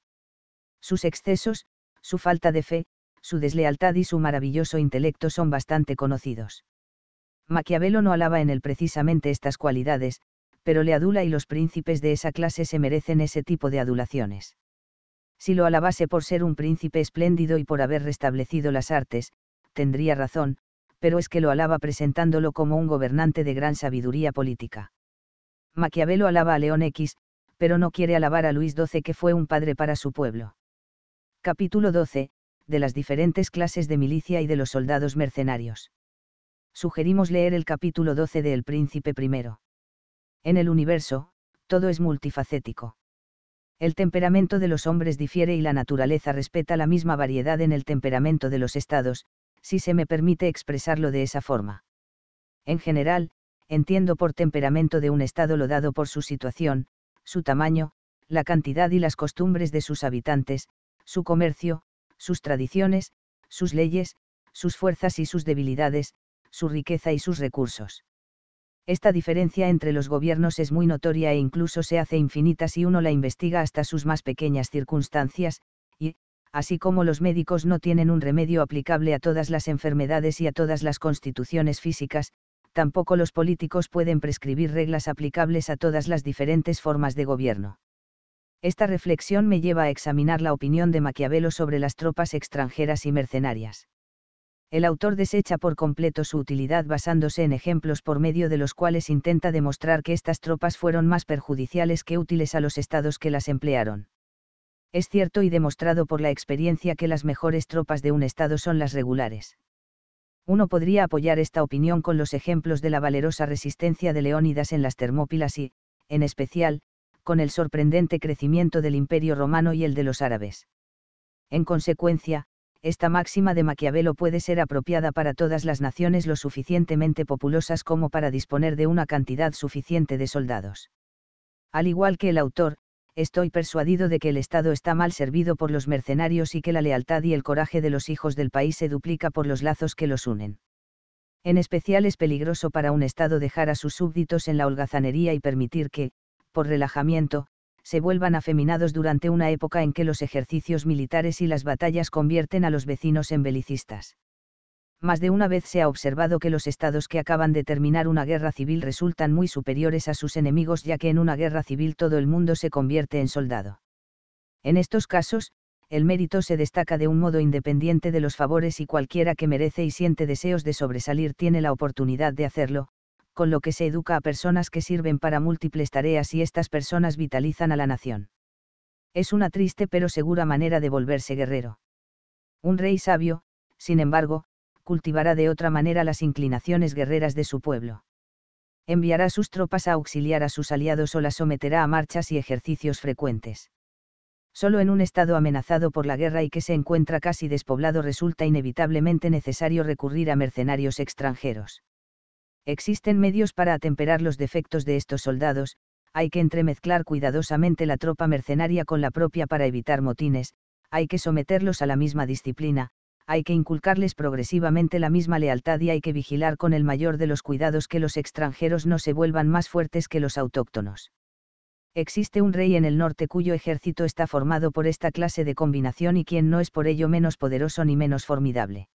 Sus excesos, su falta de fe, su deslealtad y su maravilloso intelecto son bastante conocidos. Maquiavelo no alaba en él precisamente estas cualidades, pero le adula y los príncipes de esa clase se merecen ese tipo de adulaciones. Si lo alabase por ser un príncipe espléndido y por haber restablecido las artes, tendría razón, pero es que lo alaba presentándolo como un gobernante de gran sabiduría política. Maquiavelo alaba a León X, pero no quiere alabar a Luis XII que fue un padre para su pueblo. Capítulo 12, de las diferentes clases de milicia y de los soldados mercenarios. Sugerimos leer el capítulo 12 de El Príncipe I. En el universo, todo es multifacético. El temperamento de los hombres difiere y la naturaleza respeta la misma variedad en el temperamento de los estados, si se me permite expresarlo de esa forma. En general, entiendo por temperamento de un estado lo dado por su situación, su tamaño, la cantidad y las costumbres de sus habitantes, su comercio, sus tradiciones, sus leyes, sus fuerzas y sus debilidades, su riqueza y sus recursos. Esta diferencia entre los gobiernos es muy notoria e incluso se hace infinita si uno la investiga hasta sus más pequeñas circunstancias, y, así como los médicos no tienen un remedio aplicable a todas las enfermedades y a todas las constituciones físicas, tampoco los políticos pueden prescribir reglas aplicables a todas las diferentes formas de gobierno. Esta reflexión me lleva a examinar la opinión de Maquiavelo sobre las tropas extranjeras y mercenarias. El autor desecha por completo su utilidad basándose en ejemplos por medio de los cuales intenta demostrar que estas tropas fueron más perjudiciales que útiles a los estados que las emplearon. Es cierto y demostrado por la experiencia que las mejores tropas de un estado son las regulares. Uno podría apoyar esta opinión con los ejemplos de la valerosa resistencia de Leónidas en las Termópilas y, en especial, con el sorprendente crecimiento del Imperio romano y el de los árabes. En consecuencia, esta máxima de Maquiavelo puede ser apropiada para todas las naciones lo suficientemente populosas como para disponer de una cantidad suficiente de soldados. Al igual que el autor, estoy persuadido de que el Estado está mal servido por los mercenarios y que la lealtad y el coraje de los hijos del país se duplica por los lazos que los unen. En especial es peligroso para un Estado dejar a sus súbditos en la holgazanería y permitir que, por relajamiento, se vuelvan afeminados durante una época en que los ejercicios militares y las batallas convierten a los vecinos en belicistas. Más de una vez se ha observado que los estados que acaban de terminar una guerra civil resultan muy superiores a sus enemigos ya que en una guerra civil todo el mundo se convierte en soldado. En estos casos, el mérito se destaca de un modo independiente de los favores y cualquiera que merece y siente deseos de sobresalir tiene la oportunidad de hacerlo, con lo que se educa a personas que sirven para múltiples tareas y estas personas vitalizan a la nación. Es una triste pero segura manera de volverse guerrero. Un rey sabio, sin embargo, cultivará de otra manera las inclinaciones guerreras de su pueblo. Enviará sus tropas a auxiliar a sus aliados o las someterá a marchas y ejercicios frecuentes. Solo en un estado amenazado por la guerra y que se encuentra casi despoblado resulta inevitablemente necesario recurrir a mercenarios extranjeros. Existen medios para atemperar los defectos de estos soldados, hay que entremezclar cuidadosamente la tropa mercenaria con la propia para evitar motines, hay que someterlos a la misma disciplina, hay que inculcarles progresivamente la misma lealtad y hay que vigilar con el mayor de los cuidados que los extranjeros no se vuelvan más fuertes que los autóctonos. Existe un rey en el norte cuyo ejército está formado por esta clase de combinación y quien no es por ello menos poderoso ni menos formidable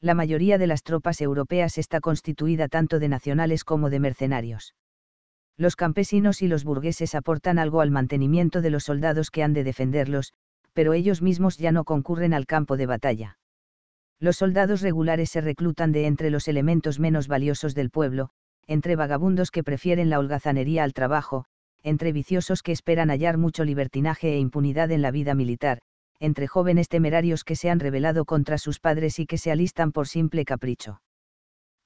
la mayoría de las tropas europeas está constituida tanto de nacionales como de mercenarios. Los campesinos y los burgueses aportan algo al mantenimiento de los soldados que han de defenderlos, pero ellos mismos ya no concurren al campo de batalla. Los soldados regulares se reclutan de entre los elementos menos valiosos del pueblo, entre vagabundos que prefieren la holgazanería al trabajo, entre viciosos que esperan hallar mucho libertinaje e impunidad en la vida militar, entre jóvenes temerarios que se han rebelado contra sus padres y que se alistan por simple capricho.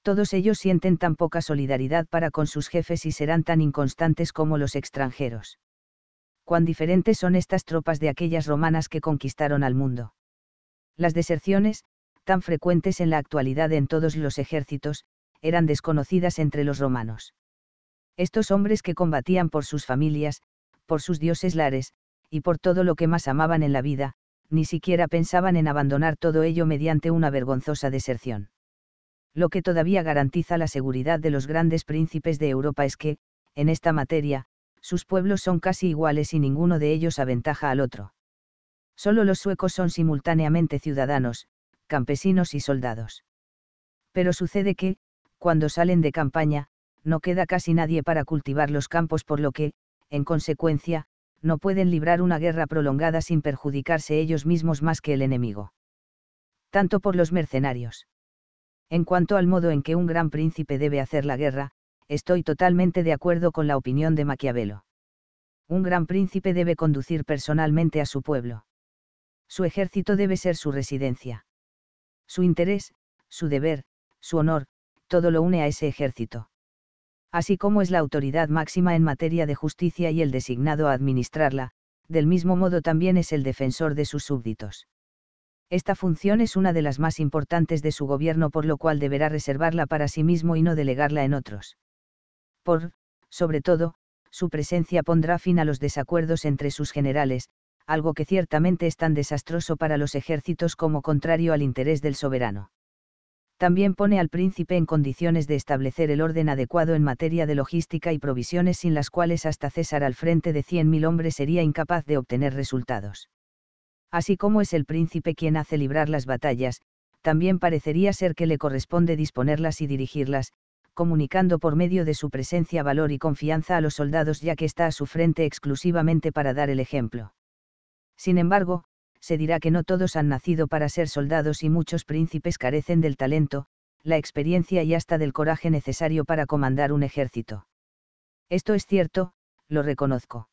Todos ellos sienten tan poca solidaridad para con sus jefes y serán tan inconstantes como los extranjeros. Cuán diferentes son estas tropas de aquellas romanas que conquistaron al mundo. Las deserciones, tan frecuentes en la actualidad en todos los ejércitos, eran desconocidas entre los romanos. Estos hombres que combatían por sus familias, por sus dioses lares, y por todo lo que más amaban en la vida, ni siquiera pensaban en abandonar todo ello mediante una vergonzosa deserción. Lo que todavía garantiza la seguridad de los grandes príncipes de Europa es que, en esta materia, sus pueblos son casi iguales y ninguno de ellos aventaja al otro. Solo los suecos son simultáneamente ciudadanos, campesinos y soldados. Pero sucede que, cuando salen de campaña, no queda casi nadie para cultivar los campos por lo que, en consecuencia, no pueden librar una guerra prolongada sin perjudicarse ellos mismos más que el enemigo. Tanto por los mercenarios. En cuanto al modo en que un gran príncipe debe hacer la guerra, estoy totalmente de acuerdo con la opinión de Maquiavelo. Un gran príncipe debe conducir personalmente a su pueblo. Su ejército debe ser su residencia. Su interés, su deber, su honor, todo lo une a ese ejército así como es la autoridad máxima en materia de justicia y el designado a administrarla, del mismo modo también es el defensor de sus súbditos. Esta función es una de las más importantes de su gobierno por lo cual deberá reservarla para sí mismo y no delegarla en otros. Por, sobre todo, su presencia pondrá fin a los desacuerdos entre sus generales, algo que ciertamente es tan desastroso para los ejércitos como contrario al interés del soberano También pone al príncipe en condiciones de establecer el orden adecuado en materia de logística y provisiones sin las cuales hasta César al frente de 100.000 hombres sería incapaz de obtener resultados. Así como es el príncipe quien hace librar las batallas, también parecería ser que le corresponde disponerlas y dirigirlas, comunicando por medio de su presencia valor y confianza a los soldados ya que está a su frente exclusivamente para dar el ejemplo. Sin embargo, se dirá que no todos han nacido para ser soldados y muchos príncipes carecen del talento, la experiencia y hasta del coraje necesario para comandar un ejército. Esto es cierto, lo reconozco.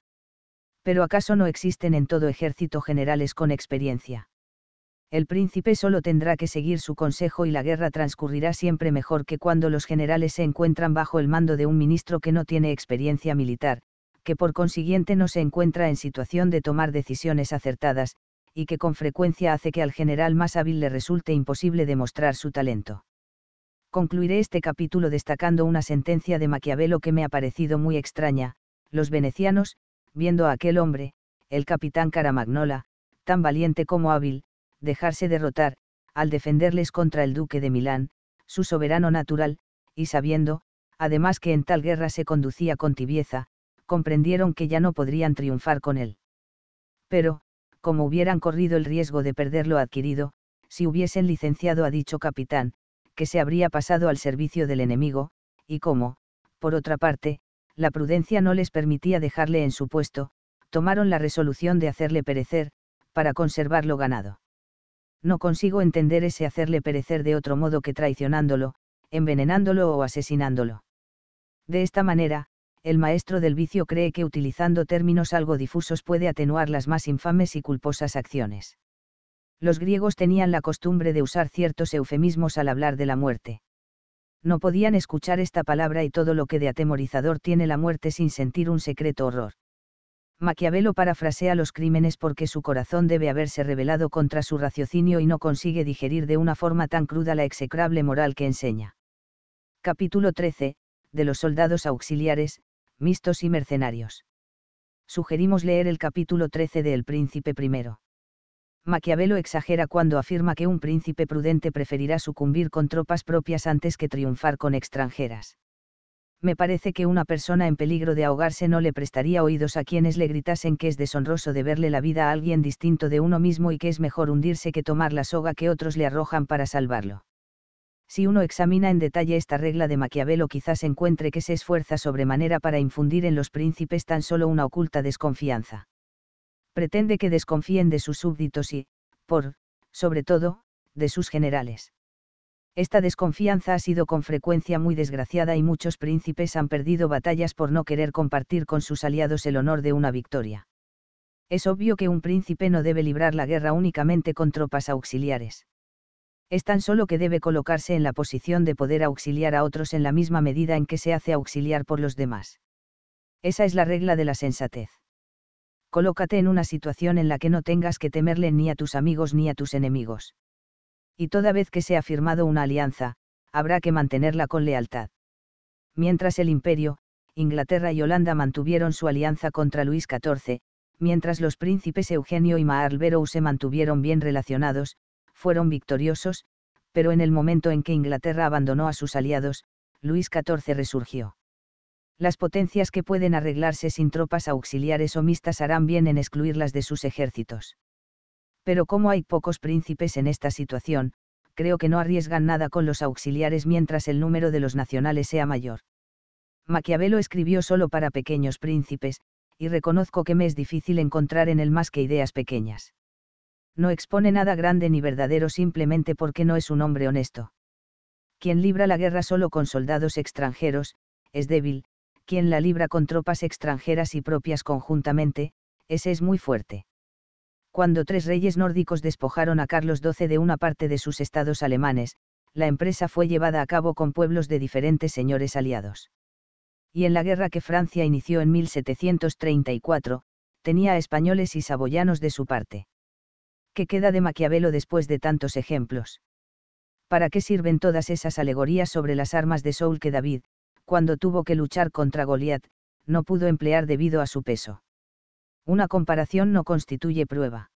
Pero ¿acaso no existen en todo ejército generales con experiencia? El príncipe solo tendrá que seguir su consejo y la guerra transcurrirá siempre mejor que cuando los generales se encuentran bajo el mando de un ministro que no tiene experiencia militar, que por consiguiente no se encuentra en situación de tomar decisiones acertadas, y que con frecuencia hace que al general más hábil le resulte imposible demostrar su talento. Concluiré este capítulo destacando una sentencia de Maquiavelo que me ha parecido muy extraña, los venecianos, viendo a aquel hombre, el capitán Caramagnola, tan valiente como hábil, dejarse derrotar, al defenderles contra el duque de Milán, su soberano natural, y sabiendo, además que en tal guerra se conducía con tibieza, comprendieron que ya no podrían triunfar con él. Pero, como hubieran corrido el riesgo de perder lo adquirido, si hubiesen licenciado a dicho capitán, que se habría pasado al servicio del enemigo, y como, por otra parte, la prudencia no les permitía dejarle en su puesto, tomaron la resolución de hacerle perecer, para conservar lo ganado. No consigo entender ese hacerle perecer de otro modo que traicionándolo, envenenándolo o asesinándolo. De esta manera, el maestro del vicio cree que utilizando términos algo difusos puede atenuar las más infames y culposas acciones. Los griegos tenían la costumbre de usar ciertos eufemismos al hablar de la muerte. No podían escuchar esta palabra y todo lo que de atemorizador tiene la muerte sin sentir un secreto horror. Maquiavelo parafrasea los crímenes porque su corazón debe haberse rebelado contra su raciocinio y no consigue digerir de una forma tan cruda la execrable moral que enseña. Capítulo 13, de los soldados auxiliares, mistos y mercenarios. Sugerimos leer el capítulo 13 de El Príncipe I. Maquiavelo exagera cuando afirma que un príncipe prudente preferirá sucumbir con tropas propias antes que triunfar con extranjeras. Me parece que una persona en peligro de ahogarse no le prestaría oídos a quienes le gritasen que es deshonroso deberle la vida a alguien distinto de uno mismo y que es mejor hundirse que tomar la soga que otros le arrojan para salvarlo. Si uno examina en detalle esta regla de Maquiavelo quizás encuentre que se esfuerza sobremanera para infundir en los príncipes tan solo una oculta desconfianza. Pretende que desconfíen de sus súbditos y, por, sobre todo, de sus generales. Esta desconfianza ha sido con frecuencia muy desgraciada y muchos príncipes han perdido batallas por no querer compartir con sus aliados el honor de una victoria. Es obvio que un príncipe no debe librar la guerra únicamente con tropas auxiliares es tan solo que debe colocarse en la posición de poder auxiliar a otros en la misma medida en que se hace auxiliar por los demás. Esa es la regla de la sensatez. Colócate en una situación en la que no tengas que temerle ni a tus amigos ni a tus enemigos. Y toda vez que se ha firmado una alianza, habrá que mantenerla con lealtad. Mientras el imperio, Inglaterra y Holanda mantuvieron su alianza contra Luis XIV, mientras los príncipes Eugenio y Marlborough se mantuvieron bien relacionados, fueron victoriosos, pero en el momento en que Inglaterra abandonó a sus aliados, Luis XIV resurgió. Las potencias que pueden arreglarse sin tropas auxiliares o mixtas harán bien en excluirlas de sus ejércitos. Pero como hay pocos príncipes en esta situación, creo que no arriesgan nada con los auxiliares mientras el número de los nacionales sea mayor. Maquiavelo escribió solo para pequeños príncipes, y reconozco que me es difícil encontrar en él más que ideas pequeñas no expone nada grande ni verdadero simplemente porque no es un hombre honesto. Quien libra la guerra solo con soldados extranjeros, es débil, quien la libra con tropas extranjeras y propias conjuntamente, ese es muy fuerte. Cuando tres reyes nórdicos despojaron a Carlos XII de una parte de sus estados alemanes, la empresa fue llevada a cabo con pueblos de diferentes señores aliados. Y en la guerra que Francia inició en 1734, tenía a españoles y saboyanos de su parte. ¿Qué queda de Maquiavelo después de tantos ejemplos? ¿Para qué sirven todas esas alegorías sobre las armas de Saúl que David, cuando tuvo que luchar contra Goliat, no pudo emplear debido a su peso? Una comparación no constituye prueba.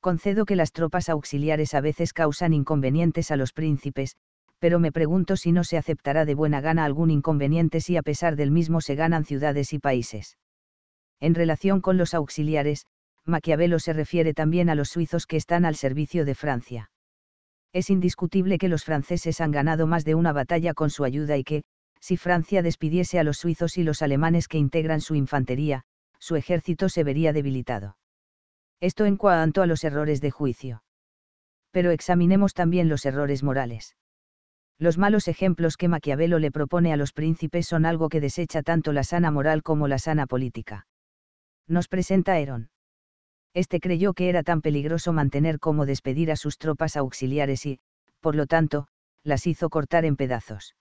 Concedo que las tropas auxiliares a veces causan inconvenientes a los príncipes, pero me pregunto si no se aceptará de buena gana algún inconveniente si a pesar del mismo se ganan ciudades y países. En relación con los auxiliares, Maquiavelo se refiere también a los suizos que están al servicio de Francia. Es indiscutible que los franceses han ganado más de una batalla con su ayuda y que, si Francia despidiese a los suizos y los alemanes que integran su infantería, su ejército se vería debilitado. Esto en cuanto a los errores de juicio. Pero examinemos también los errores morales. Los malos ejemplos que Maquiavelo le propone a los príncipes son algo que desecha tanto la sana moral como la sana política. Nos presenta Herón. Este creyó que era tan peligroso mantener como despedir a sus tropas auxiliares y, por lo tanto, las hizo cortar en pedazos.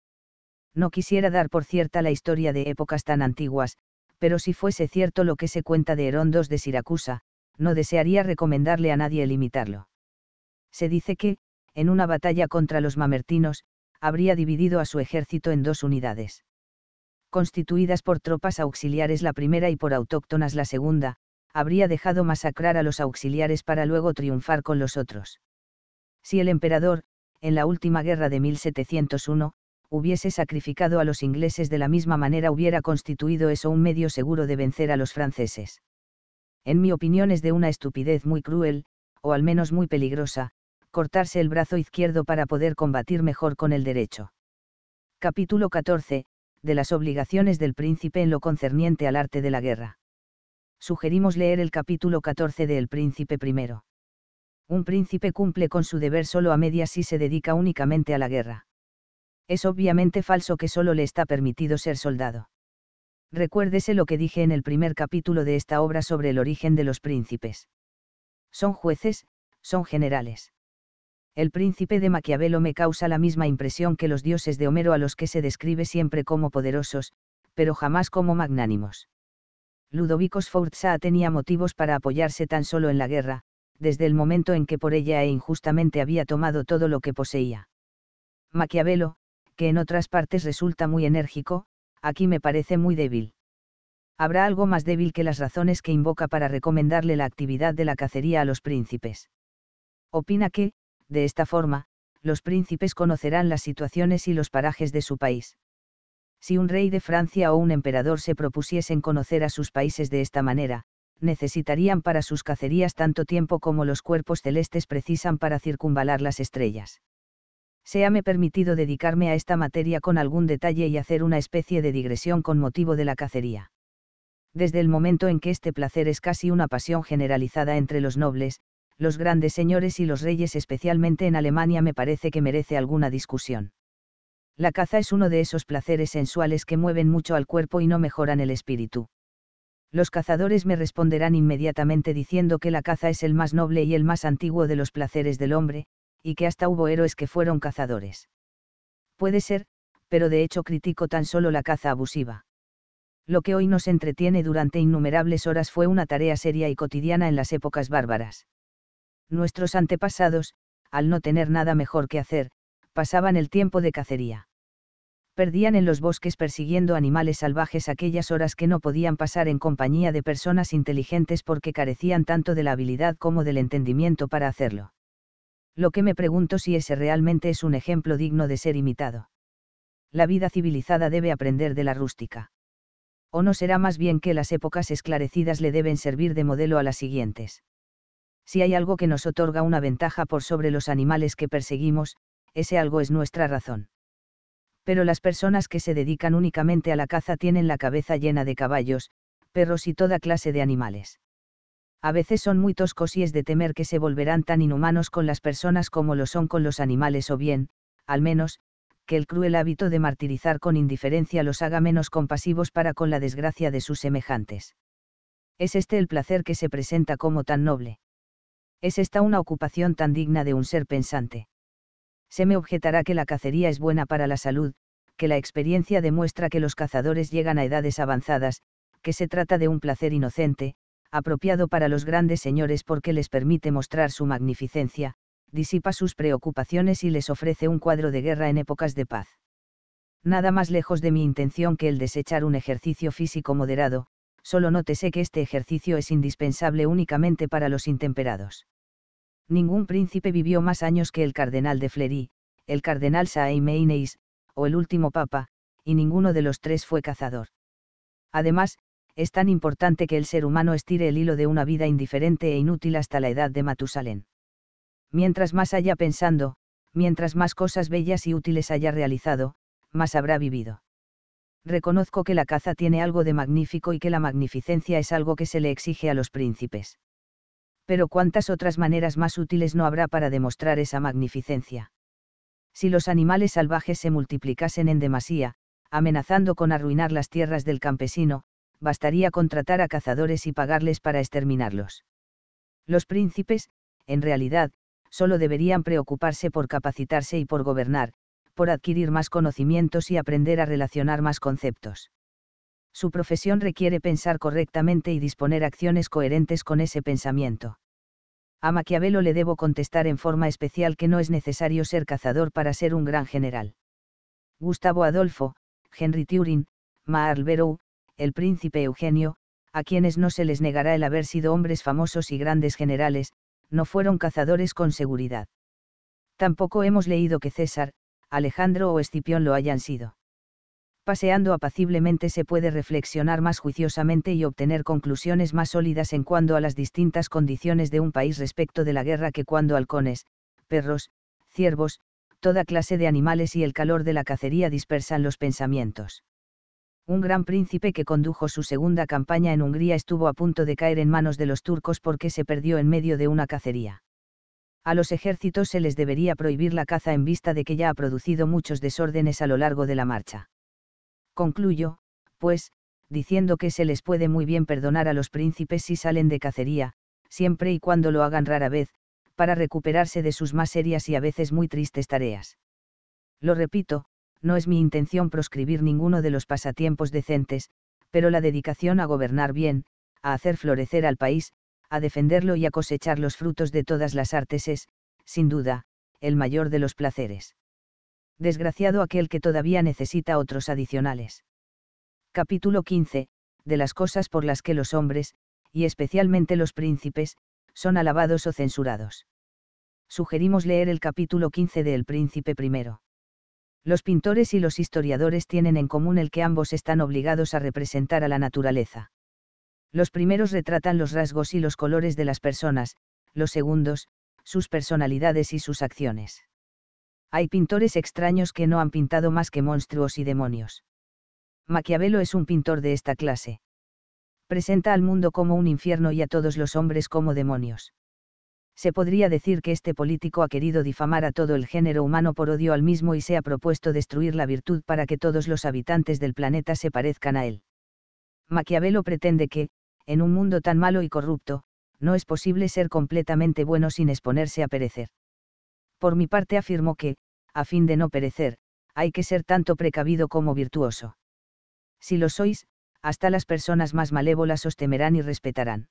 No quisiera dar por cierta la historia de épocas tan antiguas, pero si fuese cierto lo que se cuenta de Herondos de Siracusa, no desearía recomendarle a nadie el imitarlo. Se dice que, en una batalla contra los mamertinos, habría dividido a su ejército en dos unidades. Constituidas por tropas auxiliares la primera y por autóctonas la segunda, habría dejado masacrar a los auxiliares para luego triunfar con los otros. Si el emperador, en la última guerra de 1701, hubiese sacrificado a los ingleses de la misma manera hubiera constituido eso un medio seguro de vencer a los franceses. En mi opinión es de una estupidez muy cruel, o al menos muy peligrosa, cortarse el brazo izquierdo para poder combatir mejor con el derecho. Capítulo 14. De las obligaciones del príncipe en lo concerniente al arte de la guerra. Sugerimos leer el capítulo 14 de El Príncipe I. Un príncipe cumple con su deber solo a medias si se dedica únicamente a la guerra es obviamente falso que solo le está permitido ser soldado. Recuérdese lo que dije en el primer capítulo de esta obra sobre el origen de los príncipes. Son jueces, son generales. El príncipe de Maquiavelo me causa la misma impresión que los dioses de Homero a los que se describe siempre como poderosos, pero jamás como magnánimos. Ludovico Sforza tenía motivos para apoyarse tan solo en la guerra, desde el momento en que por ella e injustamente había tomado todo lo que poseía. Maquiavelo, que en otras partes resulta muy enérgico, aquí me parece muy débil. Habrá algo más débil que las razones que invoca para recomendarle la actividad de la cacería a los príncipes. Opina que, de esta forma, los príncipes conocerán las situaciones y los parajes de su país. Si un rey de Francia o un emperador se propusiesen conocer a sus países de esta manera, necesitarían para sus cacerías tanto tiempo como los cuerpos celestes precisan para circunvalar las estrellas. Séame permitido dedicarme a esta materia con algún detalle y hacer una especie de digresión con motivo de la cacería. Desde el momento en que este placer es casi una pasión generalizada entre los nobles, los grandes señores y los reyes especialmente en Alemania me parece que merece alguna discusión. La caza es uno de esos placeres sensuales que mueven mucho al cuerpo y no mejoran el espíritu. Los cazadores me responderán inmediatamente diciendo que la caza es el más noble y el más antiguo de los placeres del hombre, y que hasta hubo héroes que fueron cazadores. Puede ser, pero de hecho critico tan solo la caza abusiva. Lo que hoy nos entretiene durante innumerables horas fue una tarea seria y cotidiana en las épocas bárbaras. Nuestros antepasados, al no tener nada mejor que hacer, pasaban el tiempo de cacería. Perdían en los bosques persiguiendo animales salvajes aquellas horas que no podían pasar en compañía de personas inteligentes porque carecían tanto de la habilidad como del entendimiento para hacerlo lo que me pregunto si ese realmente es un ejemplo digno de ser imitado. La vida civilizada debe aprender de la rústica. ¿O no será más bien que las épocas esclarecidas le deben servir de modelo a las siguientes? Si hay algo que nos otorga una ventaja por sobre los animales que perseguimos, ese algo es nuestra razón. Pero las personas que se dedican únicamente a la caza tienen la cabeza llena de caballos, perros y toda clase de animales a veces son muy toscos y es de temer que se volverán tan inhumanos con las personas como lo son con los animales o bien, al menos, que el cruel hábito de martirizar con indiferencia los haga menos compasivos para con la desgracia de sus semejantes. Es este el placer que se presenta como tan noble. Es esta una ocupación tan digna de un ser pensante. Se me objetará que la cacería es buena para la salud, que la experiencia demuestra que los cazadores llegan a edades avanzadas, que se trata de un placer inocente, apropiado para los grandes señores porque les permite mostrar su magnificencia, disipa sus preocupaciones y les ofrece un cuadro de guerra en épocas de paz. Nada más lejos de mi intención que el desechar un ejercicio físico moderado, solo nótese que este ejercicio es indispensable únicamente para los intemperados. Ningún príncipe vivió más años que el cardenal de Fleury, el cardenal Saimeineis, o el último papa, y ninguno de los tres fue cazador. Además, es tan importante que el ser humano estire el hilo de una vida indiferente e inútil hasta la edad de Matusalén. Mientras más haya pensando, mientras más cosas bellas y útiles haya realizado, más habrá vivido. Reconozco que la caza tiene algo de magnífico y que la magnificencia es algo que se le exige a los príncipes. Pero cuántas otras maneras más útiles no habrá para demostrar esa magnificencia. Si los animales salvajes se multiplicasen en demasía, amenazando con arruinar las tierras del campesino, bastaría contratar a cazadores y pagarles para exterminarlos. Los príncipes, en realidad, solo deberían preocuparse por capacitarse y por gobernar, por adquirir más conocimientos y aprender a relacionar más conceptos. Su profesión requiere pensar correctamente y disponer acciones coherentes con ese pensamiento. A Maquiavelo le debo contestar en forma especial que no es necesario ser cazador para ser un gran general. Gustavo Adolfo, Henry Turing, Marlborough, el príncipe Eugenio, a quienes no se les negará el haber sido hombres famosos y grandes generales, no fueron cazadores con seguridad. Tampoco hemos leído que César, Alejandro o Escipión lo hayan sido. Paseando apaciblemente se puede reflexionar más juiciosamente y obtener conclusiones más sólidas en cuanto a las distintas condiciones de un país respecto de la guerra que cuando halcones, perros, ciervos, toda clase de animales y el calor de la cacería dispersan los pensamientos. Un gran príncipe que condujo su segunda campaña en Hungría estuvo a punto de caer en manos de los turcos porque se perdió en medio de una cacería. A los ejércitos se les debería prohibir la caza en vista de que ya ha producido muchos desórdenes a lo largo de la marcha. Concluyo, pues, diciendo que se les puede muy bien perdonar a los príncipes si salen de cacería, siempre y cuando lo hagan rara vez, para recuperarse de sus más serias y a veces muy tristes tareas. Lo repito, no es mi intención proscribir ninguno de los pasatiempos decentes, pero la dedicación a gobernar bien, a hacer florecer al país, a defenderlo y a cosechar los frutos de todas las artes es, sin duda, el mayor de los placeres. Desgraciado aquel que todavía necesita otros adicionales. Capítulo 15. De las cosas por las que los hombres, y especialmente los príncipes, son alabados o censurados. Sugerimos leer el capítulo 15 de El Príncipe I. Los pintores y los historiadores tienen en común el que ambos están obligados a representar a la naturaleza. Los primeros retratan los rasgos y los colores de las personas, los segundos, sus personalidades y sus acciones. Hay pintores extraños que no han pintado más que monstruos y demonios. Maquiavelo es un pintor de esta clase. Presenta al mundo como un infierno y a todos los hombres como demonios se podría decir que este político ha querido difamar a todo el género humano por odio al mismo y se ha propuesto destruir la virtud para que todos los habitantes del planeta se parezcan a él. Maquiavelo pretende que, en un mundo tan malo y corrupto, no es posible ser completamente bueno sin exponerse a perecer. Por mi parte afirmo que, a fin de no perecer, hay que ser tanto precavido como virtuoso. Si lo sois, hasta las personas más malévolas os temerán y respetarán.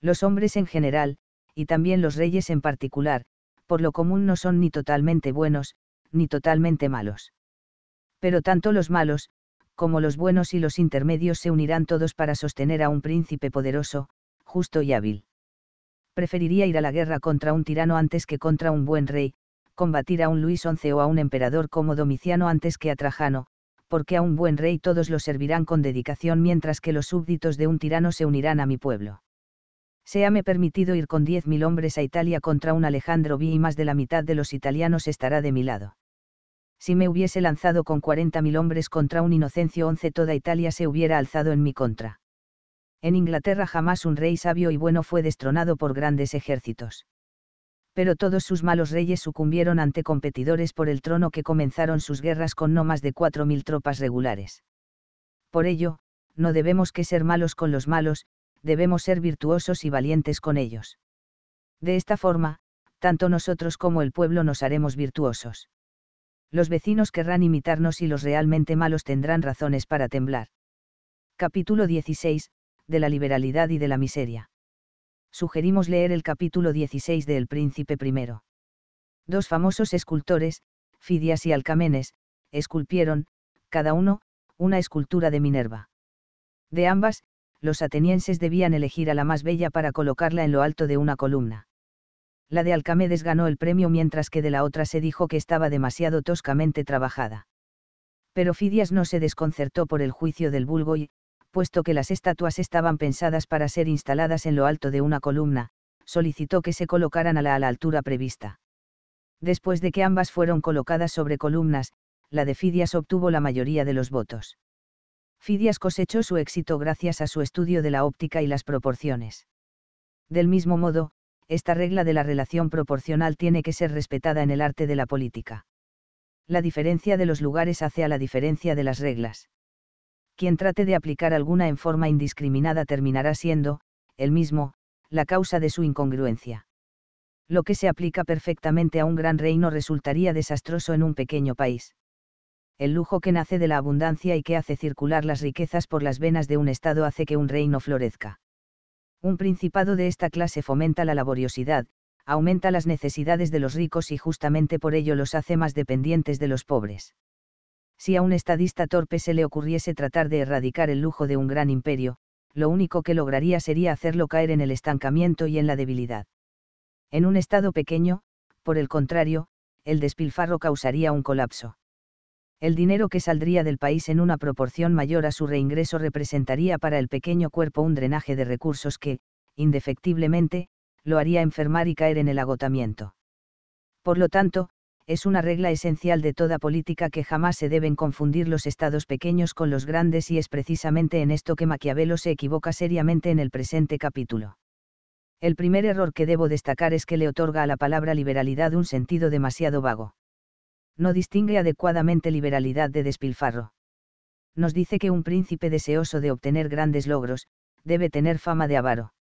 Los hombres en general, y también los reyes en particular, por lo común no son ni totalmente buenos, ni totalmente malos. Pero tanto los malos, como los buenos y los intermedios se unirán todos para sostener a un príncipe poderoso, justo y hábil. Preferiría ir a la guerra contra un tirano antes que contra un buen rey, combatir a un Luis XI o a un emperador como Domiciano antes que a Trajano, porque a un buen rey todos lo servirán con dedicación mientras que los súbditos de un tirano se unirán a mi pueblo. Séame permitido ir con diez mil hombres a Italia contra un Alejandro V y más de la mitad de los italianos estará de mi lado. Si me hubiese lanzado con cuarenta mil hombres contra un Inocencio XI toda Italia se hubiera alzado en mi contra. En Inglaterra jamás un rey sabio y bueno fue destronado por grandes ejércitos. Pero todos sus malos reyes sucumbieron ante competidores por el trono que comenzaron sus guerras con no más de cuatro mil tropas regulares. Por ello, no debemos que ser malos con los malos, debemos ser virtuosos y valientes con ellos. De esta forma, tanto nosotros como el pueblo nos haremos virtuosos. Los vecinos querrán imitarnos y los realmente malos tendrán razones para temblar. Capítulo 16, de la liberalidad y de la miseria. Sugerimos leer el capítulo 16 de El Príncipe I. Dos famosos escultores, Fidias y Alcamenes, esculpieron, cada uno, una escultura de Minerva. De ambas, los atenienses debían elegir a la más bella para colocarla en lo alto de una columna. La de Alcamedes ganó el premio mientras que de la otra se dijo que estaba demasiado toscamente trabajada. Pero Fidias no se desconcertó por el juicio del vulgo y, puesto que las estatuas estaban pensadas para ser instaladas en lo alto de una columna, solicitó que se colocaran a la, altura prevista. Después de que ambas fueron colocadas sobre columnas, la de Fidias obtuvo la mayoría de los votos. Fidias cosechó su éxito gracias a su estudio de la óptica y las proporciones. Del mismo modo, esta regla de la relación proporcional tiene que ser respetada en el arte de la política. La diferencia de los lugares hace a la diferencia de las reglas. Quien trate de aplicar alguna en forma indiscriminada terminará siendo, el mismo, la causa de su incongruencia. Lo que se aplica perfectamente a un gran reino resultaría desastroso en un pequeño país. El lujo que nace de la abundancia y que hace circular las riquezas por las venas de un Estado hace que un reino florezca. Un principado de esta clase fomenta la laboriosidad, aumenta las necesidades de los ricos y justamente por ello los hace más dependientes de los pobres. Si a un estadista torpe se le ocurriese tratar de erradicar el lujo de un gran imperio, lo único que lograría sería hacerlo caer en el estancamiento y en la debilidad. En un estado pequeño, por el contrario, el despilfarro causaría un colapso. El dinero que saldría del país en una proporción mayor a su reingreso representaría para el pequeño cuerpo un drenaje de recursos que, indefectiblemente, lo haría enfermar y caer en el agotamiento. Por lo tanto, es una regla esencial de toda política que jamás se deben confundir los estados pequeños con los grandes y es precisamente en esto que Maquiavelo se equivoca seriamente en el presente capítulo. El primer error que debo destacar es que le otorga a la palabra liberalidad un sentido demasiado vago. No distingue adecuadamente liberalidad de despilfarro. Nos dice que un príncipe deseoso de obtener grandes logros, debe tener fama de avaro.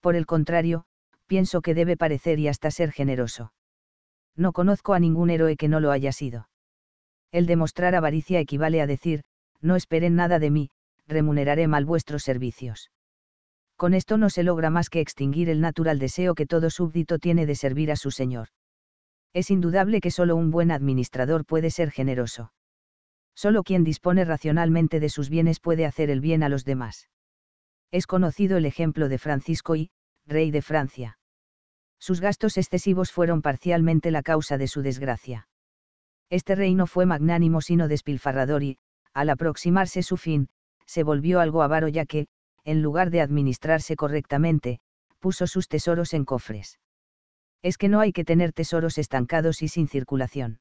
Por el contrario, pienso que debe parecer y hasta ser generoso. No conozco a ningún héroe que no lo haya sido. El demostrar avaricia equivale a decir, no esperen nada de mí, remuneraré mal vuestros servicios. Con esto no se logra más que extinguir el natural deseo que todo súbdito tiene de servir a su señor. Es indudable que solo un buen administrador puede ser generoso. Solo quien dispone racionalmente de sus bienes puede hacer el bien a los demás. Es conocido el ejemplo de Francisco I, rey de Francia. Sus gastos excesivos fueron parcialmente la causa de su desgracia. Este reino fue magnánimo sino despilfarrador y, al aproximarse su fin, se volvió algo avaro ya que, en lugar de administrarse correctamente, puso sus tesoros en cofres. Es que no hay que tener tesoros estancados y sin circulación.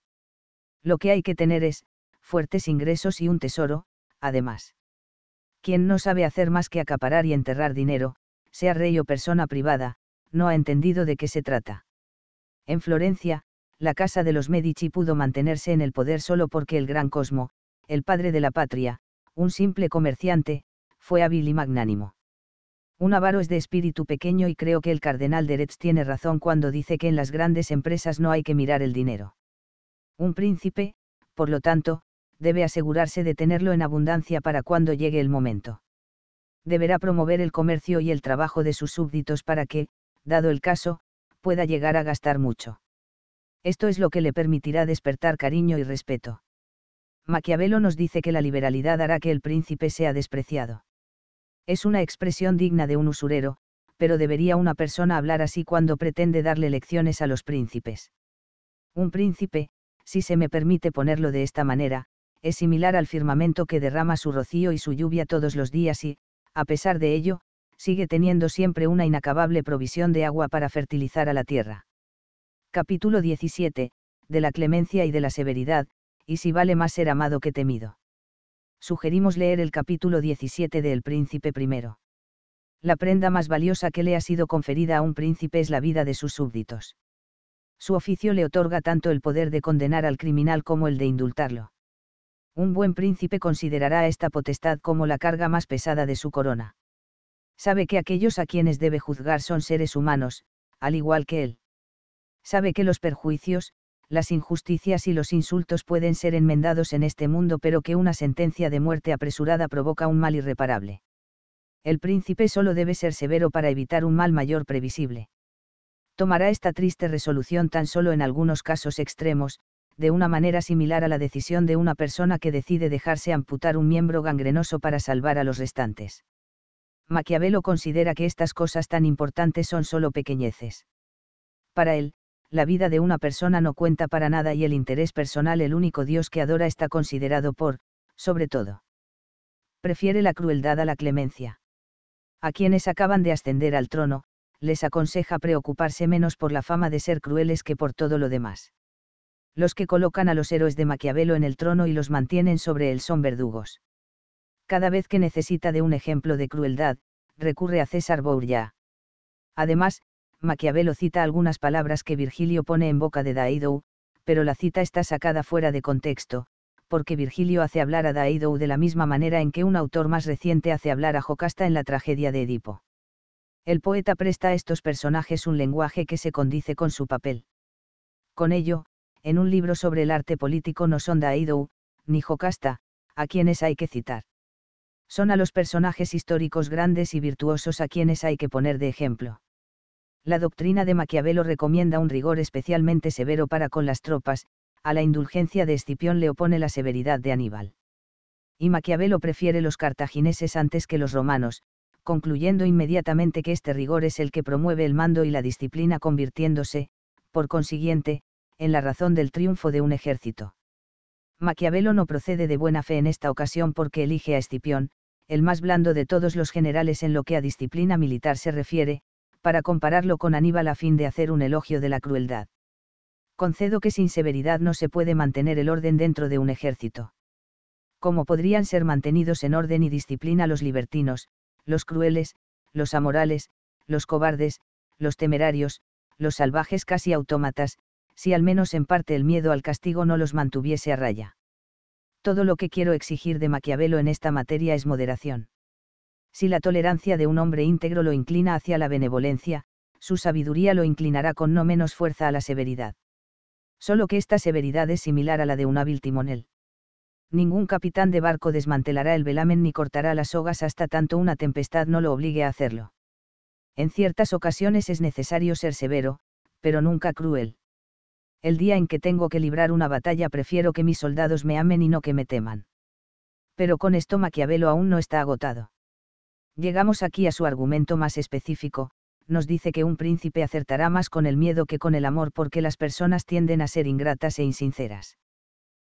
Lo que hay que tener es, fuertes ingresos y un tesoro, además. Quien no sabe hacer más que acaparar y enterrar dinero, sea rey o persona privada, no ha entendido de qué se trata. En Florencia, la casa de los Medici pudo mantenerse en el poder solo porque el gran Cosmo, el padre de la patria, un simple comerciante, fue hábil y magnánimo. Un avaro es de espíritu pequeño y creo que el cardenal de Retz tiene razón cuando dice que en las grandes empresas no hay que mirar el dinero. Un príncipe, por lo tanto, debe asegurarse de tenerlo en abundancia para cuando llegue el momento. Deberá promover el comercio y el trabajo de sus súbditos para que, dado el caso, pueda llegar a gastar mucho. Esto es lo que le permitirá despertar cariño y respeto. Maquiavelo nos dice que la liberalidad hará que el príncipe sea despreciado. Es una expresión digna de un usurero, pero debería una persona hablar así cuando pretende darle lecciones a los príncipes. Un príncipe, si se me permite ponerlo de esta manera, es similar al firmamento que derrama su rocío y su lluvia todos los días y, a pesar de ello, sigue teniendo siempre una inacabable provisión de agua para fertilizar a la tierra. Capítulo 17, de la clemencia y de la severidad, y si vale más ser amado que temido. Sugerimos leer el capítulo 17 de El Príncipe I. La prenda más valiosa que le ha sido conferida a un príncipe es la vida de sus súbditos. Su oficio le otorga tanto el poder de condenar al criminal como el de indultarlo. Un buen príncipe considerará esta potestad como la carga más pesada de su corona sabe que aquellos a quienes debe juzgar son seres humanos, al igual que él. Sabe que los perjuicios, las injusticias y los insultos pueden ser enmendados en este mundo pero que una sentencia de muerte apresurada provoca un mal irreparable. El príncipe solo debe ser severo para evitar un mal mayor previsible. Tomará esta triste resolución tan solo en algunos casos extremos, de una manera similar a la decisión de una persona que decide dejarse amputar un miembro gangrenoso para salvar a los restantes. Maquiavelo considera que estas cosas tan importantes son solo pequeñeces. Para él, la vida de una persona no cuenta para nada y el interés personal el único Dios que adora está considerado por, sobre todo. Prefiere la crueldad a la clemencia. A quienes acaban de ascender al trono, les aconseja preocuparse menos por la fama de ser crueles que por todo lo demás. Los que colocan a los héroes de Maquiavelo en el trono y los mantienen sobre él son verdugos. Cada vez que necesita de un ejemplo de crueldad, recurre a César Bourya. Además, Maquiavelo cita algunas palabras que Virgilio pone en boca de Daidou, pero la cita está sacada fuera de contexto, porque Virgilio hace hablar a Daidou de la misma manera en que un autor más reciente hace hablar a Jocasta en la tragedia de Edipo. El poeta presta a estos personajes un lenguaje que se condice con su papel. Con ello, en un libro sobre el arte político no son Daidou, ni Jocasta, a quienes hay que citar. Son a los personajes históricos grandes y virtuosos a quienes hay que poner de ejemplo. La doctrina de Maquiavelo recomienda un rigor especialmente severo para con las tropas, a la indulgencia de Escipión le opone la severidad de Aníbal. Y Maquiavelo prefiere los cartagineses antes que los romanos, concluyendo inmediatamente que este rigor es el que promueve el mando y la disciplina convirtiéndose, por consiguiente, en la razón del triunfo de un ejército. Maquiavelo no procede de buena fe en esta ocasión porque elige a Escipión, el más blando de todos los generales en lo que a disciplina militar se refiere, para compararlo con Aníbal a fin de hacer un elogio de la crueldad. Concedo que sin severidad no se puede mantener el orden dentro de un ejército. ¿Cómo podrían ser mantenidos en orden y disciplina los libertinos, los crueles, los amorales, los cobardes, los temerarios, los salvajes casi autómatas, si al menos en parte el miedo al castigo no los mantuviese a raya. Todo lo que quiero exigir de Maquiavelo en esta materia es moderación. Si la tolerancia de un hombre íntegro lo inclina hacia la benevolencia, su sabiduría lo inclinará con no menos fuerza a la severidad. Solo que esta severidad es similar a la de un hábil timonel. Ningún capitán de barco desmantelará el velamen ni cortará las sogas hasta tanto una tempestad no lo obligue a hacerlo. En ciertas ocasiones es necesario ser severo, pero nunca cruel el día en que tengo que librar una batalla prefiero que mis soldados me amen y no que me teman. Pero con esto Maquiavelo aún no está agotado. Llegamos aquí a su argumento más específico, nos dice que un príncipe acertará más con el miedo que con el amor porque las personas tienden a ser ingratas e insinceras.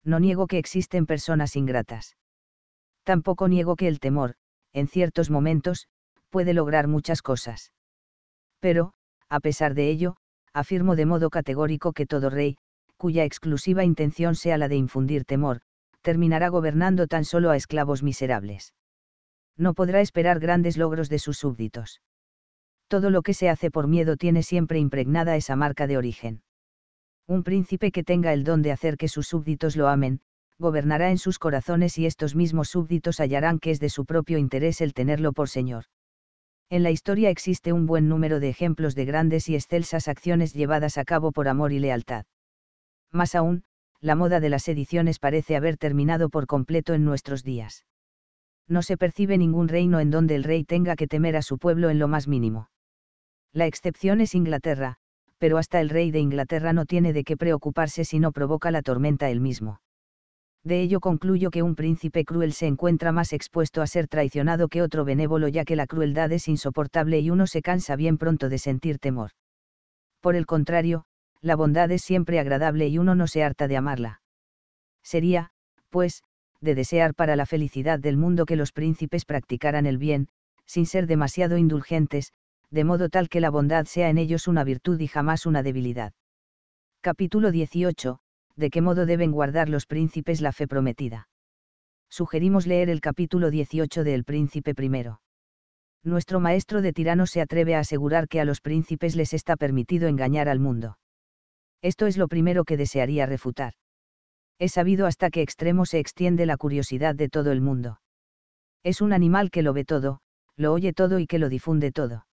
No niego que existen personas ingratas. Tampoco niego que el temor, en ciertos momentos, puede lograr muchas cosas. Pero, a pesar de ello, afirmo de modo categórico que todo rey, cuya exclusiva intención sea la de infundir temor, terminará gobernando tan solo a esclavos miserables. No podrá esperar grandes logros de sus súbditos. Todo lo que se hace por miedo tiene siempre impregnada esa marca de origen. Un príncipe que tenga el don de hacer que sus súbditos lo amen, gobernará en sus corazones y estos mismos súbditos hallarán que es de su propio interés el tenerlo por señor. En la historia existe un buen número de ejemplos de grandes y excelsas acciones llevadas a cabo por amor y lealtad. Más aún, la moda de las ediciones parece haber terminado por completo en nuestros días. No se percibe ningún reino en donde el rey tenga que temer a su pueblo en lo más mínimo. La excepción es Inglaterra, pero hasta el rey de Inglaterra no tiene de qué preocuparse si no provoca la tormenta él mismo. De ello concluyo que un príncipe cruel se encuentra más expuesto a ser traicionado que otro benévolo ya que la crueldad es insoportable y uno se cansa bien pronto de sentir temor. Por el contrario, la bondad es siempre agradable y uno no se harta de amarla. Sería, pues, de desear para la felicidad del mundo que los príncipes practicaran el bien, sin ser demasiado indulgentes, de modo tal que la bondad sea en ellos una virtud y jamás una debilidad. Capítulo 18 de qué modo deben guardar los príncipes la fe prometida. Sugerimos leer el capítulo 18 de El Príncipe primero. Nuestro maestro de tirano se atreve a asegurar que a los príncipes les está permitido engañar al mundo. Esto es lo primero que desearía refutar. Es sabido hasta qué extremo se extiende la curiosidad de todo el mundo. Es un animal que lo ve todo, lo oye todo y que lo difunde todo.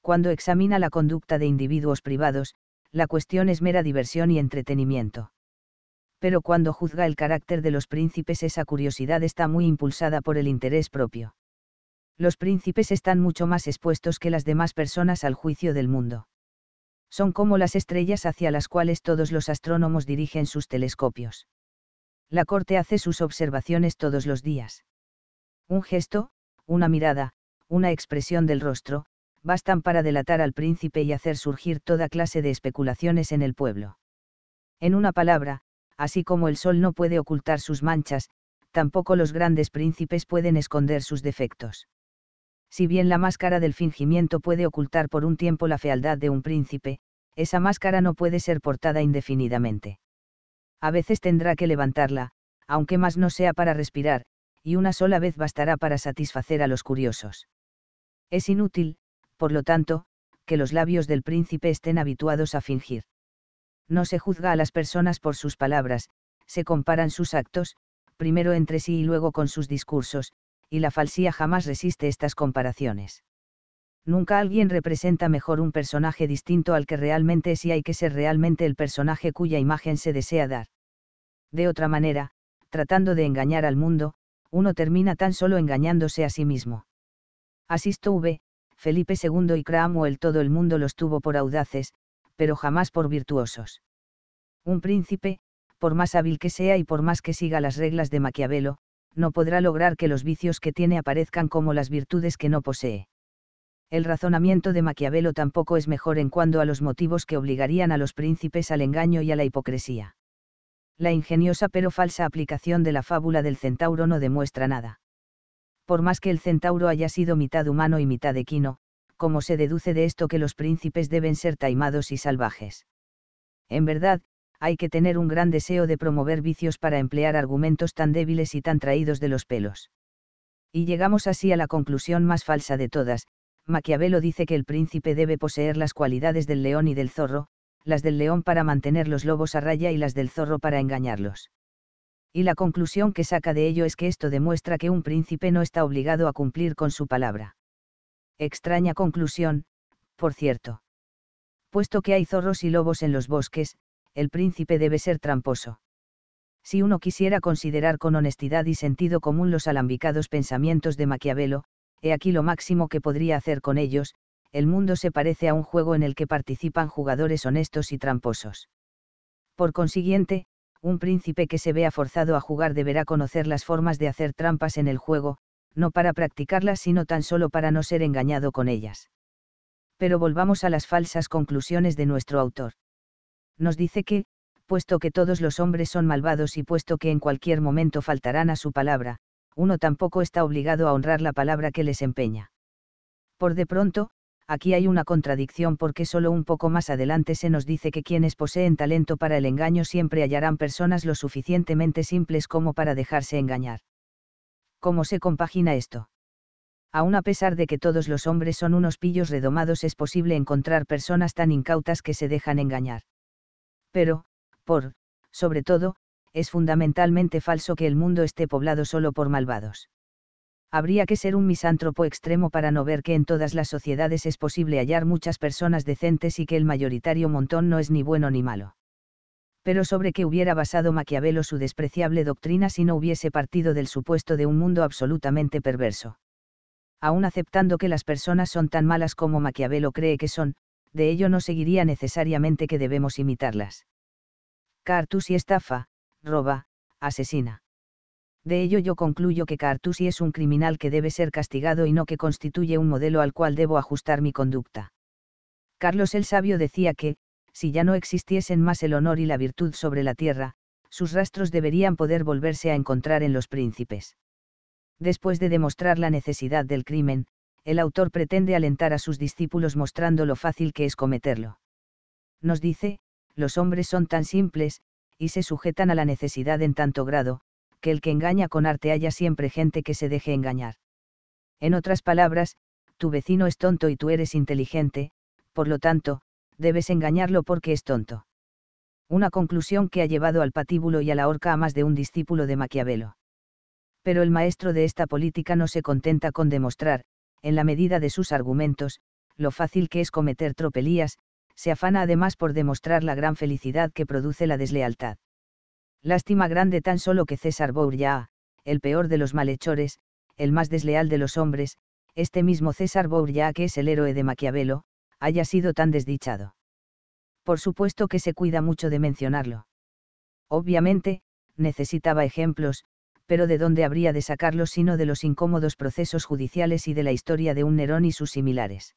Cuando examina la conducta de individuos privados, la cuestión es mera diversión y entretenimiento. Pero cuando juzga el carácter de los príncipes esa curiosidad está muy impulsada por el interés propio. Los príncipes están mucho más expuestos que las demás personas al juicio del mundo. Son como las estrellas hacia las cuales todos los astrónomos dirigen sus telescopios. La corte hace sus observaciones todos los días. Un gesto, una mirada, una expresión del rostro, bastan para delatar al príncipe y hacer surgir toda clase de especulaciones en el pueblo. En una palabra, así como el sol no puede ocultar sus manchas, tampoco los grandes príncipes pueden esconder sus defectos. Si bien la máscara del fingimiento puede ocultar por un tiempo la fealdad de un príncipe, esa máscara no puede ser portada indefinidamente. A veces tendrá que levantarla, aunque más no sea para respirar, y una sola vez bastará para satisfacer a los curiosos. Es inútil, por lo tanto, que los labios del príncipe estén habituados a fingir. No se juzga a las personas por sus palabras, se comparan sus actos, primero entre sí y luego con sus discursos, y la falsía jamás resiste estas comparaciones. Nunca alguien representa mejor un personaje distinto al que realmente es y hay que ser realmente el personaje cuya imagen se desea dar. De otra manera, tratando de engañar al mundo, uno termina tan solo engañándose a sí mismo. Asisto V, Felipe II y Cromwell todo el mundo los tuvo por audaces, pero jamás por virtuosos. Un príncipe, por más hábil que sea y por más que siga las reglas de Maquiavelo, no podrá lograr que los vicios que tiene aparezcan como las virtudes que no posee. El razonamiento de Maquiavelo tampoco es mejor en cuanto a los motivos que obligarían a los príncipes al engaño y a la hipocresía. La ingeniosa pero falsa aplicación de la fábula del centauro no demuestra nada. Por más que el centauro haya sido mitad humano y mitad equino, como se deduce de esto que los príncipes deben ser taimados y salvajes. En verdad, hay que tener un gran deseo de promover vicios para emplear argumentos tan débiles y tan traídos de los pelos. Y llegamos así a la conclusión más falsa de todas, Maquiavelo dice que el príncipe debe poseer las cualidades del león y del zorro, las del león para mantener los lobos a raya y las del zorro para engañarlos. Y la conclusión que saca de ello es que esto demuestra que un príncipe no está obligado a cumplir con su palabra. Extraña conclusión, por cierto. Puesto que hay zorros y lobos en los bosques, el príncipe debe ser tramposo. Si uno quisiera considerar con honestidad y sentido común los alambicados pensamientos de Maquiavelo, he aquí lo máximo que podría hacer con ellos, el mundo se parece a un juego en el que participan jugadores honestos y tramposos. Por consiguiente, un príncipe que se vea forzado a jugar deberá conocer las formas de hacer trampas en el juego, no para practicarlas sino tan solo para no ser engañado con ellas. Pero volvamos a las falsas conclusiones de nuestro autor. Nos dice que, puesto que todos los hombres son malvados y puesto que en cualquier momento faltarán a su palabra, uno tampoco está obligado a honrar la palabra que les empeña. Por de pronto, aquí hay una contradicción porque solo un poco más adelante se nos dice que quienes poseen talento para el engaño siempre hallarán personas lo suficientemente simples como para dejarse engañar. ¿Cómo se compagina esto? Aún a pesar de que todos los hombres son unos pillos redomados es posible encontrar personas tan incautas que se dejan engañar. Pero, por, sobre todo, es fundamentalmente falso que el mundo esté poblado solo por malvados. Habría que ser un misántropo extremo para no ver que en todas las sociedades es posible hallar muchas personas decentes y que el mayoritario montón no es ni bueno ni malo pero sobre qué hubiera basado Maquiavelo su despreciable doctrina si no hubiese partido del supuesto de un mundo absolutamente perverso. Aun aceptando que las personas son tan malas como Maquiavelo cree que son, de ello no seguiría necesariamente que debemos imitarlas. Cartusi estafa, roba, asesina. De ello yo concluyo que Cartusi es un criminal que debe ser castigado y no que constituye un modelo al cual debo ajustar mi conducta. Carlos el Sabio decía que, si ya no existiesen más el honor y la virtud sobre la tierra, sus rastros deberían poder volverse a encontrar en los príncipes. Después de demostrar la necesidad del crimen, el autor pretende alentar a sus discípulos mostrando lo fácil que es cometerlo. Nos dice, los hombres son tan simples, y se sujetan a la necesidad en tanto grado, que el que engaña con arte haya siempre gente que se deje engañar. En otras palabras, tu vecino es tonto y tú eres inteligente, por lo tanto, debes engañarlo porque es tonto. Una conclusión que ha llevado al patíbulo y a la horca a más de un discípulo de Maquiavelo. Pero el maestro de esta política no se contenta con demostrar, en la medida de sus argumentos, lo fácil que es cometer tropelías, se afana además por demostrar la gran felicidad que produce la deslealtad. Lástima grande tan solo que César Bourya, el peor de los malhechores, el más desleal de los hombres, este mismo César Bourya que es el héroe de Maquiavelo, haya sido tan desdichado. Por supuesto que se cuida mucho de mencionarlo. Obviamente, necesitaba ejemplos, pero ¿de dónde habría de sacarlos sino de los incómodos procesos judiciales y de la historia de un Nerón y sus similares?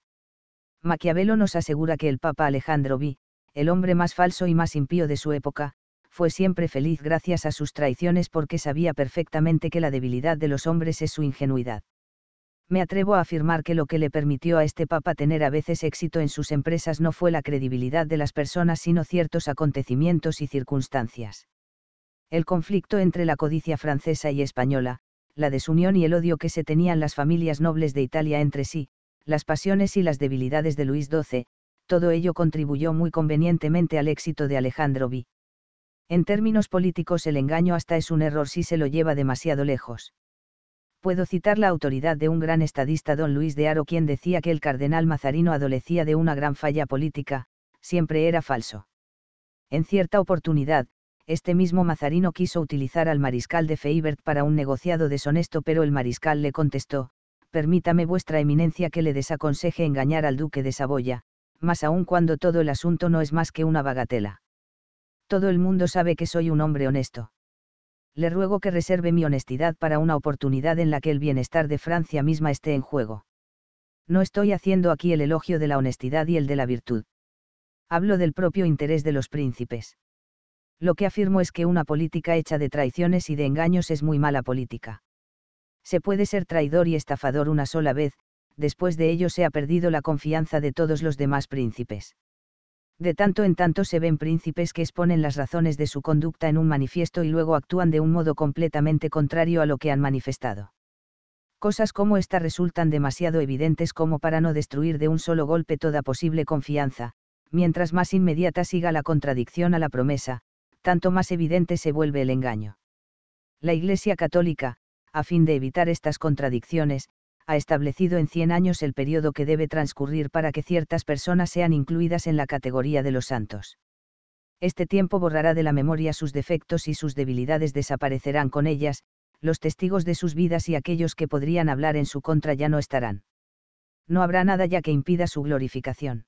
Maquiavelo nos asegura que el Papa Alejandro V, el hombre más falso y más impío de su época, fue siempre feliz gracias a sus traiciones porque sabía perfectamente que la debilidad de los hombres es su ingenuidad. Me atrevo a afirmar que lo que le permitió a este papa tener a veces éxito en sus empresas no fue la credibilidad de las personas sino ciertos acontecimientos y circunstancias. El conflicto entre la codicia francesa y española, la desunión y el odio que se tenían las familias nobles de Italia entre sí, las pasiones y las debilidades de Luis XII, todo ello contribuyó muy convenientemente al éxito de Alejandro V. En términos políticos el engaño hasta es un error si se lo lleva demasiado lejos. Puedo citar la autoridad de un gran estadista don Luis de Aro quien decía que el cardenal Mazarino adolecía de una gran falla política, siempre era falso. En cierta oportunidad, este mismo Mazarino quiso utilizar al mariscal de Feibert para un negociado deshonesto pero el mariscal le contestó, permítame vuestra eminencia que le desaconseje engañar al duque de Saboya, más aún cuando todo el asunto no es más que una bagatela. Todo el mundo sabe que soy un hombre honesto. Le ruego que reserve mi honestidad para una oportunidad en la que el bienestar de Francia misma esté en juego. No estoy haciendo aquí el elogio de la honestidad y el de la virtud. Hablo del propio interés de los príncipes. Lo que afirmo es que una política hecha de traiciones y de engaños es muy mala política se puede ser traidor y estafador una sola vez, después de ello se ha perdido la confianza de todos los demás príncipes. De tanto en tanto se ven príncipes que exponen las razones de su conducta en un manifiesto y luego actúan de un modo completamente contrario a lo que han manifestado. Cosas como esta resultan demasiado evidentes como para no destruir de un solo golpe toda posible confianza, mientras más inmediata siga la contradicción a la promesa, tanto más evidente se vuelve el engaño. La Iglesia Católica, a fin de evitar estas contradicciones, ha establecido en 100 años el periodo que debe transcurrir para que ciertas personas sean incluidas en la categoría de los santos. Este tiempo borrará de la memoria sus defectos y sus debilidades desaparecerán con ellas, los testigos de sus vidas y aquellos que podrían hablar en su contra ya no estarán. No habrá nada ya que impida su glorificación.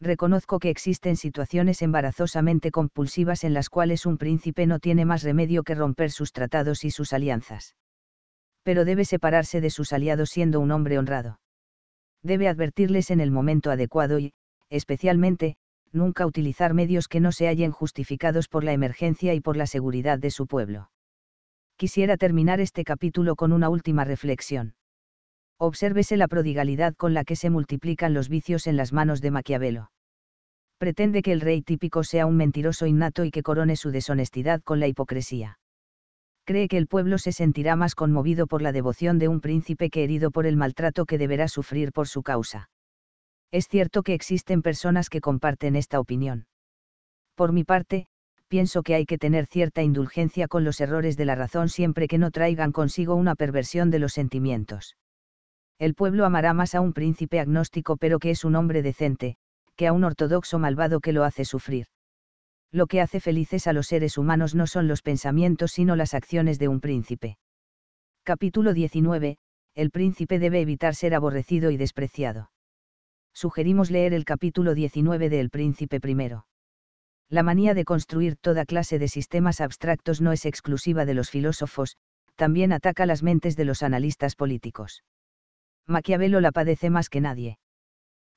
Reconozco que existen situaciones embarazosamente compulsivas en las cuales un príncipe no tiene más remedio que romper sus tratados y sus alianzas pero debe separarse de sus aliados siendo un hombre honrado. Debe advertirles en el momento adecuado y, especialmente, nunca utilizar medios que no se hallen justificados por la emergencia y por la seguridad de su pueblo. Quisiera terminar este capítulo con una última reflexión. Obsérvese la prodigalidad con la que se multiplican los vicios en las manos de Maquiavelo. Pretende que el rey típico sea un mentiroso innato y que corone su deshonestidad con la hipocresía cree que el pueblo se sentirá más conmovido por la devoción de un príncipe que herido por el maltrato que deberá sufrir por su causa. Es cierto que existen personas que comparten esta opinión. Por mi parte, pienso que hay que tener cierta indulgencia con los errores de la razón siempre que no traigan consigo una perversión de los sentimientos. El pueblo amará más a un príncipe agnóstico pero que es un hombre decente, que a un ortodoxo malvado que lo hace sufrir lo que hace felices a los seres humanos no son los pensamientos sino las acciones de un príncipe. Capítulo 19. El príncipe debe evitar ser aborrecido y despreciado. Sugerimos leer el capítulo 19 de El príncipe primero. La manía de construir toda clase de sistemas abstractos no es exclusiva de los filósofos, también ataca las mentes de los analistas políticos. Maquiavelo la padece más que nadie.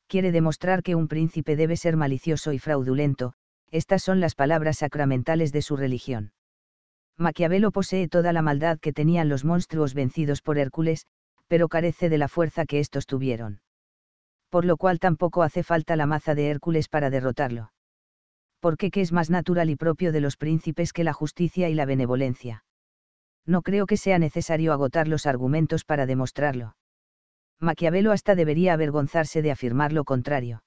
Quiere demostrar que un príncipe debe ser malicioso y fraudulento, estas son las palabras sacramentales de su religión. Maquiavelo posee toda la maldad que tenían los monstruos vencidos por Hércules, pero carece de la fuerza que éstos tuvieron. Por lo cual tampoco hace falta la maza de Hércules para derrotarlo. Porque qué es más natural y propio de los príncipes que la justicia y la benevolencia. No creo que sea necesario agotar los argumentos para demostrarlo. Maquiavelo hasta debería avergonzarse de afirmar lo contrario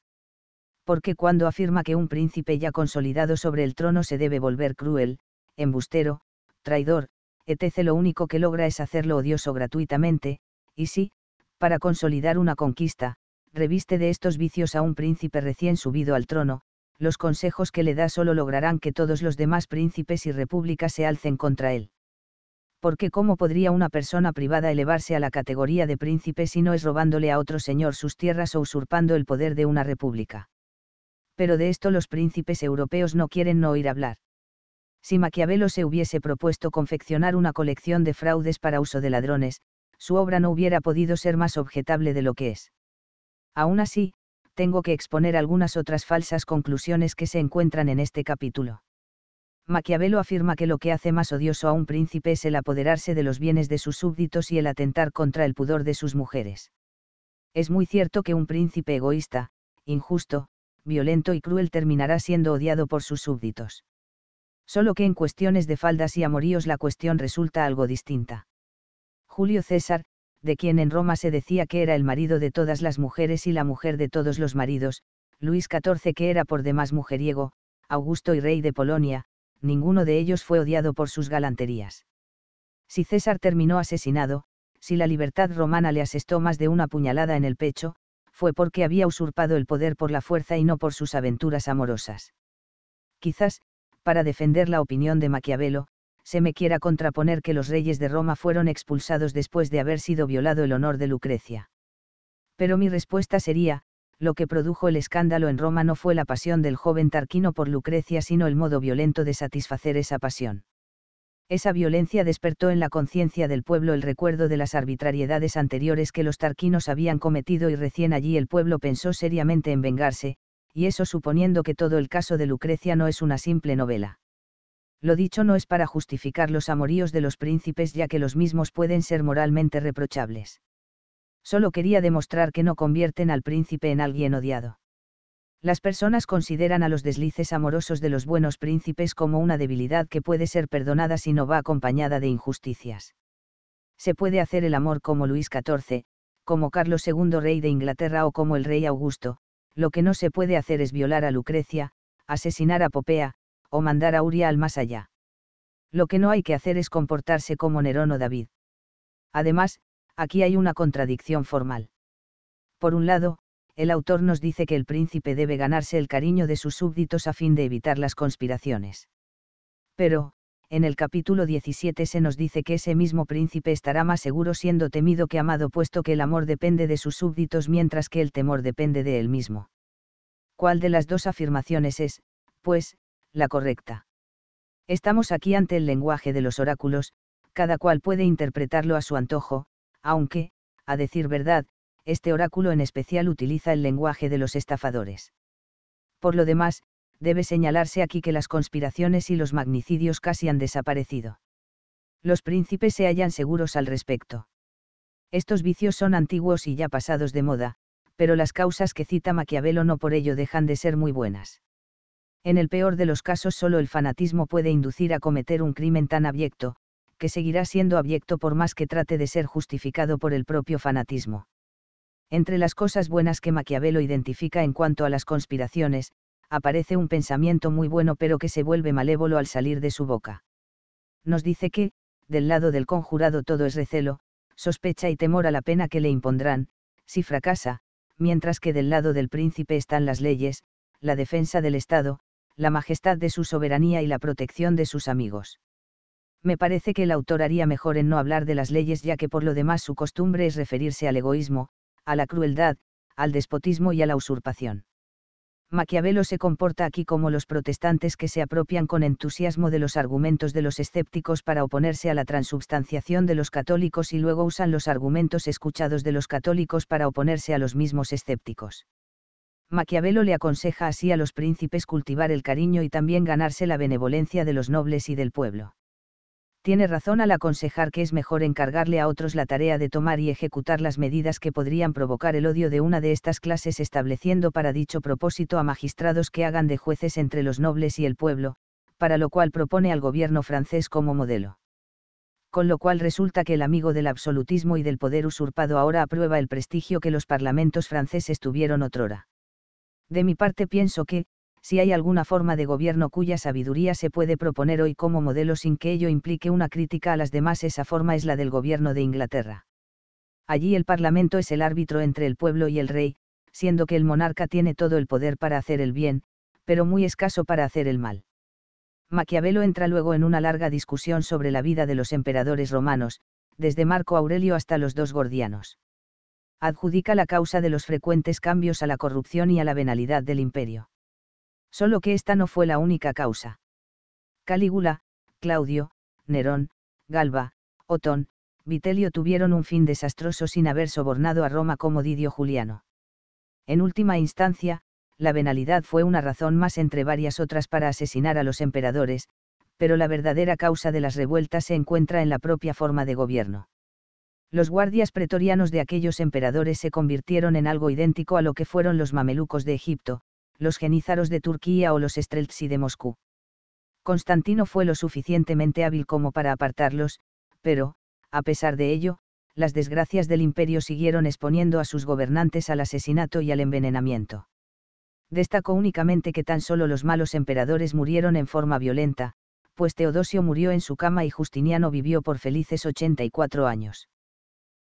porque cuando afirma que un príncipe ya consolidado sobre el trono se debe volver cruel, embustero, traidor, etc. lo único que logra es hacerlo odioso gratuitamente, y si, para consolidar una conquista, reviste de estos vicios a un príncipe recién subido al trono, los consejos que le da solo lograrán que todos los demás príncipes y repúblicas se alcen contra él. Porque ¿cómo podría una persona privada elevarse a la categoría de príncipe si no es robándole a otro señor sus tierras o usurpando el poder de una república? Pero de esto los príncipes europeos no quieren no oír hablar. Si Maquiavelo se hubiese propuesto confeccionar una colección de fraudes para uso de ladrones, su obra no hubiera podido ser más objetable de lo que es. Aún así, tengo que exponer algunas otras falsas conclusiones que se encuentran en este capítulo. Maquiavelo afirma que lo que hace más odioso a un príncipe es el apoderarse de los bienes de sus súbditos y el atentar contra el pudor de sus mujeres. Es muy cierto que un príncipe egoísta, injusto, violento y cruel terminará siendo odiado por sus súbditos. Solo que en cuestiones de faldas y amoríos la cuestión resulta algo distinta. Julio César, de quien en Roma se decía que era el marido de todas las mujeres y la mujer de todos los maridos, Luis XIV que era por demás mujeriego, Augusto y rey de Polonia, ninguno de ellos fue odiado por sus galanterías. Si César terminó asesinado, si la libertad romana le asestó más de una puñalada en el pecho, fue porque había usurpado el poder por la fuerza y no por sus aventuras amorosas. Quizás, para defender la opinión de Maquiavelo, se me quiera contraponer que los reyes de Roma fueron expulsados después de haber sido violado el honor de Lucrecia. Pero mi respuesta sería, lo que produjo el escándalo en Roma no fue la pasión del joven Tarquino por Lucrecia sino el modo violento de satisfacer esa pasión. Esa violencia despertó en la conciencia del pueblo el recuerdo de las arbitrariedades anteriores que los tarquinos habían cometido y recién allí el pueblo pensó seriamente en vengarse, y eso suponiendo que todo el caso de Lucrecia no es una simple novela. Lo dicho no es para justificar los amoríos de los príncipes ya que los mismos pueden ser moralmente reprochables. Solo quería demostrar que no convierten al príncipe en alguien odiado. Las personas consideran a los deslices amorosos de los buenos príncipes como una debilidad que puede ser perdonada si no va acompañada de injusticias. Se puede hacer el amor como Luis XIV, como Carlos II rey de Inglaterra o como el rey Augusto, lo que no se puede hacer es violar a Lucrecia, asesinar a Popea, o mandar a Uria al más allá. Lo que no hay que hacer es comportarse como Nerón o David. Además, aquí hay una contradicción formal. Por un lado, el autor nos dice que el príncipe debe ganarse el cariño de sus súbditos a fin de evitar las conspiraciones. Pero, en el capítulo 17 se nos dice que ese mismo príncipe estará más seguro siendo temido que amado puesto que el amor depende de sus súbditos mientras que el temor depende de él mismo. ¿Cuál de las dos afirmaciones es, pues, la correcta. Estamos aquí ante el lenguaje de los oráculos, cada cual puede interpretarlo a su antojo, aunque, a decir verdad, este oráculo en especial utiliza el lenguaje de los estafadores. Por lo demás, debe señalarse aquí que las conspiraciones y los magnicidios casi han desaparecido. Los príncipes se hallan seguros al respecto. Estos vicios son antiguos y ya pasados de moda, pero las causas que cita Maquiavelo no por ello dejan de ser muy buenas. En el peor de los casos solo el fanatismo puede inducir a cometer un crimen tan abyecto, que seguirá siendo abyecto por más que trate de ser justificado por el propio fanatismo. Entre las cosas buenas que Maquiavelo identifica en cuanto a las conspiraciones, aparece un pensamiento muy bueno pero que se vuelve malévolo al salir de su boca. Nos dice que, del lado del conjurado todo es recelo, sospecha y temor a la pena que le impondrán, si fracasa, mientras que del lado del príncipe están las leyes, la defensa del Estado, la majestad de su soberanía y la protección de sus amigos. Me parece que el autor haría mejor en no hablar de las leyes ya que por lo demás su costumbre es referirse al egoísmo, a la crueldad, al despotismo y a la usurpación. Maquiavelo se comporta aquí como los protestantes que se apropian con entusiasmo de los argumentos de los escépticos para oponerse a la transubstanciación de los católicos y luego usan los argumentos escuchados de los católicos para oponerse a los mismos escépticos. Maquiavelo le aconseja así a los príncipes cultivar el cariño y también ganarse la benevolencia de los nobles y del pueblo. Tiene razón al aconsejar que es mejor encargarle a otros la tarea de tomar y ejecutar las medidas que podrían provocar el odio de una de estas clases estableciendo para dicho propósito a magistrados que hagan de jueces entre los nobles y el pueblo, para lo cual propone al gobierno francés como modelo. Con lo cual resulta que el amigo del absolutismo y del poder usurpado ahora aprueba el prestigio que los parlamentos franceses tuvieron otrora. De mi parte pienso que, si hay alguna forma de gobierno cuya sabiduría se puede proponer hoy como modelo sin que ello implique una crítica a las demás, esa forma es la del gobierno de Inglaterra. Allí el Parlamento es el árbitro entre el pueblo y el rey, siendo que el monarca tiene todo el poder para hacer el bien, pero muy escaso para hacer el mal. Maquiavelo entra luego en una larga discusión sobre la vida de los emperadores romanos, desde Marco Aurelio hasta los dos gordianos adjudica la causa de los frecuentes cambios a la corrupción y a la venalidad del imperio. Solo que esta no fue la única causa. Calígula, Claudio, Nerón, Galba, Otón, Vitelio tuvieron un fin desastroso sin haber sobornado a Roma como Didio Juliano. En última instancia, la venalidad fue una razón más entre varias otras para asesinar a los emperadores, pero la verdadera causa de las revueltas se encuentra en la propia forma de gobierno. Los guardias pretorianos de aquellos emperadores se convirtieron en algo idéntico a lo que fueron los mamelucos de Egipto, los genízaros de Turquía o los streltsi de Moscú. Constantino fue lo suficientemente hábil como para apartarlos, pero, a pesar de ello, las desgracias del imperio siguieron exponiendo a sus gobernantes al asesinato y al envenenamiento. Destacó únicamente que tan solo los malos emperadores murieron en forma violenta, pues Teodosio murió en su cama y Justiniano vivió por felices 84 años.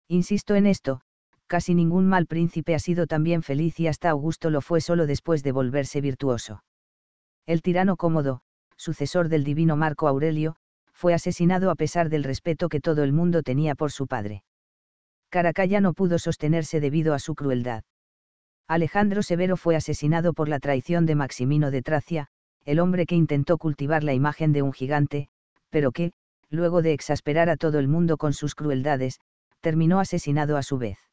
Insisto en esto, casi ningún mal príncipe ha sido también feliz y hasta Augusto lo fue solo después de volverse virtuoso. El tirano cómodo, sucesor del divino Marco Aurelio, fue asesinado a pesar del respeto que todo el mundo tenía por su padre. Caracalla no pudo sostenerse debido a su crueldad. Alejandro Severo fue asesinado por la traición de Maximino de Tracia, el hombre que intentó cultivar la imagen de un gigante, pero que, luego de exasperar a todo el mundo con sus crueldades, terminó asesinado a su vez.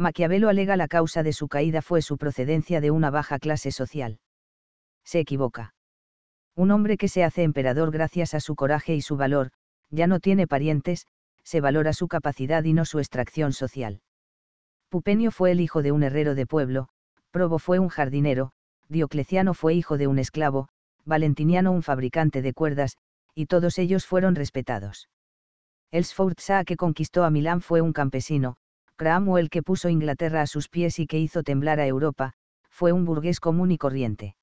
Maquiavelo alega la causa de su caída fue su procedencia de una baja clase social. Se equivoca. Un hombre que se hace emperador gracias a su coraje y su valor, ya no tiene parientes, se valora su capacidad y no su extracción social. Pupenio fue el hijo de un herrero de pueblo, Probo fue un jardinero, Diocleciano fue hijo de un esclavo, Valentiniano un fabricante de cuerdas, y todos ellos fueron respetados. El Sforza que conquistó a Milán fue un campesino, Cramo el que puso Inglaterra a sus pies y que hizo temblar a Europa, fue un burgués común y corriente.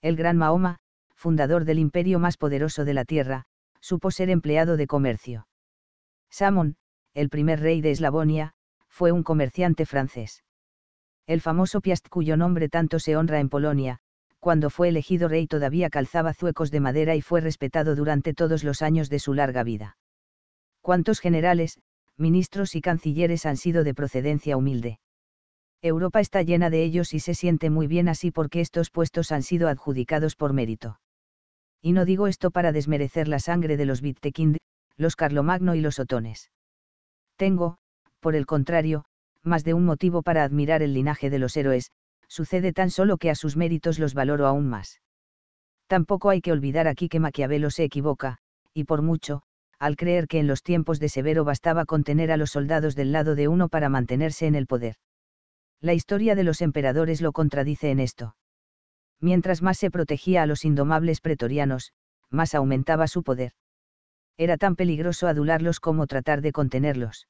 El gran Mahoma, fundador del imperio más poderoso de la tierra, supo ser empleado de comercio. Samon, el primer rey de Eslavonia, fue un comerciante francés. El famoso Piast cuyo nombre tanto se honra en Polonia, cuando fue elegido rey todavía calzaba zuecos de madera y fue respetado durante todos los años de su larga vida. ¿Cuántos generales, ministros y cancilleres han sido de procedencia humilde? Europa está llena de ellos y se siente muy bien así porque estos puestos han sido adjudicados por mérito. Y no digo esto para desmerecer la sangre de los Wittekind, los Carlomagno y los Otones. Tengo, por el contrario, más de un motivo para admirar el linaje de los héroes, sucede tan solo que a sus méritos los valoro aún más. Tampoco hay que olvidar aquí que Maquiavelo se equivoca, y por mucho, al creer que en los tiempos de Severo bastaba contener a los soldados del lado de uno para mantenerse en el poder. La historia de los emperadores lo contradice en esto. Mientras más se protegía a los indomables pretorianos, más aumentaba su poder era tan peligroso adularlos como tratar de contenerlos.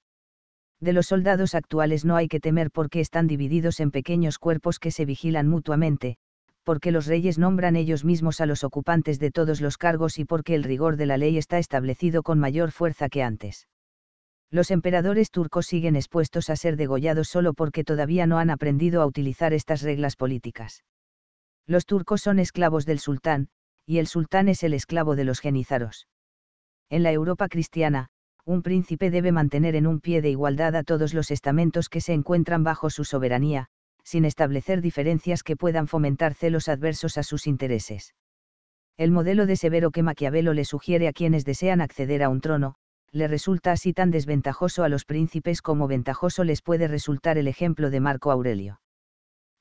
De los soldados actuales no hay que temer porque están divididos en pequeños cuerpos que se vigilan mutuamente, porque los reyes nombran ellos mismos a los ocupantes de todos los cargos y porque el rigor de la ley está establecido con mayor fuerza que antes. Los emperadores turcos siguen expuestos a ser degollados solo porque todavía no han aprendido a utilizar estas reglas políticas. Los turcos son esclavos del sultán, y el sultán es el esclavo de los genízaros. En la Europa cristiana, un príncipe debe mantener en un pie de igualdad a todos los estamentos que se encuentran bajo su soberanía, sin establecer diferencias que puedan fomentar celos adversos a sus intereses. El modelo de severo que Maquiavelo le sugiere a quienes desean acceder a un trono, le resulta así tan desventajoso a los príncipes como ventajoso les puede resultar el ejemplo de Marco Aurelio.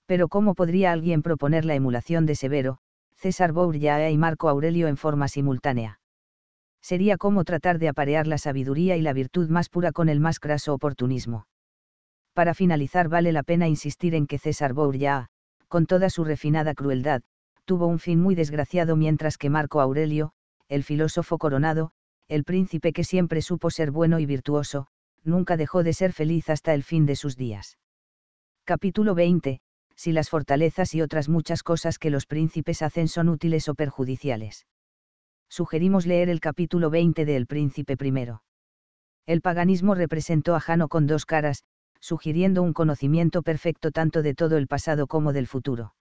Pero ¿cómo podría alguien proponer la emulación de Severo, César Borgia y Marco Aurelio en forma simultánea? sería como tratar de aparear la sabiduría y la virtud más pura con el más craso oportunismo. Para finalizar vale la pena insistir en que César Borgia, con toda su refinada crueldad, tuvo un fin muy desgraciado mientras que Marco Aurelio, el filósofo coronado, el príncipe que siempre supo ser bueno y virtuoso, nunca dejó de ser feliz hasta el fin de sus días. Capítulo 20. Si las fortalezas y otras muchas cosas que los príncipes hacen son útiles o perjudiciales sugerimos leer el capítulo 20 de El Príncipe I. El paganismo representó a Jano con dos caras, sugiriendo un conocimiento perfecto tanto de todo el pasado como del futuro.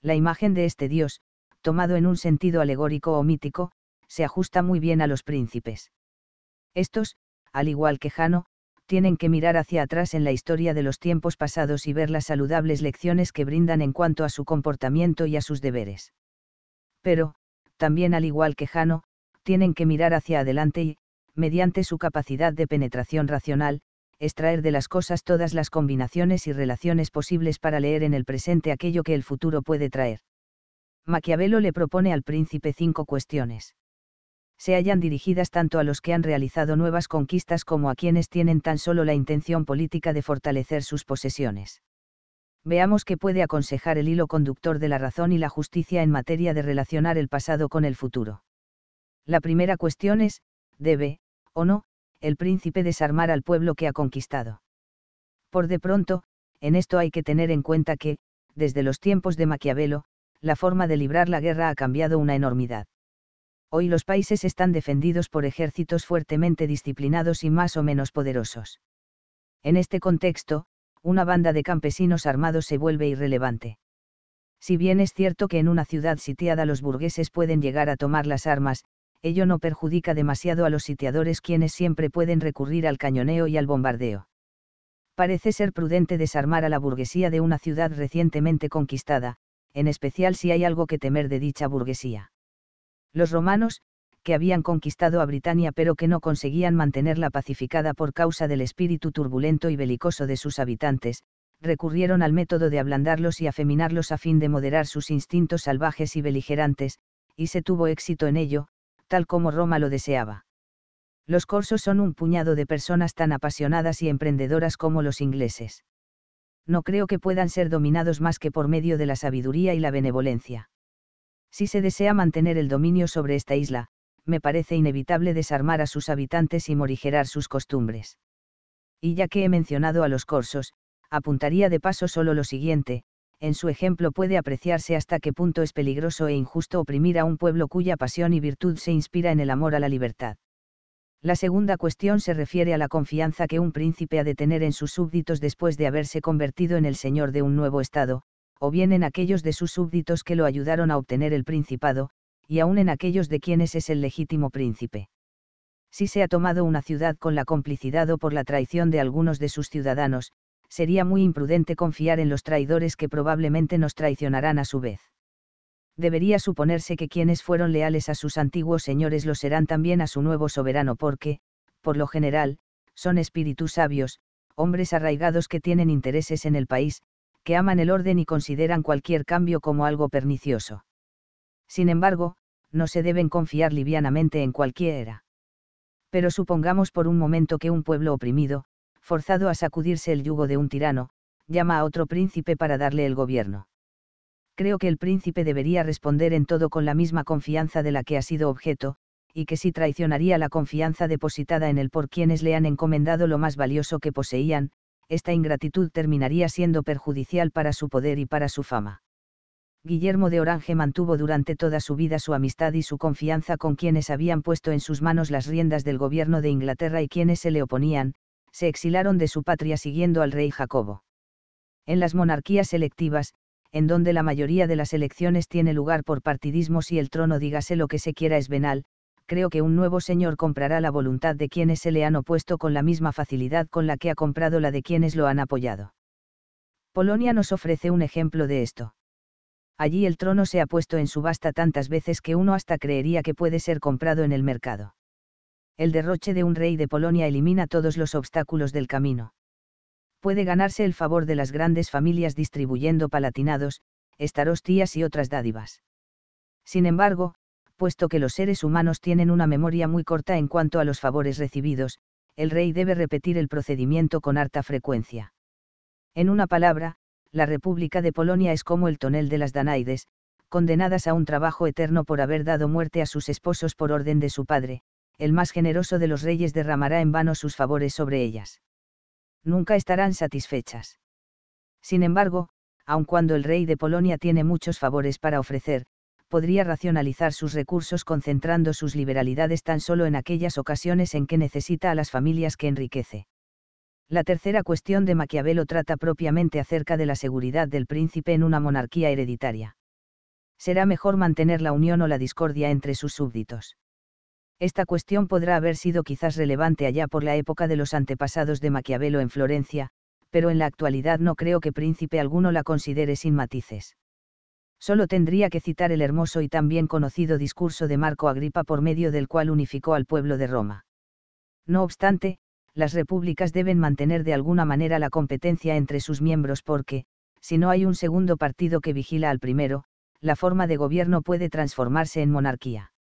La imagen de este dios, tomado en un sentido alegórico o mítico, se ajusta muy bien a los príncipes. Estos, al igual que Jano, tienen que mirar hacia atrás en la historia de los tiempos pasados y ver las saludables lecciones que brindan en cuanto a su comportamiento y a sus deberes. Pero, también al igual que Jano, tienen que mirar hacia adelante y, mediante su capacidad de penetración racional, extraer de las cosas todas las combinaciones y relaciones posibles para leer en el presente aquello que el futuro puede traer. Maquiavelo le propone al príncipe cinco cuestiones. Se hallan dirigidas tanto a los que han realizado nuevas conquistas como a quienes tienen tan solo la intención política de fortalecer sus posesiones. Veamos qué puede aconsejar el hilo conductor de la razón y la justicia en materia de relacionar el pasado con el futuro. La primera cuestión es, ¿debe, o no, el príncipe desarmar al pueblo que ha conquistado? Por de pronto, en esto hay que tener en cuenta que, desde los tiempos de Maquiavelo, la forma de librar la guerra ha cambiado una enormidad. Hoy los países están defendidos por ejércitos fuertemente disciplinados y más o menos poderosos. En este contexto, una banda de campesinos armados se vuelve irrelevante. Si bien es cierto que en una ciudad sitiada los burgueses pueden llegar a tomar las armas, ello no perjudica demasiado a los sitiadores quienes siempre pueden recurrir al cañoneo y al bombardeo. Parece ser prudente desarmar a la burguesía de una ciudad recientemente conquistada, en especial si hay algo que temer de dicha burguesía. Los romanos, que habían conquistado a Britania pero que no conseguían mantenerla pacificada por causa del espíritu turbulento y belicoso de sus habitantes, recurrieron al método de ablandarlos y afeminarlos a fin de moderar sus instintos salvajes y beligerantes, y se tuvo éxito en ello, tal como Roma lo deseaba. Los corsos son un puñado de personas tan apasionadas y emprendedoras como los ingleses. No creo que puedan ser dominados más que por medio de la sabiduría y la benevolencia. Si se desea mantener el dominio sobre esta isla, me parece inevitable desarmar a sus habitantes y morigerar sus costumbres. Y ya que he mencionado a los corsos, apuntaría de paso solo lo siguiente, en su ejemplo puede apreciarse hasta qué punto es peligroso e injusto oprimir a un pueblo cuya pasión y virtud se inspira en el amor a la libertad. La segunda cuestión se refiere a la confianza que un príncipe ha de tener en sus súbditos después de haberse convertido en el señor de un nuevo Estado, o bien en aquellos de sus súbditos que lo ayudaron a obtener el principado, y aún en aquellos de quienes es el legítimo príncipe. Si se ha tomado una ciudad con la complicidad o por la traición de algunos de sus ciudadanos, sería muy imprudente confiar en los traidores que probablemente nos traicionarán a su vez. Debería suponerse que quienes fueron leales a sus antiguos señores lo serán también a su nuevo soberano porque, por lo general, son espíritus sabios, hombres arraigados que tienen intereses en el país, que aman el orden y consideran cualquier cambio como algo pernicioso. Sin embargo, no se deben confiar livianamente en cualquiera. Pero supongamos por un momento que un pueblo oprimido, forzado a sacudirse el yugo de un tirano, llama a otro príncipe para darle el gobierno. Creo que el príncipe debería responder en todo con la misma confianza de la que ha sido objeto, y que si traicionaría la confianza depositada en él por quienes le han encomendado lo más valioso que poseían, esta ingratitud terminaría siendo perjudicial para su poder y para su fama. Guillermo de Orange mantuvo durante toda su vida su amistad y su confianza con quienes habían puesto en sus manos las riendas del gobierno de Inglaterra y quienes se le oponían, se exilaron de su patria siguiendo al rey Jacobo. En las monarquías electivas, en donde la mayoría de las elecciones tiene lugar por partidismos y el trono dígase lo que se quiera es venal, creo que un nuevo señor comprará la voluntad de quienes se le han opuesto con la misma facilidad con la que ha comprado la de quienes lo han apoyado. Polonia nos ofrece un ejemplo de esto allí el trono se ha puesto en subasta tantas veces que uno hasta creería que puede ser comprado en el mercado. El derroche de un rey de Polonia elimina todos los obstáculos del camino. Puede ganarse el favor de las grandes familias distribuyendo palatinados, estarostías y otras dádivas. Sin embargo, puesto que los seres humanos tienen una memoria muy corta en cuanto a los favores recibidos, el rey debe repetir el procedimiento con harta frecuencia. En una palabra, la República de Polonia es como el tonel de las Danaides, condenadas a un trabajo eterno por haber dado muerte a sus esposos por orden de su padre, el más generoso de los reyes derramará en vano sus favores sobre ellas. Nunca estarán satisfechas. Sin embargo, aun cuando el rey de Polonia tiene muchos favores para ofrecer, podría racionalizar sus recursos concentrando sus liberalidades tan solo en aquellas ocasiones en que necesita a las familias que enriquece. La tercera cuestión de Maquiavelo trata propiamente acerca de la seguridad del príncipe en una monarquía hereditaria. Será mejor mantener la unión o la discordia entre sus súbditos. Esta cuestión podrá haber sido quizás relevante allá por la época de los antepasados de Maquiavelo en Florencia, pero en la actualidad no creo que príncipe alguno la considere sin matices. Solo tendría que citar el hermoso y también conocido discurso de Marco Agripa por medio del cual unificó al pueblo de Roma. No obstante, las repúblicas deben mantener de alguna manera la competencia entre sus miembros porque, si no hay un segundo partido que vigila al primero, la forma de gobierno puede transformarse en monarquía.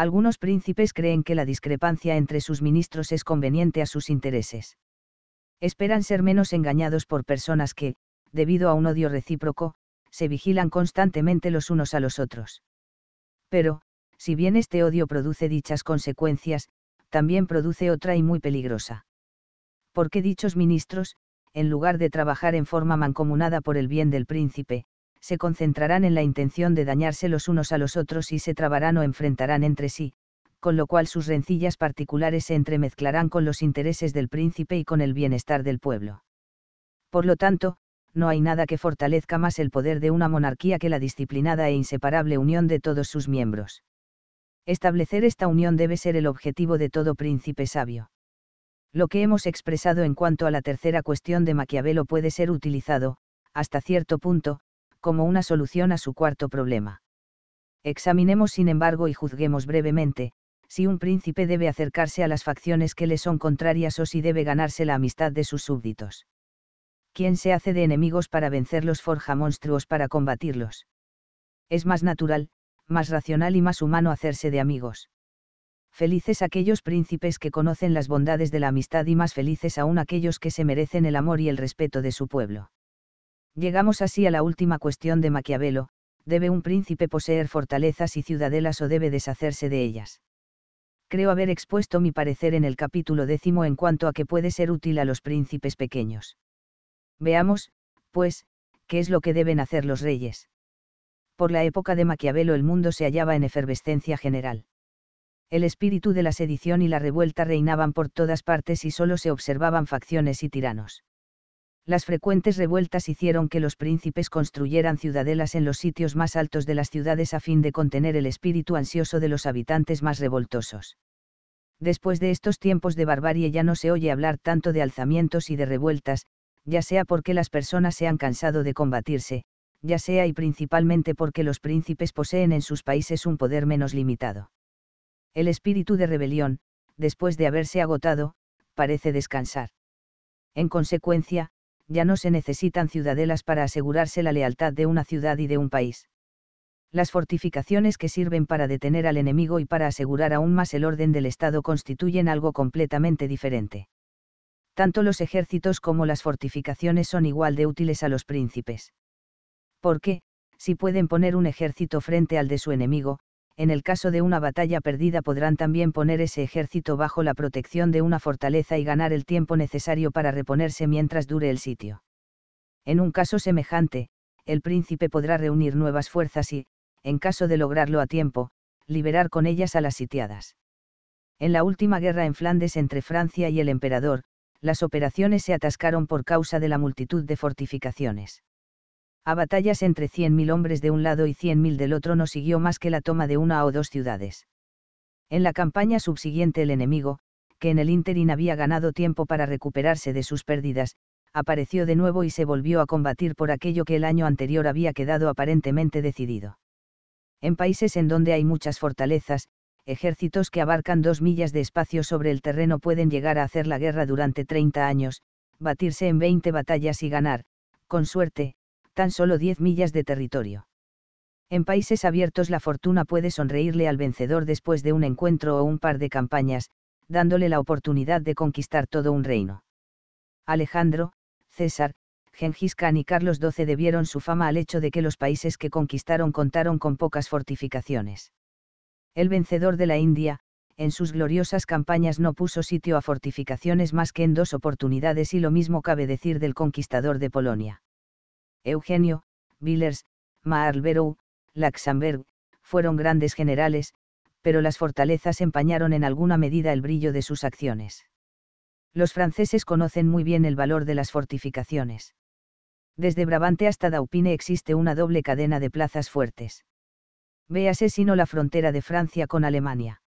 Algunos príncipes creen que la discrepancia entre sus ministros es conveniente a sus intereses. Esperan ser menos engañados por personas que, debido a un odio recíproco, se vigilan constantemente los unos a los otros. Pero, si bien este odio produce dichas consecuencias, también produce otra y muy peligrosa. Porque dichos ministros, en lugar de trabajar en forma mancomunada por el bien del príncipe, se concentrarán en la intención de dañarse los unos a los otros y se trabarán o enfrentarán entre sí, con lo cual sus rencillas particulares se entremezclarán con los intereses del príncipe y con el bienestar del pueblo. Por lo tanto, no hay nada que fortalezca más el poder de una monarquía que la disciplinada e inseparable unión de todos sus miembros. Establecer esta unión debe ser el objetivo de todo príncipe sabio. Lo que hemos expresado en cuanto a la tercera cuestión de Maquiavelo puede ser utilizado, hasta cierto punto, como una solución a su cuarto problema. Examinemos sin embargo y juzguemos brevemente, si un príncipe debe acercarse a las facciones que le son contrarias o si debe ganarse la amistad de sus súbditos. ¿Quién se hace de enemigos para vencerlos forja monstruos para combatirlos? Es más natural, más racional y más humano hacerse de amigos. Felices aquellos príncipes que conocen las bondades de la amistad y más felices aún aquellos que se merecen el amor y el respeto de su pueblo. Llegamos así a la última cuestión de Maquiavelo, ¿debe un príncipe poseer fortalezas y ciudadelas o debe deshacerse de ellas? Creo haber expuesto mi parecer en el capítulo décimo en cuanto a que puede ser útil a los príncipes pequeños. Veamos, pues, qué es lo que deben hacer los reyes. Por la época de Maquiavelo el mundo se hallaba en efervescencia general. El espíritu de la sedición y la revuelta reinaban por todas partes y solo se observaban facciones y tiranos. Las frecuentes revueltas hicieron que los príncipes construyeran ciudadelas en los sitios más altos de las ciudades a fin de contener el espíritu ansioso de los habitantes más revoltosos. Después de estos tiempos de barbarie ya no se oye hablar tanto de alzamientos y de revueltas, ya sea porque las personas se han cansado de combatirse, ya sea y principalmente porque los príncipes poseen en sus países un poder menos limitado. El espíritu de rebelión, después de haberse agotado, parece descansar. En consecuencia, ya no se necesitan ciudadelas para asegurarse la lealtad de una ciudad y de un país. Las fortificaciones que sirven para detener al enemigo y para asegurar aún más el orden del Estado constituyen algo completamente diferente. Tanto los ejércitos como las fortificaciones son igual de útiles a los príncipes. Porque, si pueden poner un ejército frente al de su enemigo, en el caso de una batalla perdida podrán también poner ese ejército bajo la protección de una fortaleza y ganar el tiempo necesario para reponerse mientras dure el sitio. En un caso semejante, el príncipe podrá reunir nuevas fuerzas y, en caso de lograrlo a tiempo, liberar con ellas a las sitiadas. En la última guerra en Flandes entre Francia y el emperador, las operaciones se atascaron por causa de la multitud de fortificaciones. A batallas entre 100.000 hombres de un lado y 100.000 del otro no siguió más que la toma de una o dos ciudades. En la campaña subsiguiente el enemigo, que en el ínterin había ganado tiempo para recuperarse de sus pérdidas, apareció de nuevo y se volvió a combatir por aquello que el año anterior había quedado aparentemente decidido. En países en donde hay muchas fortalezas, ejércitos que abarcan dos millas de espacio sobre el terreno pueden llegar a hacer la guerra durante 30 años, batirse en 20 batallas y ganar, con suerte, tan solo 10 millas de territorio. En países abiertos la fortuna puede sonreírle al vencedor después de un encuentro o un par de campañas, dándole la oportunidad de conquistar todo un reino. Alejandro, César, Gengis Khan y Carlos XII debieron su fama al hecho de que los países que conquistaron contaron con pocas fortificaciones. El vencedor de la India, en sus gloriosas campañas no puso sitio a fortificaciones más que en dos oportunidades y lo mismo cabe decir del conquistador de Polonia. Eugenio, Villers, Marlborough, Laxenberg, fueron grandes generales, pero las fortalezas empañaron en alguna medida el brillo de sus acciones. Los franceses conocen muy bien el valor de las fortificaciones. Desde Brabante hasta Daupine existe una doble cadena de plazas fuertes. Véase sino la frontera de Francia con Alemania.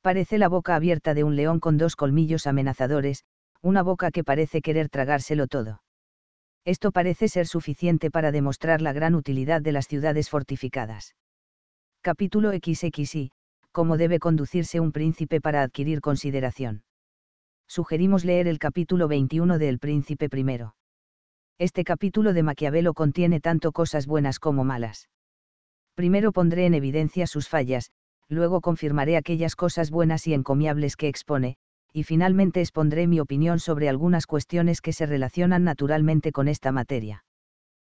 Parece la boca abierta de un león con dos colmillos amenazadores, una boca que parece querer tragárselo todo. Esto parece ser suficiente para demostrar la gran utilidad de las ciudades fortificadas. Capítulo XXI. Cómo debe conducirse un príncipe para adquirir consideración. Sugerimos leer el capítulo 21 de El Príncipe I. Este capítulo de Maquiavelo contiene tanto cosas buenas como malas. Primero pondré en evidencia sus fallas, luego confirmaré aquellas cosas buenas y encomiables que expone, y finalmente expondré mi opinión sobre algunas cuestiones que se relacionan naturalmente con esta materia.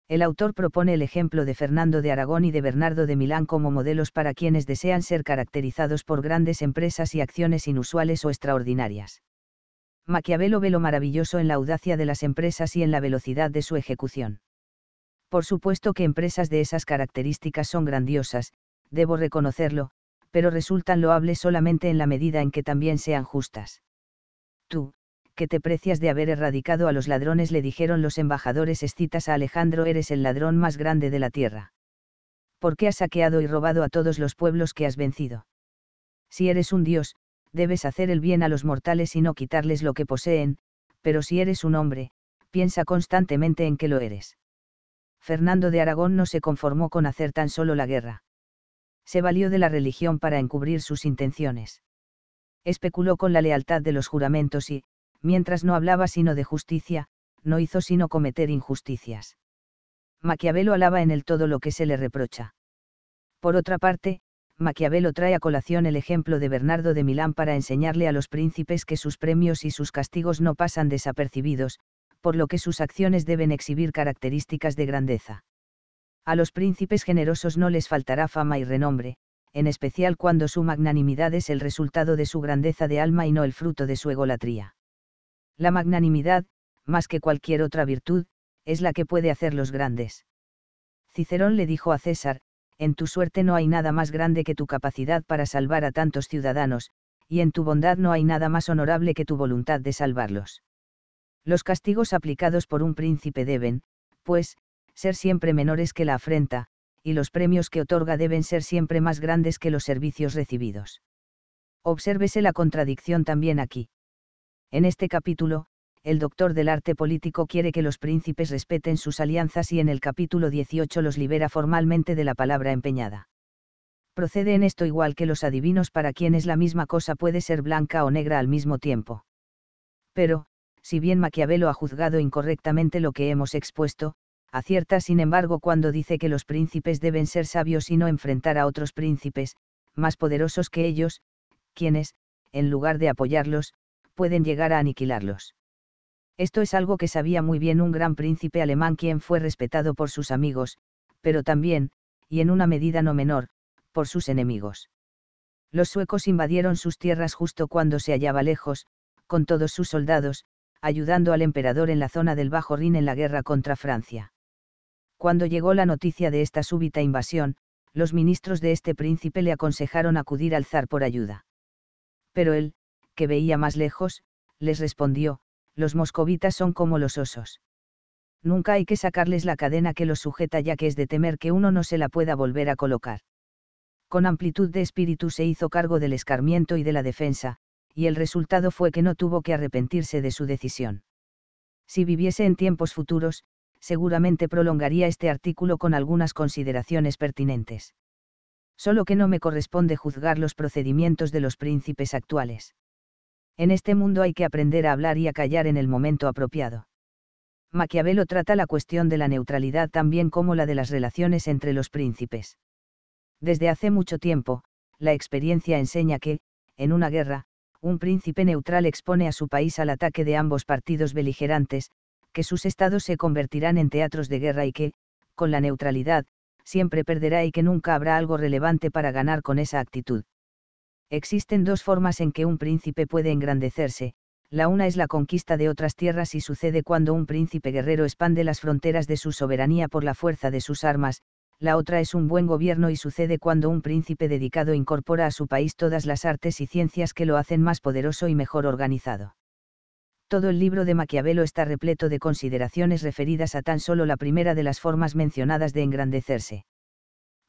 El autor propone el ejemplo de Fernando de Aragón y de Bernardo de Milán como modelos para quienes desean ser caracterizados por grandes empresas y acciones inusuales o extraordinarias. Maquiavelo ve lo maravilloso en la audacia de las empresas y en la velocidad de su ejecución. Por supuesto que empresas de esas características son grandiosas, debo reconocerlo, pero resultan loables solamente en la medida en que también sean justas. Tú, que te precias de haber erradicado a los ladrones, le dijeron los embajadores escitas a Alejandro, eres el ladrón más grande de la tierra. ¿Por qué has saqueado y robado a todos los pueblos que has vencido? Si eres un dios, debes hacer el bien a los mortales y no quitarles lo que poseen, pero si eres un hombre, piensa constantemente en que lo eres. Fernando de Aragón no se conformó con hacer tan solo la guerra. Se valió de la religión para encubrir sus intenciones especuló con la lealtad de los juramentos y, mientras no hablaba sino de justicia, no hizo sino cometer injusticias. Maquiavelo alaba en el todo lo que se le reprocha. Por otra parte, Maquiavelo trae a colación el ejemplo de Bernardo de Milán para enseñarle a los príncipes que sus premios y sus castigos no pasan desapercibidos, por lo que sus acciones deben exhibir características de grandeza. A los príncipes generosos no les faltará fama y renombre, en especial cuando su magnanimidad es el resultado de su grandeza de alma y no el fruto de su egolatría. La magnanimidad, más que cualquier otra virtud, es la que puede hacerlos grandes. Cicerón le dijo a César, en tu suerte no hay nada más grande que tu capacidad para salvar a tantos ciudadanos, y en tu bondad no hay nada más honorable que tu voluntad de salvarlos. Los castigos aplicados por un príncipe deben, pues, ser siempre menores que la afrenta, y los premios que otorga deben ser siempre más grandes que los servicios recibidos. Obsérvese la contradicción también aquí. En este capítulo, el doctor del arte político quiere que los príncipes respeten sus alianzas y en el capítulo 18 los libera formalmente de la palabra empeñada. Procede en esto igual que los adivinos para quienes la misma cosa puede ser blanca o negra al mismo tiempo. Pero, si bien Maquiavelo ha juzgado incorrectamente lo que hemos expuesto, acierta sin embargo cuando dice que los príncipes deben ser sabios y no enfrentar a otros príncipes, más poderosos que ellos, quienes, en lugar de apoyarlos, pueden llegar a aniquilarlos. Esto es algo que sabía muy bien un gran príncipe alemán quien fue respetado por sus amigos, pero también, y en una medida no menor, por sus enemigos. Los suecos invadieron sus tierras justo cuando se hallaba lejos, con todos sus soldados, ayudando al emperador en la zona del Bajo Rin en la guerra contra Francia. Cuando llegó la noticia de esta súbita invasión, los ministros de este príncipe le aconsejaron acudir al zar por ayuda. Pero él, que veía más lejos, les respondió, los moscovitas son como los osos. Nunca hay que sacarles la cadena que los sujeta ya que es de temer que uno no se la pueda volver a colocar. Con amplitud de espíritu se hizo cargo del escarmiento y de la defensa, y el resultado fue que no tuvo que arrepentirse de su decisión. Si viviese en tiempos futuros, seguramente prolongaría este artículo con algunas consideraciones pertinentes. Solo que no me corresponde juzgar los procedimientos de los príncipes actuales. En este mundo hay que aprender a hablar y a callar en el momento apropiado. Maquiavelo trata la cuestión de la neutralidad también como la de las relaciones entre los príncipes. Desde hace mucho tiempo, la experiencia enseña que, en una guerra, un príncipe neutral expone a su país al ataque de ambos partidos beligerantes, que sus estados se convertirán en teatros de guerra y que, con la neutralidad, siempre perderá y que nunca habrá algo relevante para ganar con esa actitud. Existen dos formas en que un príncipe puede engrandecerse, la una es la conquista de otras tierras y sucede cuando un príncipe guerrero expande las fronteras de su soberanía por la fuerza de sus armas, la otra es un buen gobierno y sucede cuando un príncipe dedicado incorpora a su país todas las artes y ciencias que lo hacen más poderoso y mejor organizado todo el libro de Maquiavelo está repleto de consideraciones referidas a tan solo la primera de las formas mencionadas de engrandecerse.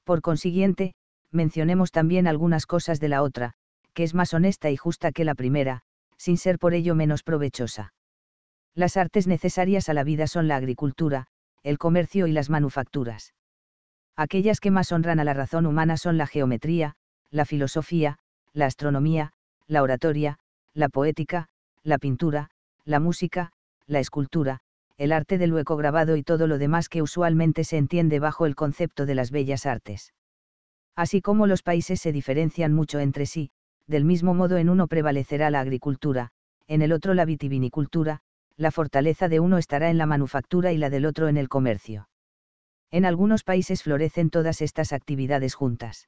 Por consiguiente, mencionemos también algunas cosas de la otra, que es más honesta y justa que la primera, sin ser por ello menos provechosa. Las artes necesarias a la vida son la agricultura, el comercio y las manufacturas. Aquellas que más honran a la razón humana son la geometría, la filosofía, la astronomía, la oratoria, la poética, la pintura, la música, la escultura, el arte del hueco grabado y todo lo demás que usualmente se entiende bajo el concepto de las bellas artes. Así como los países se diferencian mucho entre sí, del mismo modo en uno prevalecerá la agricultura, en el otro la vitivinicultura, la fortaleza de uno estará en la manufactura y la del otro en el comercio. En algunos países florecen todas estas actividades juntas.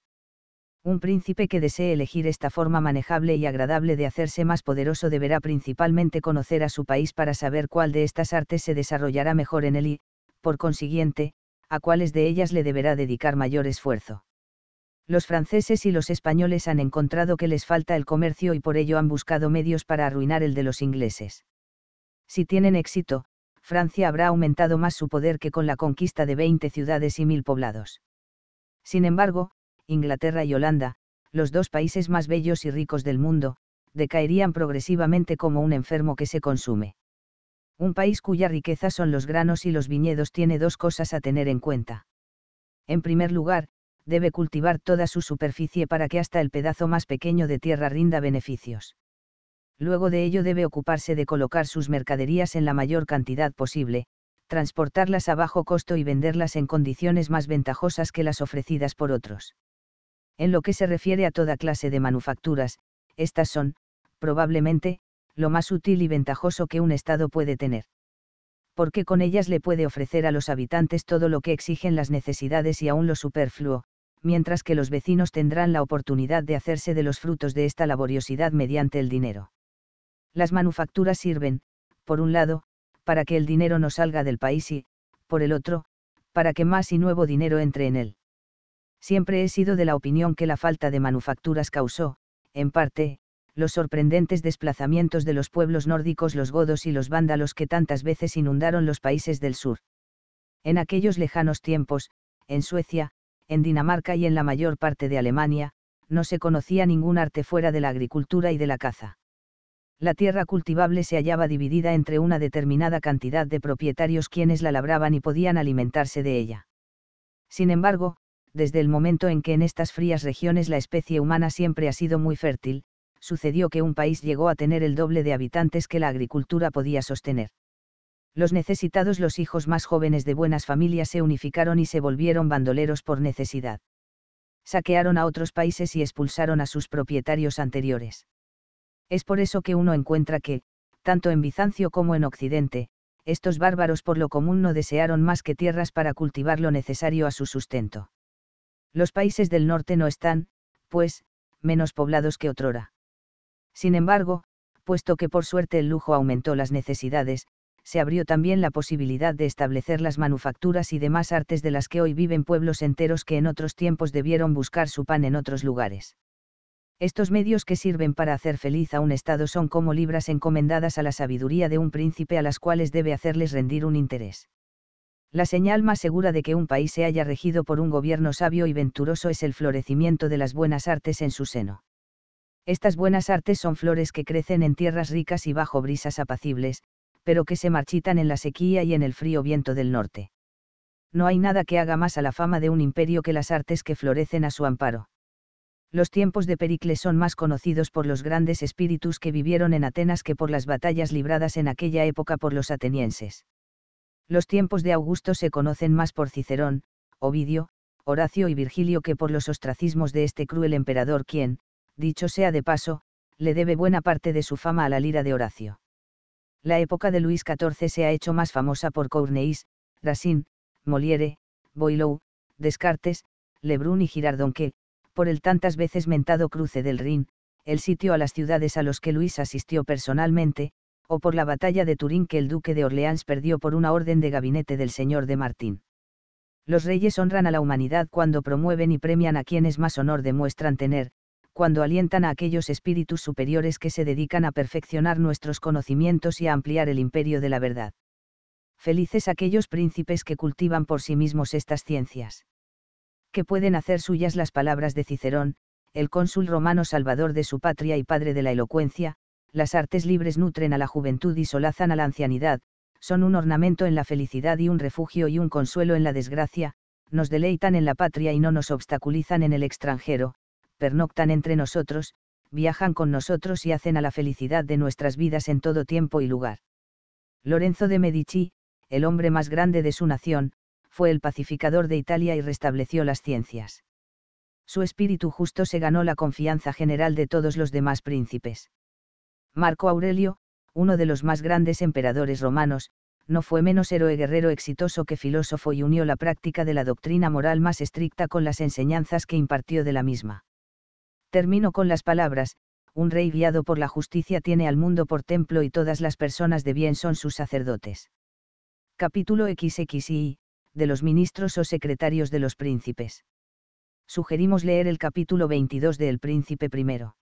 Un príncipe que desee elegir esta forma manejable y agradable de hacerse más poderoso deberá principalmente conocer a su país para saber cuál de estas artes se desarrollará mejor en él y, por consiguiente, a cuáles de ellas le deberá dedicar mayor esfuerzo. Los franceses y los españoles han encontrado que les falta el comercio y por ello han buscado medios para arruinar el de los ingleses. Si tienen éxito, Francia habrá aumentado más su poder que con la conquista de 20 ciudades y mil poblados. Sin embargo, Inglaterra y Holanda, los dos países más bellos y ricos del mundo, decaerían progresivamente como un enfermo que se consume. Un país cuya riqueza son los granos y los viñedos tiene dos cosas a tener en cuenta. En primer lugar, debe cultivar toda su superficie para que hasta el pedazo más pequeño de tierra rinda beneficios. Luego de ello debe ocuparse de colocar sus mercaderías en la mayor cantidad posible, transportarlas a bajo costo y venderlas en condiciones más ventajosas que las ofrecidas por otros. En lo que se refiere a toda clase de manufacturas, estas son, probablemente, lo más útil y ventajoso que un Estado puede tener. Porque con ellas le puede ofrecer a los habitantes todo lo que exigen las necesidades y aún lo superfluo, mientras que los vecinos tendrán la oportunidad de hacerse de los frutos de esta laboriosidad mediante el dinero. Las manufacturas sirven, por un lado, para que el dinero no salga del país y, por el otro, para que más y nuevo dinero entre en él. Siempre he sido de la opinión que la falta de manufacturas causó, en parte, los sorprendentes desplazamientos de los pueblos nórdicos, los godos y los vándalos que tantas veces inundaron los países del sur. En aquellos lejanos tiempos, en Suecia, en Dinamarca y en la mayor parte de Alemania, no se conocía ningún arte fuera de la agricultura y de la caza. La tierra cultivable se hallaba dividida entre una determinada cantidad de propietarios quienes la labraban y podían alimentarse de ella. Sin embargo, desde el momento en que en estas frías regiones la especie humana siempre ha sido muy fértil, sucedió que un país llegó a tener el doble de habitantes que la agricultura podía sostener. Los necesitados, los hijos más jóvenes de buenas familias se unificaron y se volvieron bandoleros por necesidad. Saquearon a otros países y expulsaron a sus propietarios anteriores. Es por eso que uno encuentra que, tanto en Bizancio como en Occidente, estos bárbaros por lo común no desearon más que tierras para cultivar lo necesario a su sustento. Los países del norte no están, pues, menos poblados que otrora. Sin embargo, puesto que por suerte el lujo aumentó las necesidades, se abrió también la posibilidad de establecer las manufacturas y demás artes de las que hoy viven pueblos enteros que en otros tiempos debieron buscar su pan en otros lugares. Estos medios que sirven para hacer feliz a un Estado son como libras encomendadas a la sabiduría de un príncipe a las cuales debe hacerles rendir un interés. La señal más segura de que un país se haya regido por un gobierno sabio y venturoso es el florecimiento de las buenas artes en su seno. Estas buenas artes son flores que crecen en tierras ricas y bajo brisas apacibles, pero que se marchitan en la sequía y en el frío viento del norte. No hay nada que haga más a la fama de un imperio que las artes que florecen a su amparo. Los tiempos de Pericles son más conocidos por los grandes espíritus que vivieron en Atenas que por las batallas libradas en aquella época por los atenienses. Los tiempos de Augusto se conocen más por Cicerón, Ovidio, Horacio y Virgilio que por los ostracismos de este cruel emperador quien, dicho sea de paso, le debe buena parte de su fama a la lira de Horacio. La época de Luis XIV se ha hecho más famosa por Courneis, Racine, Molière, Boileau, Descartes, Lebrun y Girardon que, por el tantas veces mentado cruce del Rin, el sitio a las ciudades a los que Luis asistió personalmente, o por la batalla de Turín que el duque de Orleans perdió por una orden de gabinete del señor de Martín. Los reyes honran a la humanidad cuando promueven y premian a quienes más honor demuestran tener, cuando alientan a aquellos espíritus superiores que se dedican a perfeccionar nuestros conocimientos y a ampliar el imperio de la verdad. Felices aquellos príncipes que cultivan por sí mismos estas ciencias. Que pueden hacer suyas las palabras de Cicerón, el cónsul romano salvador de su patria y padre de la elocuencia, las artes libres nutren a la juventud y solazan a la ancianidad, son un ornamento en la felicidad y un refugio y un consuelo en la desgracia, nos deleitan en la patria y no nos obstaculizan en el extranjero, pernoctan entre nosotros, viajan con nosotros y hacen a la felicidad de nuestras vidas en todo tiempo y lugar. Lorenzo de Medici, el hombre más grande de su nación, fue el pacificador de Italia y restableció las ciencias. Su espíritu justo se ganó la confianza general de todos los demás príncipes. Marco Aurelio, uno de los más grandes emperadores romanos, no fue menos héroe guerrero exitoso que filósofo y unió la práctica de la doctrina moral más estricta con las enseñanzas que impartió de la misma. Termino con las palabras, un rey guiado por la justicia tiene al mundo por templo y todas las personas de bien son sus sacerdotes. Capítulo XXI, de los ministros o secretarios de los príncipes. Sugerimos leer el capítulo 22 de El Príncipe primero.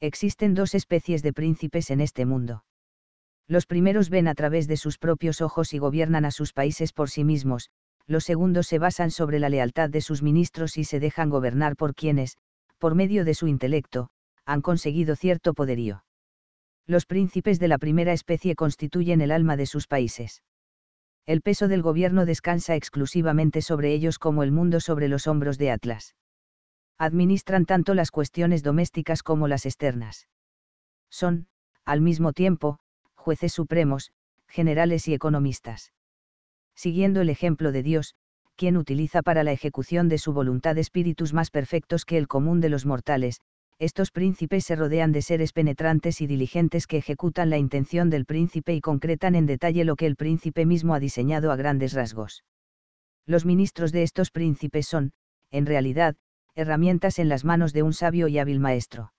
Existen dos especies de príncipes en este mundo. Los primeros ven a través de sus propios ojos y gobiernan a sus países por sí mismos, los segundos se basan sobre la lealtad de sus ministros y se dejan gobernar por quienes, por medio de su intelecto, han conseguido cierto poderío. Los príncipes de la primera especie constituyen el alma de sus países. El peso del gobierno descansa exclusivamente sobre ellos como el mundo sobre los hombros de Atlas. Administran tanto las cuestiones domésticas como las externas. Son, al mismo tiempo, jueces supremos, generales y economistas. Siguiendo el ejemplo de Dios, quien utiliza para la ejecución de su voluntad espíritus más perfectos que el común de los mortales, estos príncipes se rodean de seres penetrantes y diligentes que ejecutan la intención del príncipe y concretan en detalle lo que el príncipe mismo ha diseñado a grandes rasgos. Los ministros de estos príncipes son, en realidad, herramientas en las manos de un sabio y hábil maestro.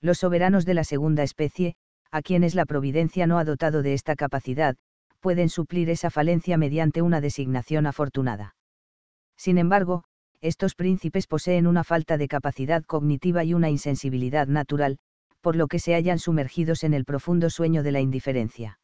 Los soberanos de la segunda especie, a quienes la providencia no ha dotado de esta capacidad, pueden suplir esa falencia mediante una designación afortunada. Sin embargo, estos príncipes poseen una falta de capacidad cognitiva y una insensibilidad natural, por lo que se hallan sumergidos en el profundo sueño de la indiferencia.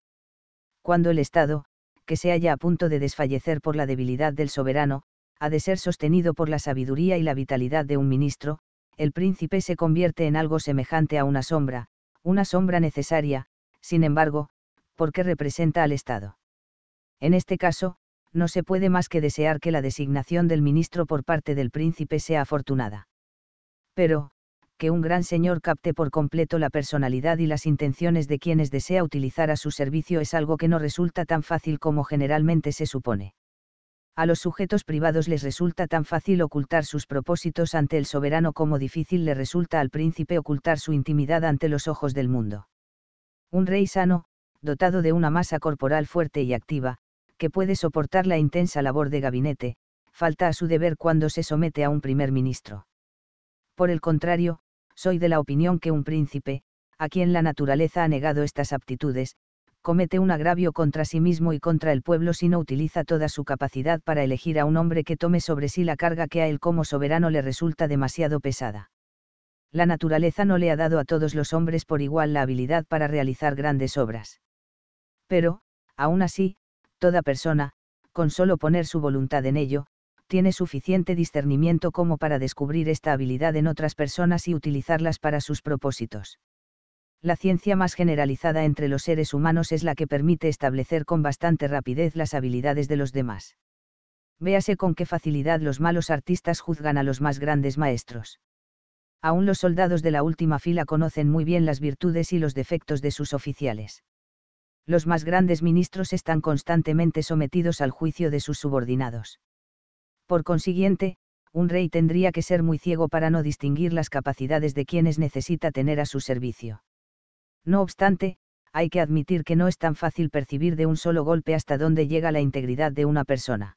Cuando el Estado, que se halla a punto de desfallecer por la debilidad del soberano, ha de ser sostenido por la sabiduría y la vitalidad de un ministro, el príncipe se convierte en algo semejante a una sombra, una sombra necesaria, sin embargo, porque representa al Estado. En este caso, no se puede más que desear que la designación del ministro por parte del príncipe sea afortunada. Pero, que un gran señor capte por completo la personalidad y las intenciones de quienes desea utilizar a su servicio es algo que no resulta tan fácil como generalmente se supone. A los sujetos privados les resulta tan fácil ocultar sus propósitos ante el soberano como difícil le resulta al príncipe ocultar su intimidad ante los ojos del mundo. Un rey sano, dotado de una masa corporal fuerte y activa, que puede soportar la intensa labor de gabinete, falta a su deber cuando se somete a un primer ministro. Por el contrario, soy de la opinión que un príncipe, a quien la naturaleza ha negado estas aptitudes, comete un agravio contra sí mismo y contra el pueblo si no utiliza toda su capacidad para elegir a un hombre que tome sobre sí la carga que a él como soberano le resulta demasiado pesada. La naturaleza no le ha dado a todos los hombres por igual la habilidad para realizar grandes obras. Pero, aún así, toda persona, con solo poner su voluntad en ello, tiene suficiente discernimiento como para descubrir esta habilidad en otras personas y utilizarlas para sus propósitos. La ciencia más generalizada entre los seres humanos es la que permite establecer con bastante rapidez las habilidades de los demás. Véase con qué facilidad los malos artistas juzgan a los más grandes maestros. Aún los soldados de la última fila conocen muy bien las virtudes y los defectos de sus oficiales los más grandes ministros están constantemente sometidos al juicio de sus subordinados. Por consiguiente, un rey tendría que ser muy ciego para no distinguir las capacidades de quienes necesita tener a su servicio. No obstante, hay que admitir que no es tan fácil percibir de un solo golpe hasta dónde llega la integridad de una persona.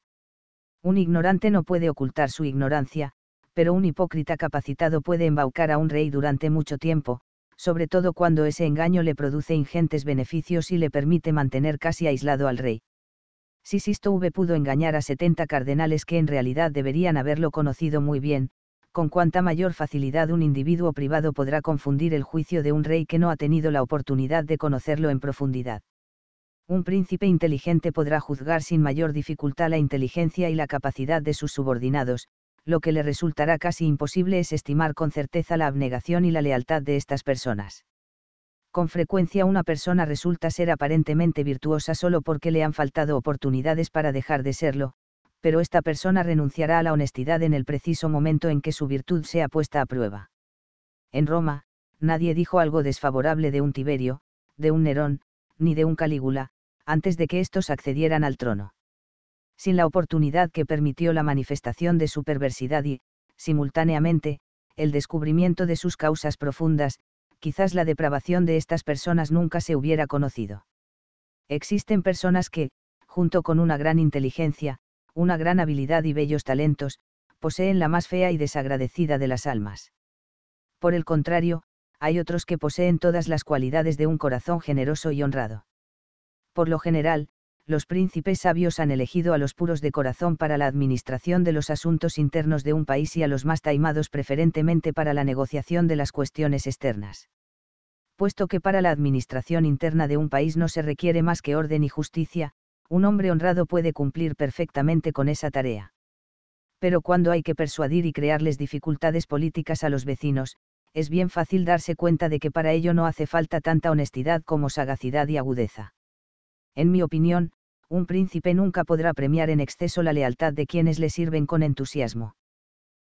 Un ignorante no puede ocultar su ignorancia, pero un hipócrita capacitado puede embaucar a un rey durante mucho tiempo, sobre todo cuando ese engaño le produce ingentes beneficios y le permite mantener casi aislado al rey. Si V pudo engañar a 70 cardenales que en realidad deberían haberlo conocido muy bien, con cuánta mayor facilidad un individuo privado podrá confundir el juicio de un rey que no ha tenido la oportunidad de conocerlo en profundidad. Un príncipe inteligente podrá juzgar sin mayor dificultad la inteligencia y la capacidad de sus subordinados, lo que le resultará casi imposible es estimar con certeza la abnegación y la lealtad de estas personas. Con frecuencia una persona resulta ser aparentemente virtuosa solo porque le han faltado oportunidades para dejar de serlo, pero esta persona renunciará a la honestidad en el preciso momento en que su virtud sea puesta a prueba. En Roma, nadie dijo algo desfavorable de un Tiberio, de un Nerón, ni de un Calígula, antes de que éstos accedieran al trono. Sin la oportunidad que permitió la manifestación de su perversidad y, simultáneamente, el descubrimiento de sus causas profundas, quizás la depravación de estas personas nunca se hubiera conocido. Existen personas que, junto con una gran inteligencia, una gran habilidad y bellos talentos, poseen la más fea y desagradecida de las almas. Por el contrario, hay otros que poseen todas las cualidades de un corazón generoso y honrado. Por lo general, los príncipes sabios han elegido a los puros de corazón para la administración de los asuntos internos de un país y a los más taimados preferentemente para la negociación de las cuestiones externas. Puesto que para la administración interna de un país no se requiere más que orden y justicia, un hombre honrado puede cumplir perfectamente con esa tarea. Pero cuando hay que persuadir y crearles dificultades políticas a los vecinos, es bien fácil darse cuenta de que para ello no hace falta tanta honestidad como sagacidad y agudeza. En mi opinión, un príncipe nunca podrá premiar en exceso la lealtad de quienes le sirven con entusiasmo.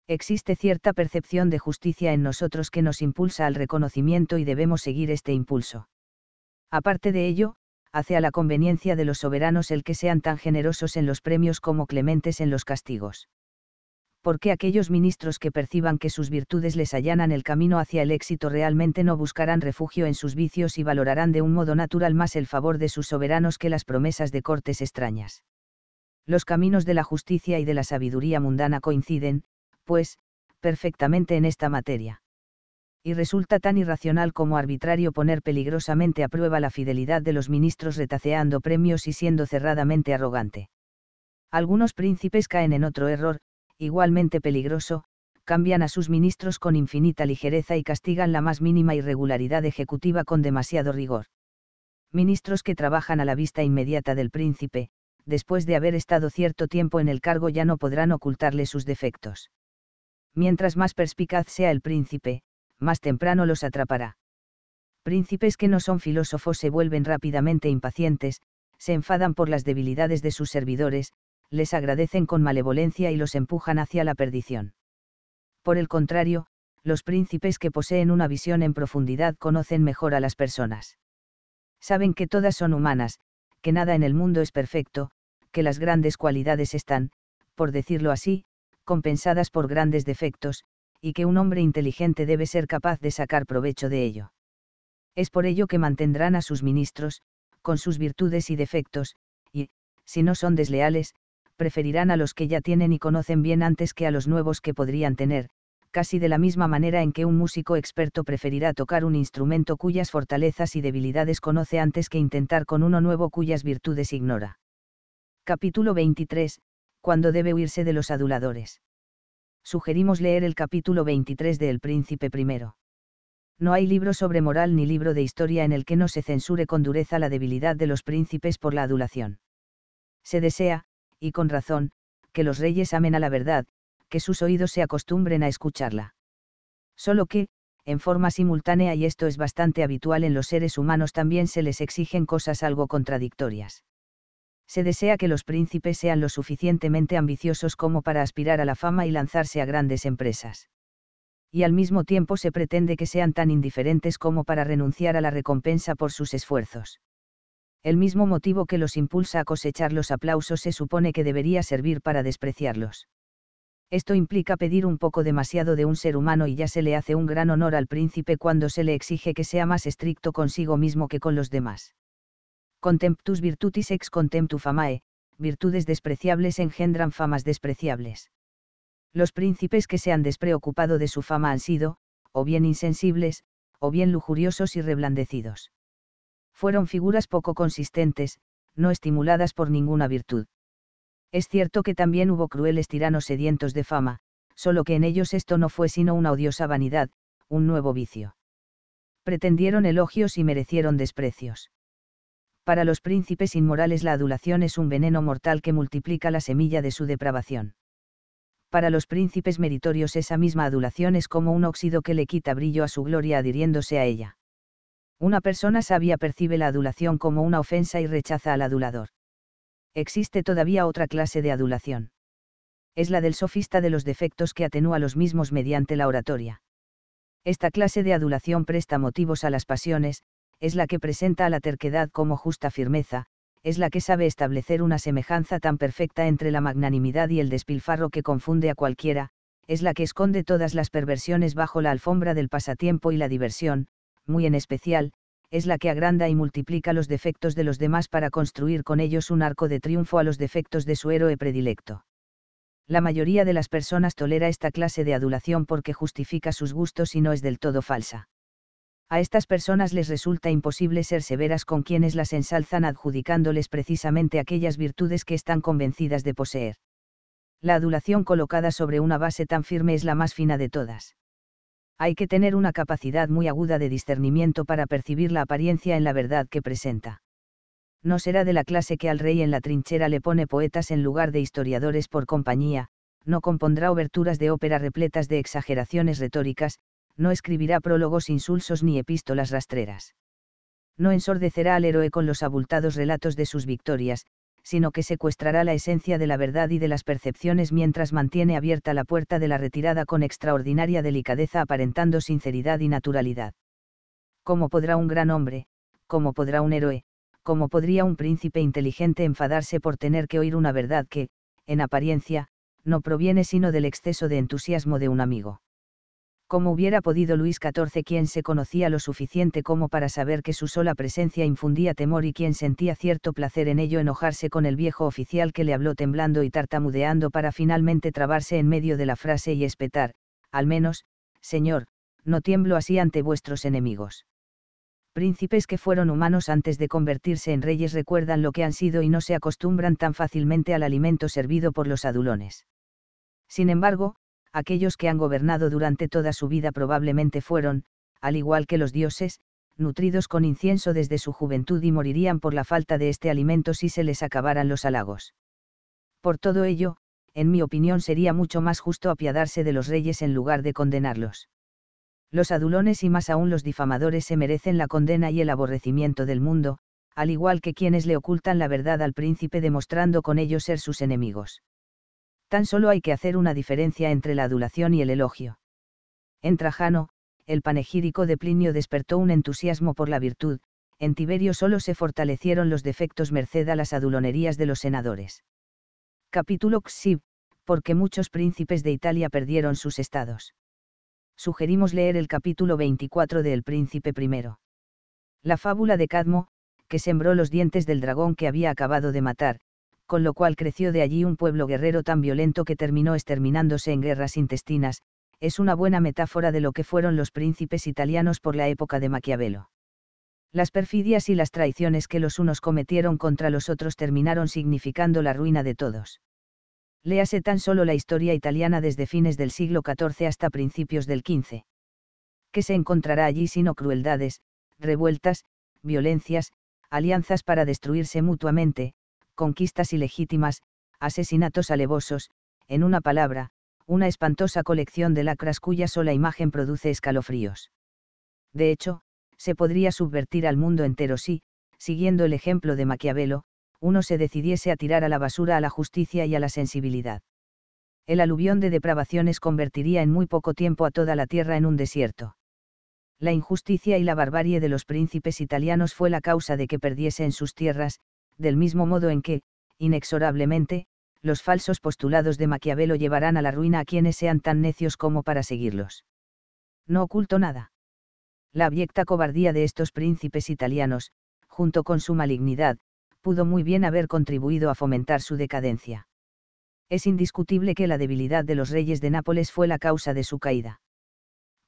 Existe cierta percepción de justicia en nosotros que nos impulsa al reconocimiento y debemos seguir este impulso. Aparte de ello, hace a la conveniencia de los soberanos el que sean tan generosos en los premios como clementes en los castigos. Porque aquellos ministros que perciban que sus virtudes les allanan el camino hacia el éxito realmente no buscarán refugio en sus vicios y valorarán de un modo natural más el favor de sus soberanos que las promesas de cortes extrañas. Los caminos de la justicia y de la sabiduría mundana coinciden, pues, perfectamente en esta materia. Y resulta tan irracional como arbitrario poner peligrosamente a prueba la fidelidad de los ministros retaceando premios y siendo cerradamente arrogante. Algunos príncipes caen en otro error, igualmente peligroso, cambian a sus ministros con infinita ligereza y castigan la más mínima irregularidad ejecutiva con demasiado rigor. Ministros que trabajan a la vista inmediata del príncipe, después de haber estado cierto tiempo en el cargo ya no podrán ocultarle sus defectos. Mientras más perspicaz sea el príncipe, más temprano los atrapará. Príncipes que no son filósofos se vuelven rápidamente impacientes, se enfadan por las debilidades de sus servidores, les agradecen con malevolencia y los empujan hacia la perdición. Por el contrario, los príncipes que poseen una visión en profundidad conocen mejor a las personas. Saben que todas son humanas, que nada en el mundo es perfecto, que las grandes cualidades están, por decirlo así, compensadas por grandes defectos, y que un hombre inteligente debe ser capaz de sacar provecho de ello. Es por ello que mantendrán a sus ministros, con sus virtudes y defectos, y, si no son desleales, preferirán a los que ya tienen y conocen bien antes que a los nuevos que podrían tener, casi de la misma manera en que un músico experto preferirá tocar un instrumento cuyas fortalezas y debilidades conoce antes que intentar con uno nuevo cuyas virtudes ignora. Capítulo 23. Cuando debe huirse de los aduladores. Sugerimos leer el capítulo 23 de El Príncipe I. No hay libro sobre moral ni libro de historia en el que no se censure con dureza la debilidad de los príncipes por la adulación. Se desea, y con razón, que los reyes amen a la verdad, que sus oídos se acostumbren a escucharla. Solo que, en forma simultánea y esto es bastante habitual en los seres humanos también se les exigen cosas algo contradictorias. Se desea que los príncipes sean lo suficientemente ambiciosos como para aspirar a la fama y lanzarse a grandes empresas. Y al mismo tiempo se pretende que sean tan indiferentes como para renunciar a la recompensa por sus esfuerzos el mismo motivo que los impulsa a cosechar los aplausos se supone que debería servir para despreciarlos. Esto implica pedir un poco demasiado de un ser humano y ya se le hace un gran honor al príncipe cuando se le exige que sea más estricto consigo mismo que con los demás. Contemptus virtutis ex contemptu famae, virtudes despreciables engendran famas despreciables. Los príncipes que se han despreocupado de su fama han sido, o bien insensibles, o bien lujuriosos y reblandecidos fueron figuras poco consistentes, no estimuladas por ninguna virtud. Es cierto que también hubo crueles tiranos sedientos de fama, solo que en ellos esto no fue sino una odiosa vanidad, un nuevo vicio. Pretendieron elogios y merecieron desprecios. Para los príncipes inmorales la adulación es un veneno mortal que multiplica la semilla de su depravación. Para los príncipes meritorios esa misma adulación es como un óxido que le quita brillo a su gloria adhiriéndose a ella. Una persona sabia percibe la adulación como una ofensa y rechaza al adulador. Existe todavía otra clase de adulación. Es la del sofista de los defectos que atenúa los mismos mediante la oratoria. Esta clase de adulación presta motivos a las pasiones, es la que presenta a la terquedad como justa firmeza, es la que sabe establecer una semejanza tan perfecta entre la magnanimidad y el despilfarro que confunde a cualquiera, es la que esconde todas las perversiones bajo la alfombra del pasatiempo y la diversión, muy en especial, es la que agranda y multiplica los defectos de los demás para construir con ellos un arco de triunfo a los defectos de su héroe predilecto. La mayoría de las personas tolera esta clase de adulación porque justifica sus gustos y no es del todo falsa. A estas personas les resulta imposible ser severas con quienes las ensalzan adjudicándoles precisamente aquellas virtudes que están convencidas de poseer. La adulación colocada sobre una base tan firme es la más fina de todas. Hay que tener una capacidad muy aguda de discernimiento para percibir la apariencia en la verdad que presenta. No será de la clase que al rey en la trinchera le pone poetas en lugar de historiadores por compañía, no compondrá oberturas de ópera repletas de exageraciones retóricas, no escribirá prólogos insulsos ni epístolas rastreras. No ensordecerá al héroe con los abultados relatos de sus victorias, sino que secuestrará la esencia de la verdad y de las percepciones mientras mantiene abierta la puerta de la retirada con extraordinaria delicadeza aparentando sinceridad y naturalidad. ¿Cómo podrá un gran hombre, cómo podrá un héroe, cómo podría un príncipe inteligente enfadarse por tener que oír una verdad que, en apariencia, no proviene sino del exceso de entusiasmo de un amigo? Como hubiera podido Luis XIV quien se conocía lo suficiente como para saber que su sola presencia infundía temor y quien sentía cierto placer en ello enojarse con el viejo oficial que le habló temblando y tartamudeando para finalmente trabarse en medio de la frase y espetar, al menos, señor, no tiemblo así ante vuestros enemigos. Príncipes que fueron humanos antes de convertirse en reyes recuerdan lo que han sido y no se acostumbran tan fácilmente al alimento servido por los adulones. Sin embargo, aquellos que han gobernado durante toda su vida probablemente fueron, al igual que los dioses, nutridos con incienso desde su juventud y morirían por la falta de este alimento si se les acabaran los halagos. Por todo ello, en mi opinión sería mucho más justo apiadarse de los reyes en lugar de condenarlos. Los adulones y más aún los difamadores se merecen la condena y el aborrecimiento del mundo, al igual que quienes le ocultan la verdad al príncipe demostrando con ello ser sus enemigos. Tan solo hay que hacer una diferencia entre la adulación y el elogio. En Trajano, el panegírico de Plinio despertó un entusiasmo por la virtud, en Tiberio solo se fortalecieron los defectos merced a las adulonerías de los senadores. Capítulo Xib, porque muchos príncipes de Italia perdieron sus estados. Sugerimos leer el capítulo 24 de El Príncipe I. La fábula de Cadmo, que sembró los dientes del dragón que había acabado de matar, con lo cual creció de allí un pueblo guerrero tan violento que terminó exterminándose en guerras intestinas, es una buena metáfora de lo que fueron los príncipes italianos por la época de Maquiavelo. Las perfidias y las traiciones que los unos cometieron contra los otros terminaron significando la ruina de todos. Léase tan solo la historia italiana desde fines del siglo XIV hasta principios del XV. ¿Qué se encontrará allí sino crueldades, revueltas, violencias, alianzas para destruirse mutuamente, conquistas ilegítimas, asesinatos alevosos, en una palabra, una espantosa colección de lacras cuya sola imagen produce escalofríos. De hecho, se podría subvertir al mundo entero si, siguiendo el ejemplo de Maquiavelo, uno se decidiese a tirar a la basura a la justicia y a la sensibilidad. El aluvión de depravaciones convertiría en muy poco tiempo a toda la tierra en un desierto. La injusticia y la barbarie de los príncipes italianos fue la causa de que perdiesen sus tierras, del mismo modo en que, inexorablemente, los falsos postulados de Maquiavelo llevarán a la ruina a quienes sean tan necios como para seguirlos. No oculto nada. La abyecta cobardía de estos príncipes italianos, junto con su malignidad, pudo muy bien haber contribuido a fomentar su decadencia. Es indiscutible que la debilidad de los reyes de Nápoles fue la causa de su caída.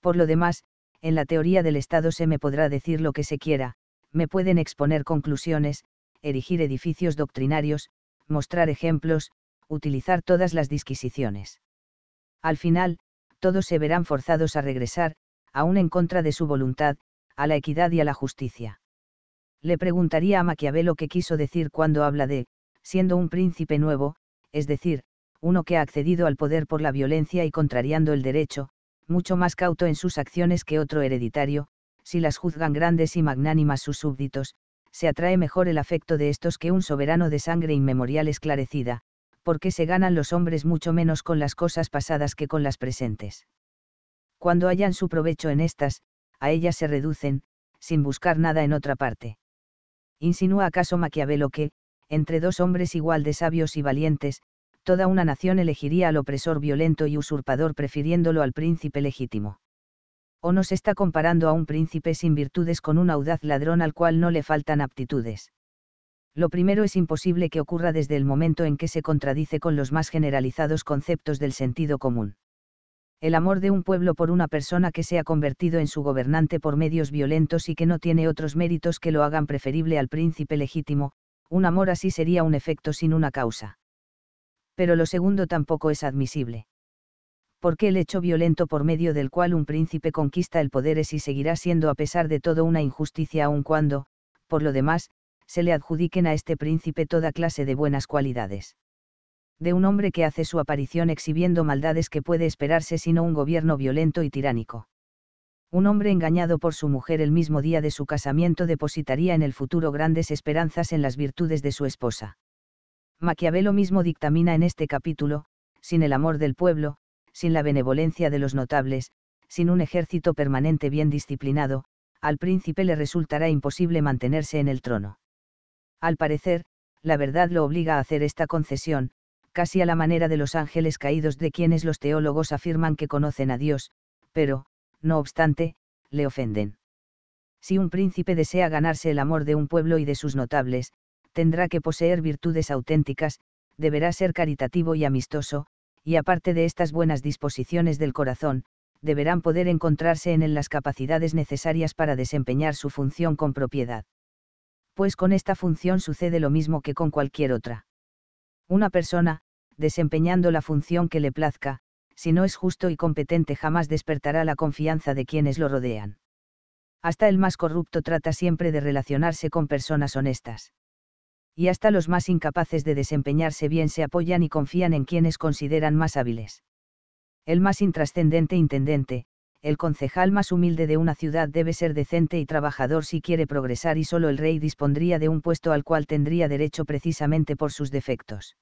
Por lo demás, en la teoría del Estado se me podrá decir lo que se quiera, me pueden exponer conclusiones, erigir edificios doctrinarios, mostrar ejemplos, utilizar todas las disquisiciones. Al final, todos se verán forzados a regresar, aún en contra de su voluntad, a la equidad y a la justicia. Le preguntaría a Maquiavelo qué quiso decir cuando habla de, siendo un príncipe nuevo, es decir, uno que ha accedido al poder por la violencia y contrariando el derecho, mucho más cauto en sus acciones que otro hereditario, si las juzgan grandes y magnánimas sus súbditos, se atrae mejor el afecto de estos que un soberano de sangre inmemorial esclarecida, porque se ganan los hombres mucho menos con las cosas pasadas que con las presentes. Cuando hallan su provecho en estas, a ellas se reducen, sin buscar nada en otra parte. Insinúa acaso Maquiavelo que, entre dos hombres igual de sabios y valientes, toda una nación elegiría al opresor violento y usurpador prefiriéndolo al príncipe legítimo. O nos está comparando a un príncipe sin virtudes con un audaz ladrón al cual no le faltan aptitudes. Lo primero es imposible que ocurra desde el momento en que se contradice con los más generalizados conceptos del sentido común. El amor de un pueblo por una persona que se ha convertido en su gobernante por medios violentos y que no tiene otros méritos que lo hagan preferible al príncipe legítimo, un amor así sería un efecto sin una causa. Pero lo segundo tampoco es admisible porque el hecho violento por medio del cual un príncipe conquista el poder es y seguirá siendo a pesar de todo una injusticia aun cuando, por lo demás, se le adjudiquen a este príncipe toda clase de buenas cualidades. De un hombre que hace su aparición exhibiendo maldades que puede esperarse sino un gobierno violento y tiránico. Un hombre engañado por su mujer el mismo día de su casamiento depositaría en el futuro grandes esperanzas en las virtudes de su esposa. Maquiavelo mismo dictamina en este capítulo, sin el amor del pueblo, sin la benevolencia de los notables, sin un ejército permanente bien disciplinado, al príncipe le resultará imposible mantenerse en el trono. Al parecer, la verdad lo obliga a hacer esta concesión, casi a la manera de los ángeles caídos de quienes los teólogos afirman que conocen a Dios, pero, no obstante, le ofenden. Si un príncipe desea ganarse el amor de un pueblo y de sus notables, tendrá que poseer virtudes auténticas, deberá ser caritativo y amistoso, y aparte de estas buenas disposiciones del corazón, deberán poder encontrarse en él las capacidades necesarias para desempeñar su función con propiedad. Pues con esta función sucede lo mismo que con cualquier otra. Una persona, desempeñando la función que le plazca, si no es justo y competente jamás despertará la confianza de quienes lo rodean. Hasta el más corrupto trata siempre de relacionarse con personas honestas y hasta los más incapaces de desempeñarse bien se apoyan y confían en quienes consideran más hábiles. El más intrascendente intendente, el concejal más humilde de una ciudad debe ser decente y trabajador si quiere progresar y solo el rey dispondría de un puesto al cual tendría derecho precisamente por sus defectos.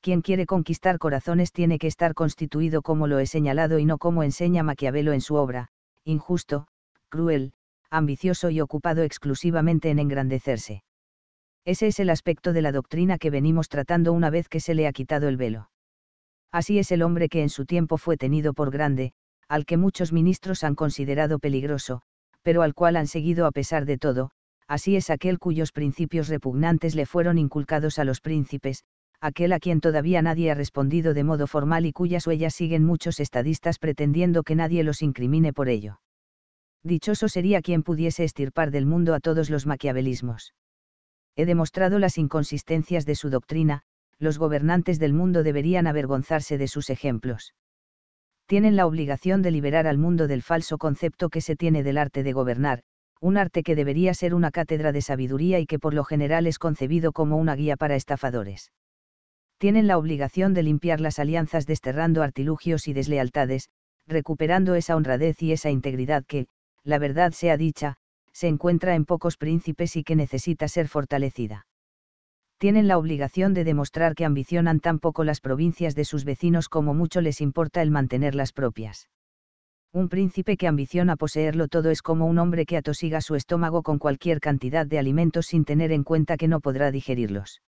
Quien quiere conquistar corazones tiene que estar constituido como lo he señalado y no como enseña Maquiavelo en su obra, injusto, cruel, ambicioso y ocupado exclusivamente en engrandecerse. Ese es el aspecto de la doctrina que venimos tratando una vez que se le ha quitado el velo. Así es el hombre que en su tiempo fue tenido por grande, al que muchos ministros han considerado peligroso, pero al cual han seguido a pesar de todo, así es aquel cuyos principios repugnantes le fueron inculcados a los príncipes, aquel a quien todavía nadie ha respondido de modo formal y cuyas huellas siguen muchos estadistas pretendiendo que nadie los incrimine por ello. Dichoso sería quien pudiese estirpar del mundo a todos los maquiavelismos he demostrado las inconsistencias de su doctrina, los gobernantes del mundo deberían avergonzarse de sus ejemplos. Tienen la obligación de liberar al mundo del falso concepto que se tiene del arte de gobernar, un arte que debería ser una cátedra de sabiduría y que por lo general es concebido como una guía para estafadores. Tienen la obligación de limpiar las alianzas desterrando artilugios y deslealtades, recuperando esa honradez y esa integridad que, la verdad sea dicha, se encuentra en pocos príncipes y que necesita ser fortalecida. Tienen la obligación de demostrar que ambicionan tan poco las provincias de sus vecinos como mucho les importa el mantener las propias. Un príncipe que ambiciona poseerlo todo es como un hombre que atosiga su estómago con cualquier cantidad de alimentos sin tener en cuenta que no podrá digerirlos.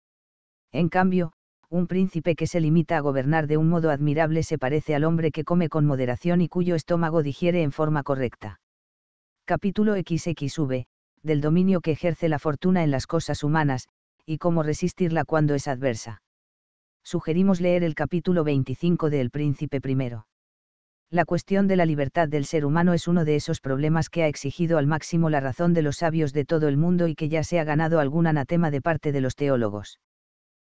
En cambio, un príncipe que se limita a gobernar de un modo admirable se parece al hombre que come con moderación y cuyo estómago digiere en forma correcta. Capítulo XXV, del dominio que ejerce la fortuna en las cosas humanas, y cómo resistirla cuando es adversa. Sugerimos leer el capítulo 25 de El Príncipe I. La cuestión de la libertad del ser humano es uno de esos problemas que ha exigido al máximo la razón de los sabios de todo el mundo y que ya se ha ganado algún anatema de parte de los teólogos.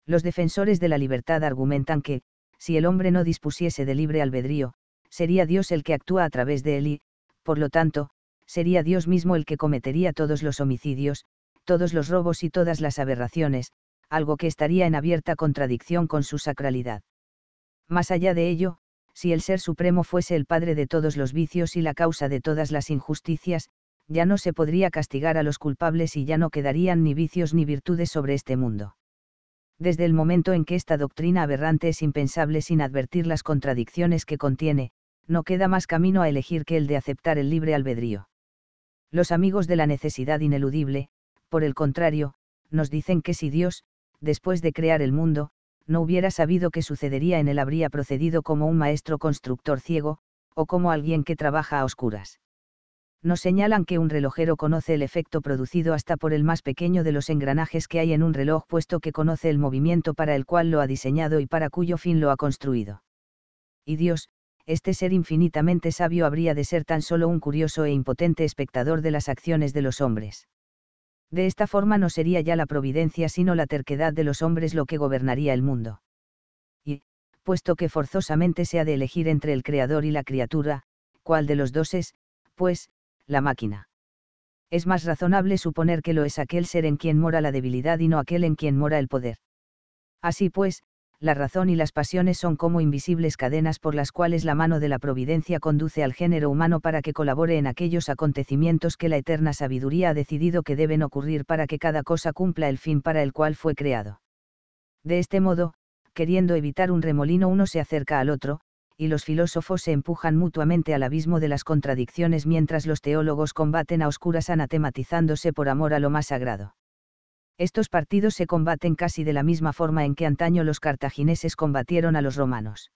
Los defensores de la libertad argumentan que, si el hombre no dispusiese de libre albedrío, sería Dios el que actúa a través de él y, por lo tanto, sería Dios mismo el que cometería todos los homicidios, todos los robos y todas las aberraciones, algo que estaría en abierta contradicción con su sacralidad. Más allá de ello, si el Ser Supremo fuese el Padre de todos los vicios y la causa de todas las injusticias, ya no se podría castigar a los culpables y ya no quedarían ni vicios ni virtudes sobre este mundo. Desde el momento en que esta doctrina aberrante es impensable sin advertir las contradicciones que contiene, no queda más camino a elegir que el de aceptar el libre albedrío. Los amigos de la necesidad ineludible, por el contrario, nos dicen que si Dios, después de crear el mundo, no hubiera sabido qué sucedería en él habría procedido como un maestro constructor ciego, o como alguien que trabaja a oscuras. Nos señalan que un relojero conoce el efecto producido hasta por el más pequeño de los engranajes que hay en un reloj puesto que conoce el movimiento para el cual lo ha diseñado y para cuyo fin lo ha construido. Y Dios, este ser infinitamente sabio habría de ser tan solo un curioso e impotente espectador de las acciones de los hombres. De esta forma no sería ya la providencia sino la terquedad de los hombres lo que gobernaría el mundo. Y, puesto que forzosamente se ha de elegir entre el creador y la criatura, ¿cuál de los dos es, pues, la máquina? Es más razonable suponer que lo es aquel ser en quien mora la debilidad y no aquel en quien mora el poder. Así pues, la razón y las pasiones son como invisibles cadenas por las cuales la mano de la providencia conduce al género humano para que colabore en aquellos acontecimientos que la eterna sabiduría ha decidido que deben ocurrir para que cada cosa cumpla el fin para el cual fue creado. De este modo, queriendo evitar un remolino uno se acerca al otro, y los filósofos se empujan mutuamente al abismo de las contradicciones mientras los teólogos combaten a oscuras anatematizándose por amor a lo más sagrado. Estos partidos se combaten casi de la misma forma en que antaño los cartagineses combatieron a los romanos.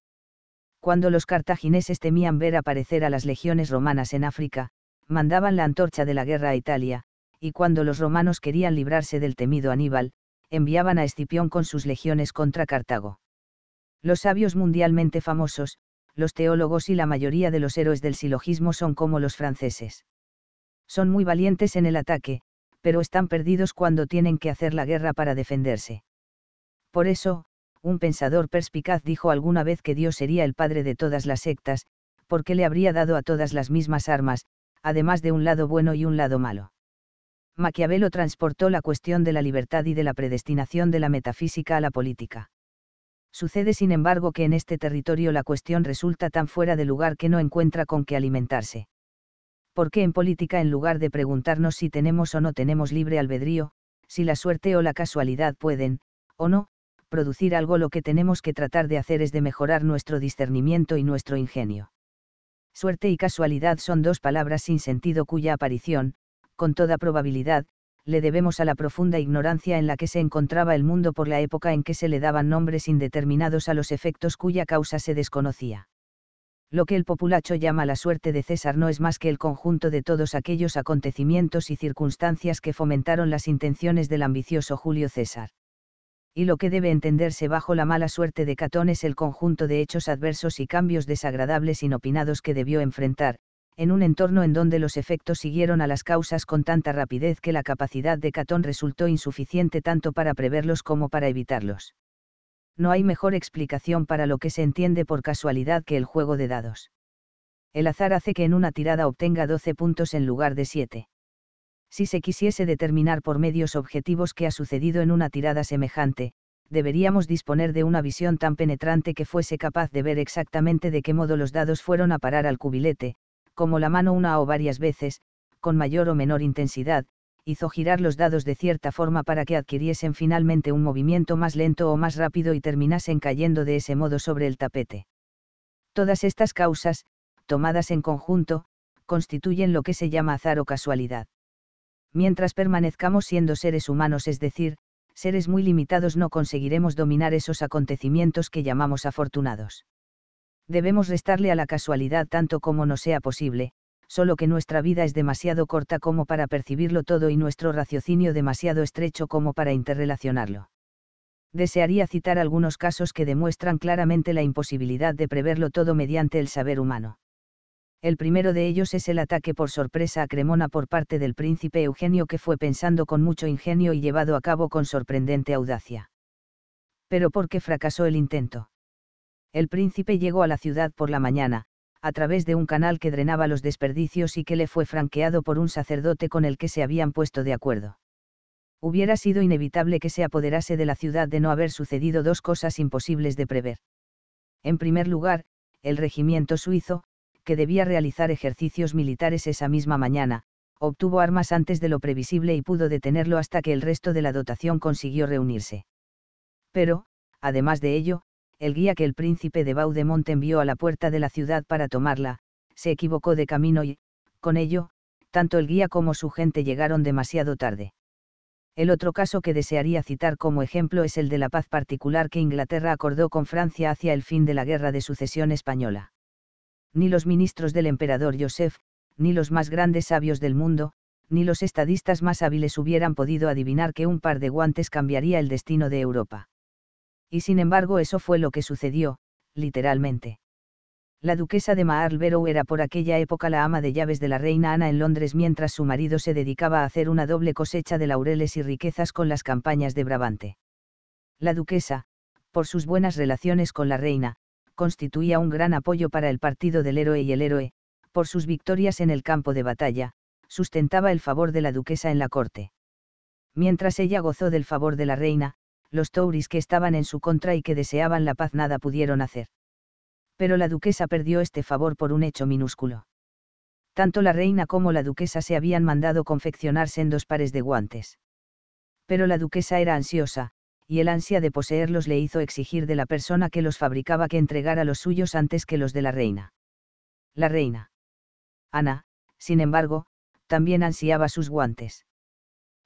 Cuando los cartagineses temían ver aparecer a las legiones romanas en África, mandaban la antorcha de la guerra a Italia, y cuando los romanos querían librarse del temido Aníbal, enviaban a Escipión con sus legiones contra Cartago. Los sabios mundialmente famosos, los teólogos y la mayoría de los héroes del silogismo son como los franceses. Son muy valientes en el ataque, pero están perdidos cuando tienen que hacer la guerra para defenderse. Por eso, un pensador perspicaz dijo alguna vez que Dios sería el padre de todas las sectas, porque le habría dado a todas las mismas armas, además de un lado bueno y un lado malo. Maquiavelo transportó la cuestión de la libertad y de la predestinación de la metafísica a la política. Sucede sin embargo que en este territorio la cuestión resulta tan fuera de lugar que no encuentra con qué alimentarse porque en política en lugar de preguntarnos si tenemos o no tenemos libre albedrío, si la suerte o la casualidad pueden, o no, producir algo lo que tenemos que tratar de hacer es de mejorar nuestro discernimiento y nuestro ingenio. Suerte y casualidad son dos palabras sin sentido cuya aparición, con toda probabilidad, le debemos a la profunda ignorancia en la que se encontraba el mundo por la época en que se le daban nombres indeterminados a los efectos cuya causa se desconocía. Lo que el populacho llama la suerte de César no es más que el conjunto de todos aquellos acontecimientos y circunstancias que fomentaron las intenciones del ambicioso Julio César. Y lo que debe entenderse bajo la mala suerte de Catón es el conjunto de hechos adversos y cambios desagradables inopinados que debió enfrentar, en un entorno en donde los efectos siguieron a las causas con tanta rapidez que la capacidad de Catón resultó insuficiente tanto para preverlos como para evitarlos no hay mejor explicación para lo que se entiende por casualidad que el juego de dados. El azar hace que en una tirada obtenga 12 puntos en lugar de 7. Si se quisiese determinar por medios objetivos qué ha sucedido en una tirada semejante, deberíamos disponer de una visión tan penetrante que fuese capaz de ver exactamente de qué modo los dados fueron a parar al cubilete, como la mano una o varias veces, con mayor o menor intensidad, hizo girar los dados de cierta forma para que adquiriesen finalmente un movimiento más lento o más rápido y terminasen cayendo de ese modo sobre el tapete. Todas estas causas, tomadas en conjunto, constituyen lo que se llama azar o casualidad. Mientras permanezcamos siendo seres humanos, es decir, seres muy limitados, no conseguiremos dominar esos acontecimientos que llamamos afortunados. Debemos restarle a la casualidad tanto como nos sea posible, solo que nuestra vida es demasiado corta como para percibirlo todo y nuestro raciocinio demasiado estrecho como para interrelacionarlo. Desearía citar algunos casos que demuestran claramente la imposibilidad de preverlo todo mediante el saber humano. El primero de ellos es el ataque por sorpresa a Cremona por parte del príncipe Eugenio que fue pensando con mucho ingenio y llevado a cabo con sorprendente audacia. Pero ¿por qué fracasó el intento? El príncipe llegó a la ciudad por la mañana, a través de un canal que drenaba los desperdicios y que le fue franqueado por un sacerdote con el que se habían puesto de acuerdo. Hubiera sido inevitable que se apoderase de la ciudad de no haber sucedido dos cosas imposibles de prever. En primer lugar, el regimiento suizo, que debía realizar ejercicios militares esa misma mañana, obtuvo armas antes de lo previsible y pudo detenerlo hasta que el resto de la dotación consiguió reunirse. Pero, además de ello, el guía que el príncipe de Baudemont envió a la puerta de la ciudad para tomarla, se equivocó de camino y, con ello, tanto el guía como su gente llegaron demasiado tarde. El otro caso que desearía citar como ejemplo es el de la paz particular que Inglaterra acordó con Francia hacia el fin de la Guerra de Sucesión Española. Ni los ministros del emperador Joseph, ni los más grandes sabios del mundo, ni los estadistas más hábiles hubieran podido adivinar que un par de guantes cambiaría el destino de Europa. Y sin embargo eso fue lo que sucedió, literalmente. La duquesa de Marlborough era por aquella época la ama de llaves de la reina Ana en Londres mientras su marido se dedicaba a hacer una doble cosecha de laureles y riquezas con las campañas de Brabante. La duquesa, por sus buenas relaciones con la reina, constituía un gran apoyo para el partido del héroe y el héroe, por sus victorias en el campo de batalla, sustentaba el favor de la duquesa en la corte. Mientras ella gozó del favor de la reina, los Touris que estaban en su contra y que deseaban la paz nada pudieron hacer pero la duquesa perdió este favor por un hecho minúsculo. Tanto la reina como la duquesa se habían mandado confeccionarse en dos pares de guantes. Pero la duquesa era ansiosa, y el ansia de poseerlos le hizo exigir de la persona que los fabricaba que entregara los suyos antes que los de la reina. La reina. Ana, sin embargo, también ansiaba sus guantes.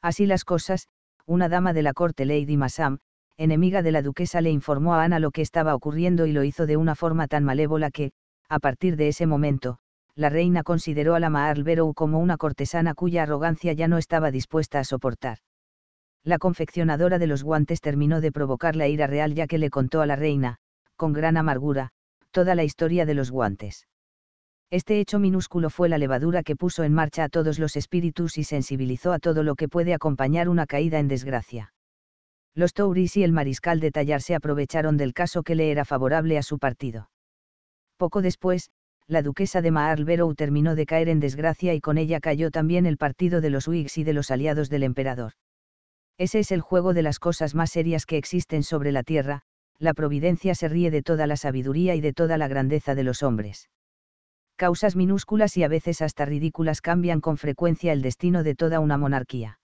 Así las cosas, una dama de la corte Lady Massam, enemiga de la duquesa le informó a Ana lo que estaba ocurriendo y lo hizo de una forma tan malévola que, a partir de ese momento, la reina consideró a la Marlborough como una cortesana cuya arrogancia ya no estaba dispuesta a soportar. La confeccionadora de los guantes terminó de provocar la ira real ya que le contó a la reina, con gran amargura, toda la historia de los guantes. Este hecho minúsculo fue la levadura que puso en marcha a todos los espíritus y sensibilizó a todo lo que puede acompañar una caída en desgracia los Touris y el mariscal de Tallar se aprovecharon del caso que le era favorable a su partido. Poco después, la duquesa de Marlborough terminó de caer en desgracia y con ella cayó también el partido de los Whigs y de los aliados del emperador. Ese es el juego de las cosas más serias que existen sobre la tierra, la providencia se ríe de toda la sabiduría y de toda la grandeza de los hombres. Causas minúsculas y a veces hasta ridículas cambian con frecuencia el destino de toda una monarquía.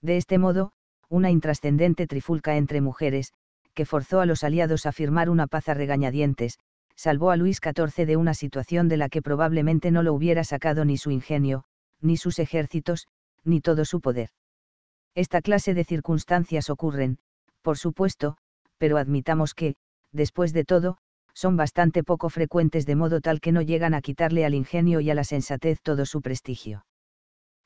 De este modo, una intrascendente trifulca entre mujeres, que forzó a los aliados a firmar una paz a regañadientes, salvó a Luis XIV de una situación de la que probablemente no lo hubiera sacado ni su ingenio, ni sus ejércitos, ni todo su poder. Esta clase de circunstancias ocurren, por supuesto, pero admitamos que, después de todo, son bastante poco frecuentes de modo tal que no llegan a quitarle al ingenio y a la sensatez todo su prestigio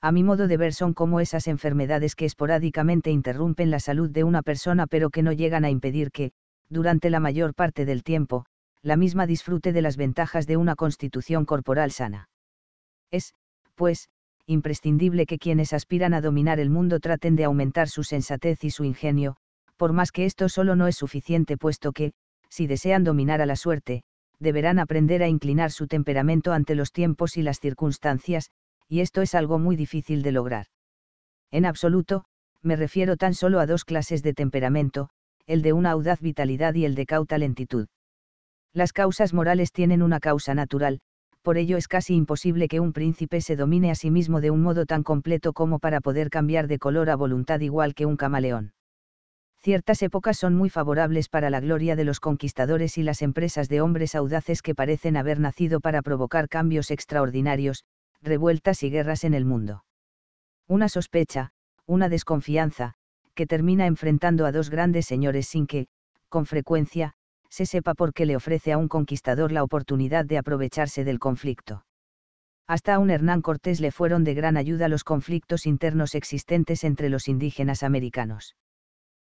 a mi modo de ver son como esas enfermedades que esporádicamente interrumpen la salud de una persona pero que no llegan a impedir que, durante la mayor parte del tiempo, la misma disfrute de las ventajas de una constitución corporal sana. Es, pues, imprescindible que quienes aspiran a dominar el mundo traten de aumentar su sensatez y su ingenio, por más que esto solo no es suficiente puesto que, si desean dominar a la suerte, deberán aprender a inclinar su temperamento ante los tiempos y las circunstancias, y esto es algo muy difícil de lograr. En absoluto, me refiero tan solo a dos clases de temperamento, el de una audaz vitalidad y el de cauta lentitud. Las causas morales tienen una causa natural, por ello es casi imposible que un príncipe se domine a sí mismo de un modo tan completo como para poder cambiar de color a voluntad igual que un camaleón. Ciertas épocas son muy favorables para la gloria de los conquistadores y las empresas de hombres audaces que parecen haber nacido para provocar cambios extraordinarios, revueltas y guerras en el mundo. Una sospecha, una desconfianza, que termina enfrentando a dos grandes señores sin que, con frecuencia, se sepa por qué le ofrece a un conquistador la oportunidad de aprovecharse del conflicto. Hasta a un Hernán Cortés le fueron de gran ayuda los conflictos internos existentes entre los indígenas americanos.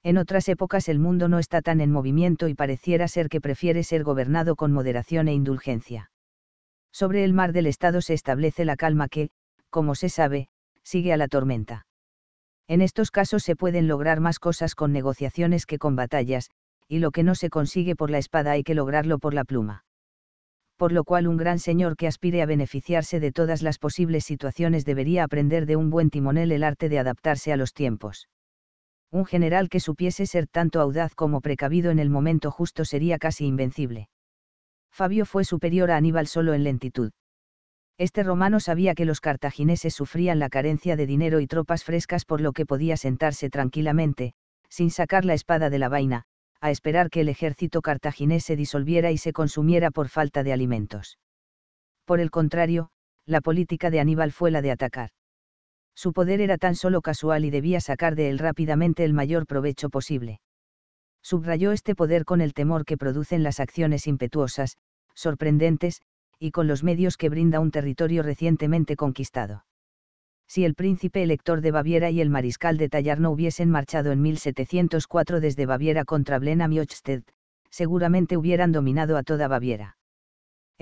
En otras épocas el mundo no está tan en movimiento y pareciera ser que prefiere ser gobernado con moderación e indulgencia. Sobre el mar del Estado se establece la calma que, como se sabe, sigue a la tormenta. En estos casos se pueden lograr más cosas con negociaciones que con batallas, y lo que no se consigue por la espada hay que lograrlo por la pluma. Por lo cual un gran señor que aspire a beneficiarse de todas las posibles situaciones debería aprender de un buen timonel el arte de adaptarse a los tiempos. Un general que supiese ser tanto audaz como precavido en el momento justo sería casi invencible. Fabio fue superior a Aníbal solo en lentitud. Este romano sabía que los cartagineses sufrían la carencia de dinero y tropas frescas por lo que podía sentarse tranquilamente, sin sacar la espada de la vaina, a esperar que el ejército cartaginés se disolviera y se consumiera por falta de alimentos. Por el contrario, la política de Aníbal fue la de atacar. Su poder era tan solo casual y debía sacar de él rápidamente el mayor provecho posible. Subrayó este poder con el temor que producen las acciones impetuosas, sorprendentes, y con los medios que brinda un territorio recientemente conquistado. Si el príncipe elector de Baviera y el mariscal de Tallar no hubiesen marchado en 1704 desde Baviera contra Blenheim y Ochsted, seguramente hubieran dominado a toda Baviera.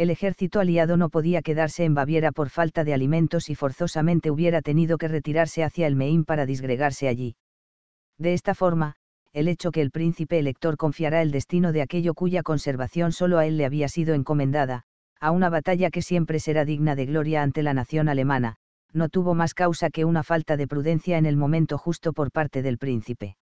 El ejército aliado no podía quedarse en Baviera por falta de alimentos y forzosamente hubiera tenido que retirarse hacia el Main para disgregarse allí. De esta forma, el hecho que el príncipe elector confiará el destino de aquello cuya conservación solo a él le había sido encomendada, a una batalla que siempre será digna de gloria ante la nación alemana, no tuvo más causa que una falta de prudencia en el momento justo por parte del príncipe.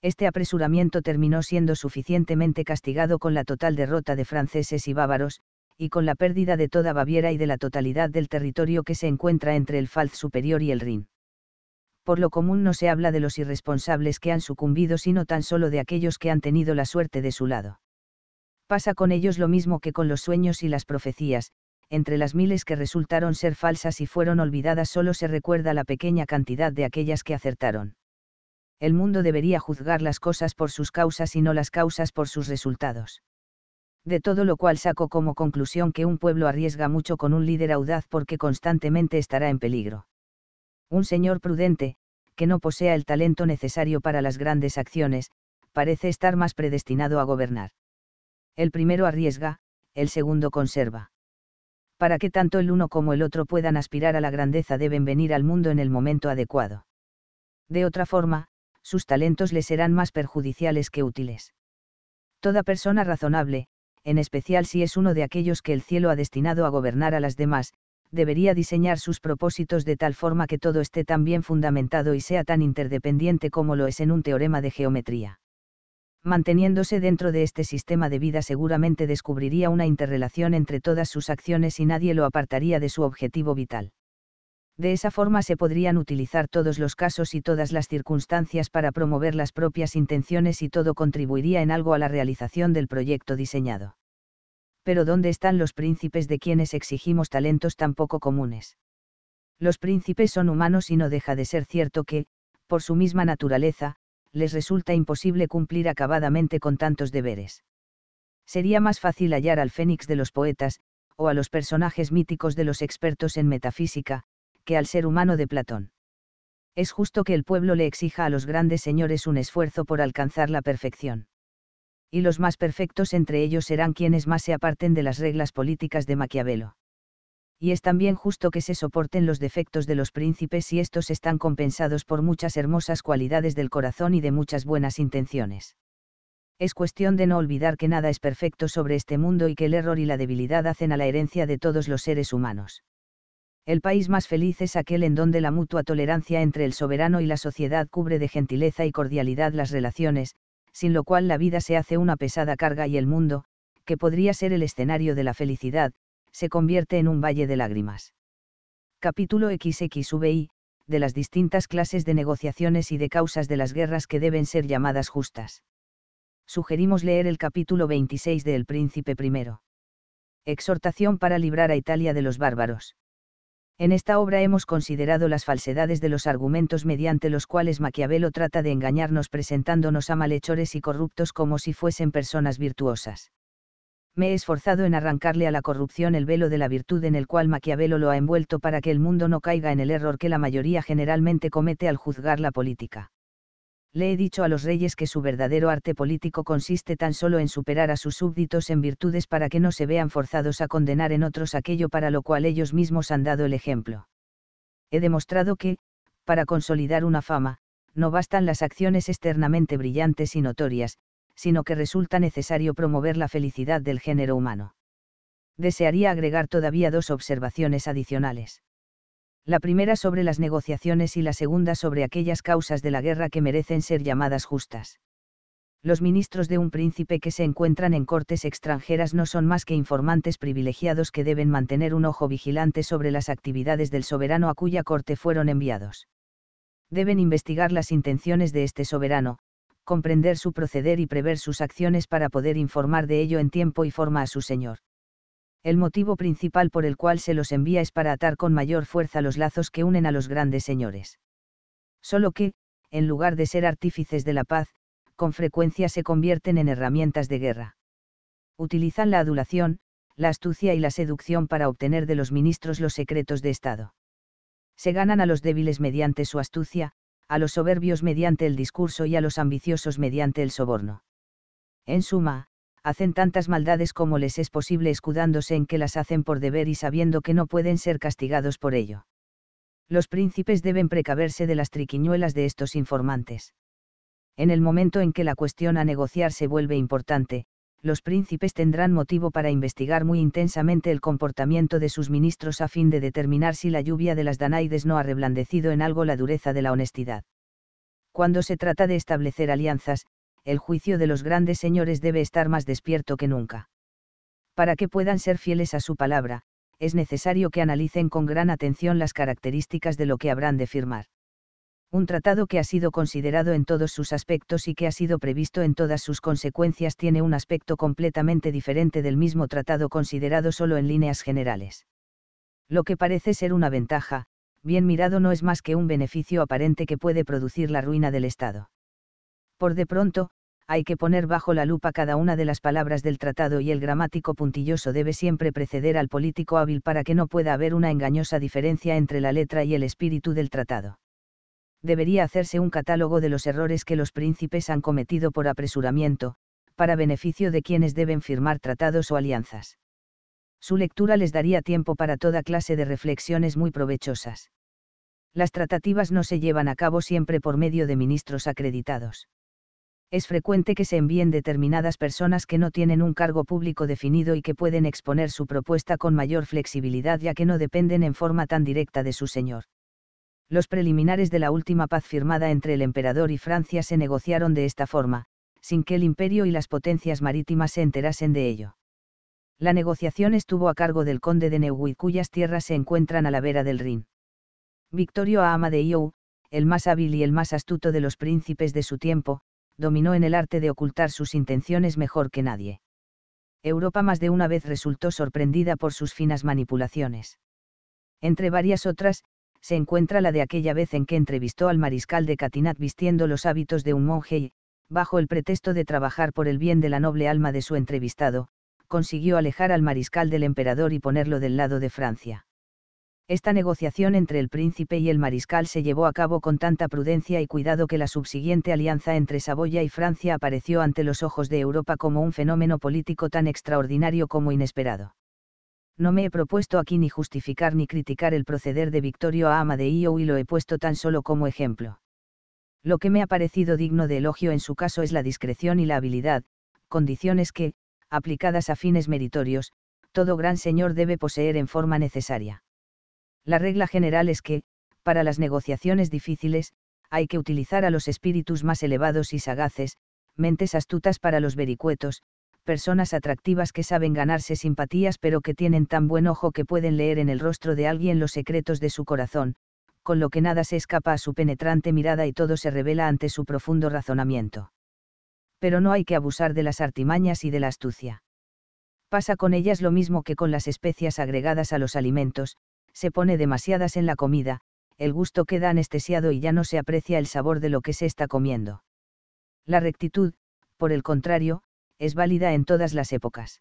Este apresuramiento terminó siendo suficientemente castigado con la total derrota de franceses y bávaros, y con la pérdida de toda Baviera y de la totalidad del territorio que se encuentra entre el Pfalz superior y el Rin. Por lo común no se habla de los irresponsables que han sucumbido sino tan solo de aquellos que han tenido la suerte de su lado. Pasa con ellos lo mismo que con los sueños y las profecías, entre las miles que resultaron ser falsas y fueron olvidadas solo se recuerda la pequeña cantidad de aquellas que acertaron. El mundo debería juzgar las cosas por sus causas y no las causas por sus resultados. De todo lo cual saco como conclusión que un pueblo arriesga mucho con un líder audaz porque constantemente estará en peligro. Un señor prudente, que no posea el talento necesario para las grandes acciones, parece estar más predestinado a gobernar. El primero arriesga, el segundo conserva para que tanto el uno como el otro puedan aspirar a la grandeza deben venir al mundo en el momento adecuado. De otra forma, sus talentos les serán más perjudiciales que útiles. Toda persona razonable, en especial si es uno de aquellos que el cielo ha destinado a gobernar a las demás, debería diseñar sus propósitos de tal forma que todo esté tan bien fundamentado y sea tan interdependiente como lo es en un teorema de geometría manteniéndose dentro de este sistema de vida seguramente descubriría una interrelación entre todas sus acciones y nadie lo apartaría de su objetivo vital. De esa forma se podrían utilizar todos los casos y todas las circunstancias para promover las propias intenciones y todo contribuiría en algo a la realización del proyecto diseñado. Pero ¿dónde están los príncipes de quienes exigimos talentos tan poco comunes? Los príncipes son humanos y no deja de ser cierto que, por su misma naturaleza, les resulta imposible cumplir acabadamente con tantos deberes. Sería más fácil hallar al fénix de los poetas, o a los personajes míticos de los expertos en metafísica, que al ser humano de Platón. Es justo que el pueblo le exija a los grandes señores un esfuerzo por alcanzar la perfección. Y los más perfectos entre ellos serán quienes más se aparten de las reglas políticas de Maquiavelo y es también justo que se soporten los defectos de los príncipes si estos están compensados por muchas hermosas cualidades del corazón y de muchas buenas intenciones. Es cuestión de no olvidar que nada es perfecto sobre este mundo y que el error y la debilidad hacen a la herencia de todos los seres humanos. El país más feliz es aquel en donde la mutua tolerancia entre el soberano y la sociedad cubre de gentileza y cordialidad las relaciones, sin lo cual la vida se hace una pesada carga y el mundo, que podría ser el escenario de la felicidad, se convierte en un valle de lágrimas. Capítulo XXVI, de las distintas clases de negociaciones y de causas de las guerras que deben ser llamadas justas. Sugerimos leer el capítulo 26 de El Príncipe I. Exhortación para librar a Italia de los bárbaros. En esta obra hemos considerado las falsedades de los argumentos mediante los cuales Maquiavelo trata de engañarnos presentándonos a malhechores y corruptos como si fuesen personas virtuosas me he esforzado en arrancarle a la corrupción el velo de la virtud en el cual Maquiavelo lo ha envuelto para que el mundo no caiga en el error que la mayoría generalmente comete al juzgar la política. Le he dicho a los reyes que su verdadero arte político consiste tan solo en superar a sus súbditos en virtudes para que no se vean forzados a condenar en otros aquello para lo cual ellos mismos han dado el ejemplo. He demostrado que, para consolidar una fama, no bastan las acciones externamente brillantes y notorias, sino que resulta necesario promover la felicidad del género humano. Desearía agregar todavía dos observaciones adicionales. La primera sobre las negociaciones y la segunda sobre aquellas causas de la guerra que merecen ser llamadas justas. Los ministros de un príncipe que se encuentran en cortes extranjeras no son más que informantes privilegiados que deben mantener un ojo vigilante sobre las actividades del soberano a cuya corte fueron enviados. Deben investigar las intenciones de este soberano, comprender su proceder y prever sus acciones para poder informar de ello en tiempo y forma a su señor. El motivo principal por el cual se los envía es para atar con mayor fuerza los lazos que unen a los grandes señores. Solo que, en lugar de ser artífices de la paz, con frecuencia se convierten en herramientas de guerra. Utilizan la adulación, la astucia y la seducción para obtener de los ministros los secretos de Estado. Se ganan a los débiles mediante su astucia, a los soberbios mediante el discurso y a los ambiciosos mediante el soborno. En suma, hacen tantas maldades como les es posible escudándose en que las hacen por deber y sabiendo que no pueden ser castigados por ello. Los príncipes deben precaverse de las triquiñuelas de estos informantes. En el momento en que la cuestión a negociar se vuelve importante, los príncipes tendrán motivo para investigar muy intensamente el comportamiento de sus ministros a fin de determinar si la lluvia de las Danaides no ha reblandecido en algo la dureza de la honestidad. Cuando se trata de establecer alianzas, el juicio de los grandes señores debe estar más despierto que nunca. Para que puedan ser fieles a su palabra, es necesario que analicen con gran atención las características de lo que habrán de firmar un tratado que ha sido considerado en todos sus aspectos y que ha sido previsto en todas sus consecuencias tiene un aspecto completamente diferente del mismo tratado considerado solo en líneas generales. Lo que parece ser una ventaja, bien mirado no es más que un beneficio aparente que puede producir la ruina del Estado. Por de pronto, hay que poner bajo la lupa cada una de las palabras del tratado y el gramático puntilloso debe siempre preceder al político hábil para que no pueda haber una engañosa diferencia entre la letra y el espíritu del tratado debería hacerse un catálogo de los errores que los príncipes han cometido por apresuramiento, para beneficio de quienes deben firmar tratados o alianzas. Su lectura les daría tiempo para toda clase de reflexiones muy provechosas. Las tratativas no se llevan a cabo siempre por medio de ministros acreditados. Es frecuente que se envíen determinadas personas que no tienen un cargo público definido y que pueden exponer su propuesta con mayor flexibilidad ya que no dependen en forma tan directa de su señor. Los preliminares de la última paz firmada entre el emperador y Francia se negociaron de esta forma, sin que el imperio y las potencias marítimas se enterasen de ello. La negociación estuvo a cargo del conde de Neuwied cuyas tierras se encuentran a la vera del Rin. Victorio Amadeu, el más hábil y el más astuto de los príncipes de su tiempo, dominó en el arte de ocultar sus intenciones mejor que nadie. Europa más de una vez resultó sorprendida por sus finas manipulaciones. Entre varias otras, se encuentra la de aquella vez en que entrevistó al mariscal de Catinat vistiendo los hábitos de un monje y, bajo el pretexto de trabajar por el bien de la noble alma de su entrevistado, consiguió alejar al mariscal del emperador y ponerlo del lado de Francia. Esta negociación entre el príncipe y el mariscal se llevó a cabo con tanta prudencia y cuidado que la subsiguiente alianza entre Saboya y Francia apareció ante los ojos de Europa como un fenómeno político tan extraordinario como inesperado no me he propuesto aquí ni justificar ni criticar el proceder de Victorio a Amadeo y lo he puesto tan solo como ejemplo. Lo que me ha parecido digno de elogio en su caso es la discreción y la habilidad, condiciones que, aplicadas a fines meritorios, todo gran señor debe poseer en forma necesaria. La regla general es que, para las negociaciones difíciles, hay que utilizar a los espíritus más elevados y sagaces, mentes astutas para los vericuetos, personas atractivas que saben ganarse simpatías pero que tienen tan buen ojo que pueden leer en el rostro de alguien los secretos de su corazón, con lo que nada se escapa a su penetrante mirada y todo se revela ante su profundo razonamiento. Pero no hay que abusar de las artimañas y de la astucia. Pasa con ellas lo mismo que con las especias agregadas a los alimentos, se pone demasiadas en la comida, el gusto queda anestesiado y ya no se aprecia el sabor de lo que se está comiendo. La rectitud, por el contrario, es válida en todas las épocas.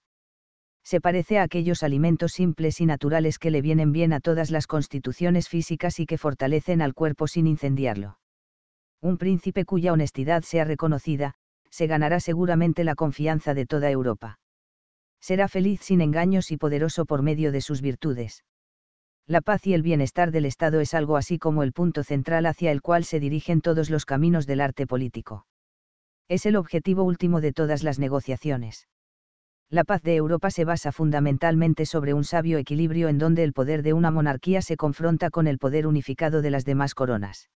Se parece a aquellos alimentos simples y naturales que le vienen bien a todas las constituciones físicas y que fortalecen al cuerpo sin incendiarlo. Un príncipe cuya honestidad sea reconocida, se ganará seguramente la confianza de toda Europa. Será feliz sin engaños y poderoso por medio de sus virtudes. La paz y el bienestar del Estado es algo así como el punto central hacia el cual se dirigen todos los caminos del arte político es el objetivo último de todas las negociaciones. La paz de Europa se basa fundamentalmente sobre un sabio equilibrio en donde el poder de una monarquía se confronta con el poder unificado de las demás coronas.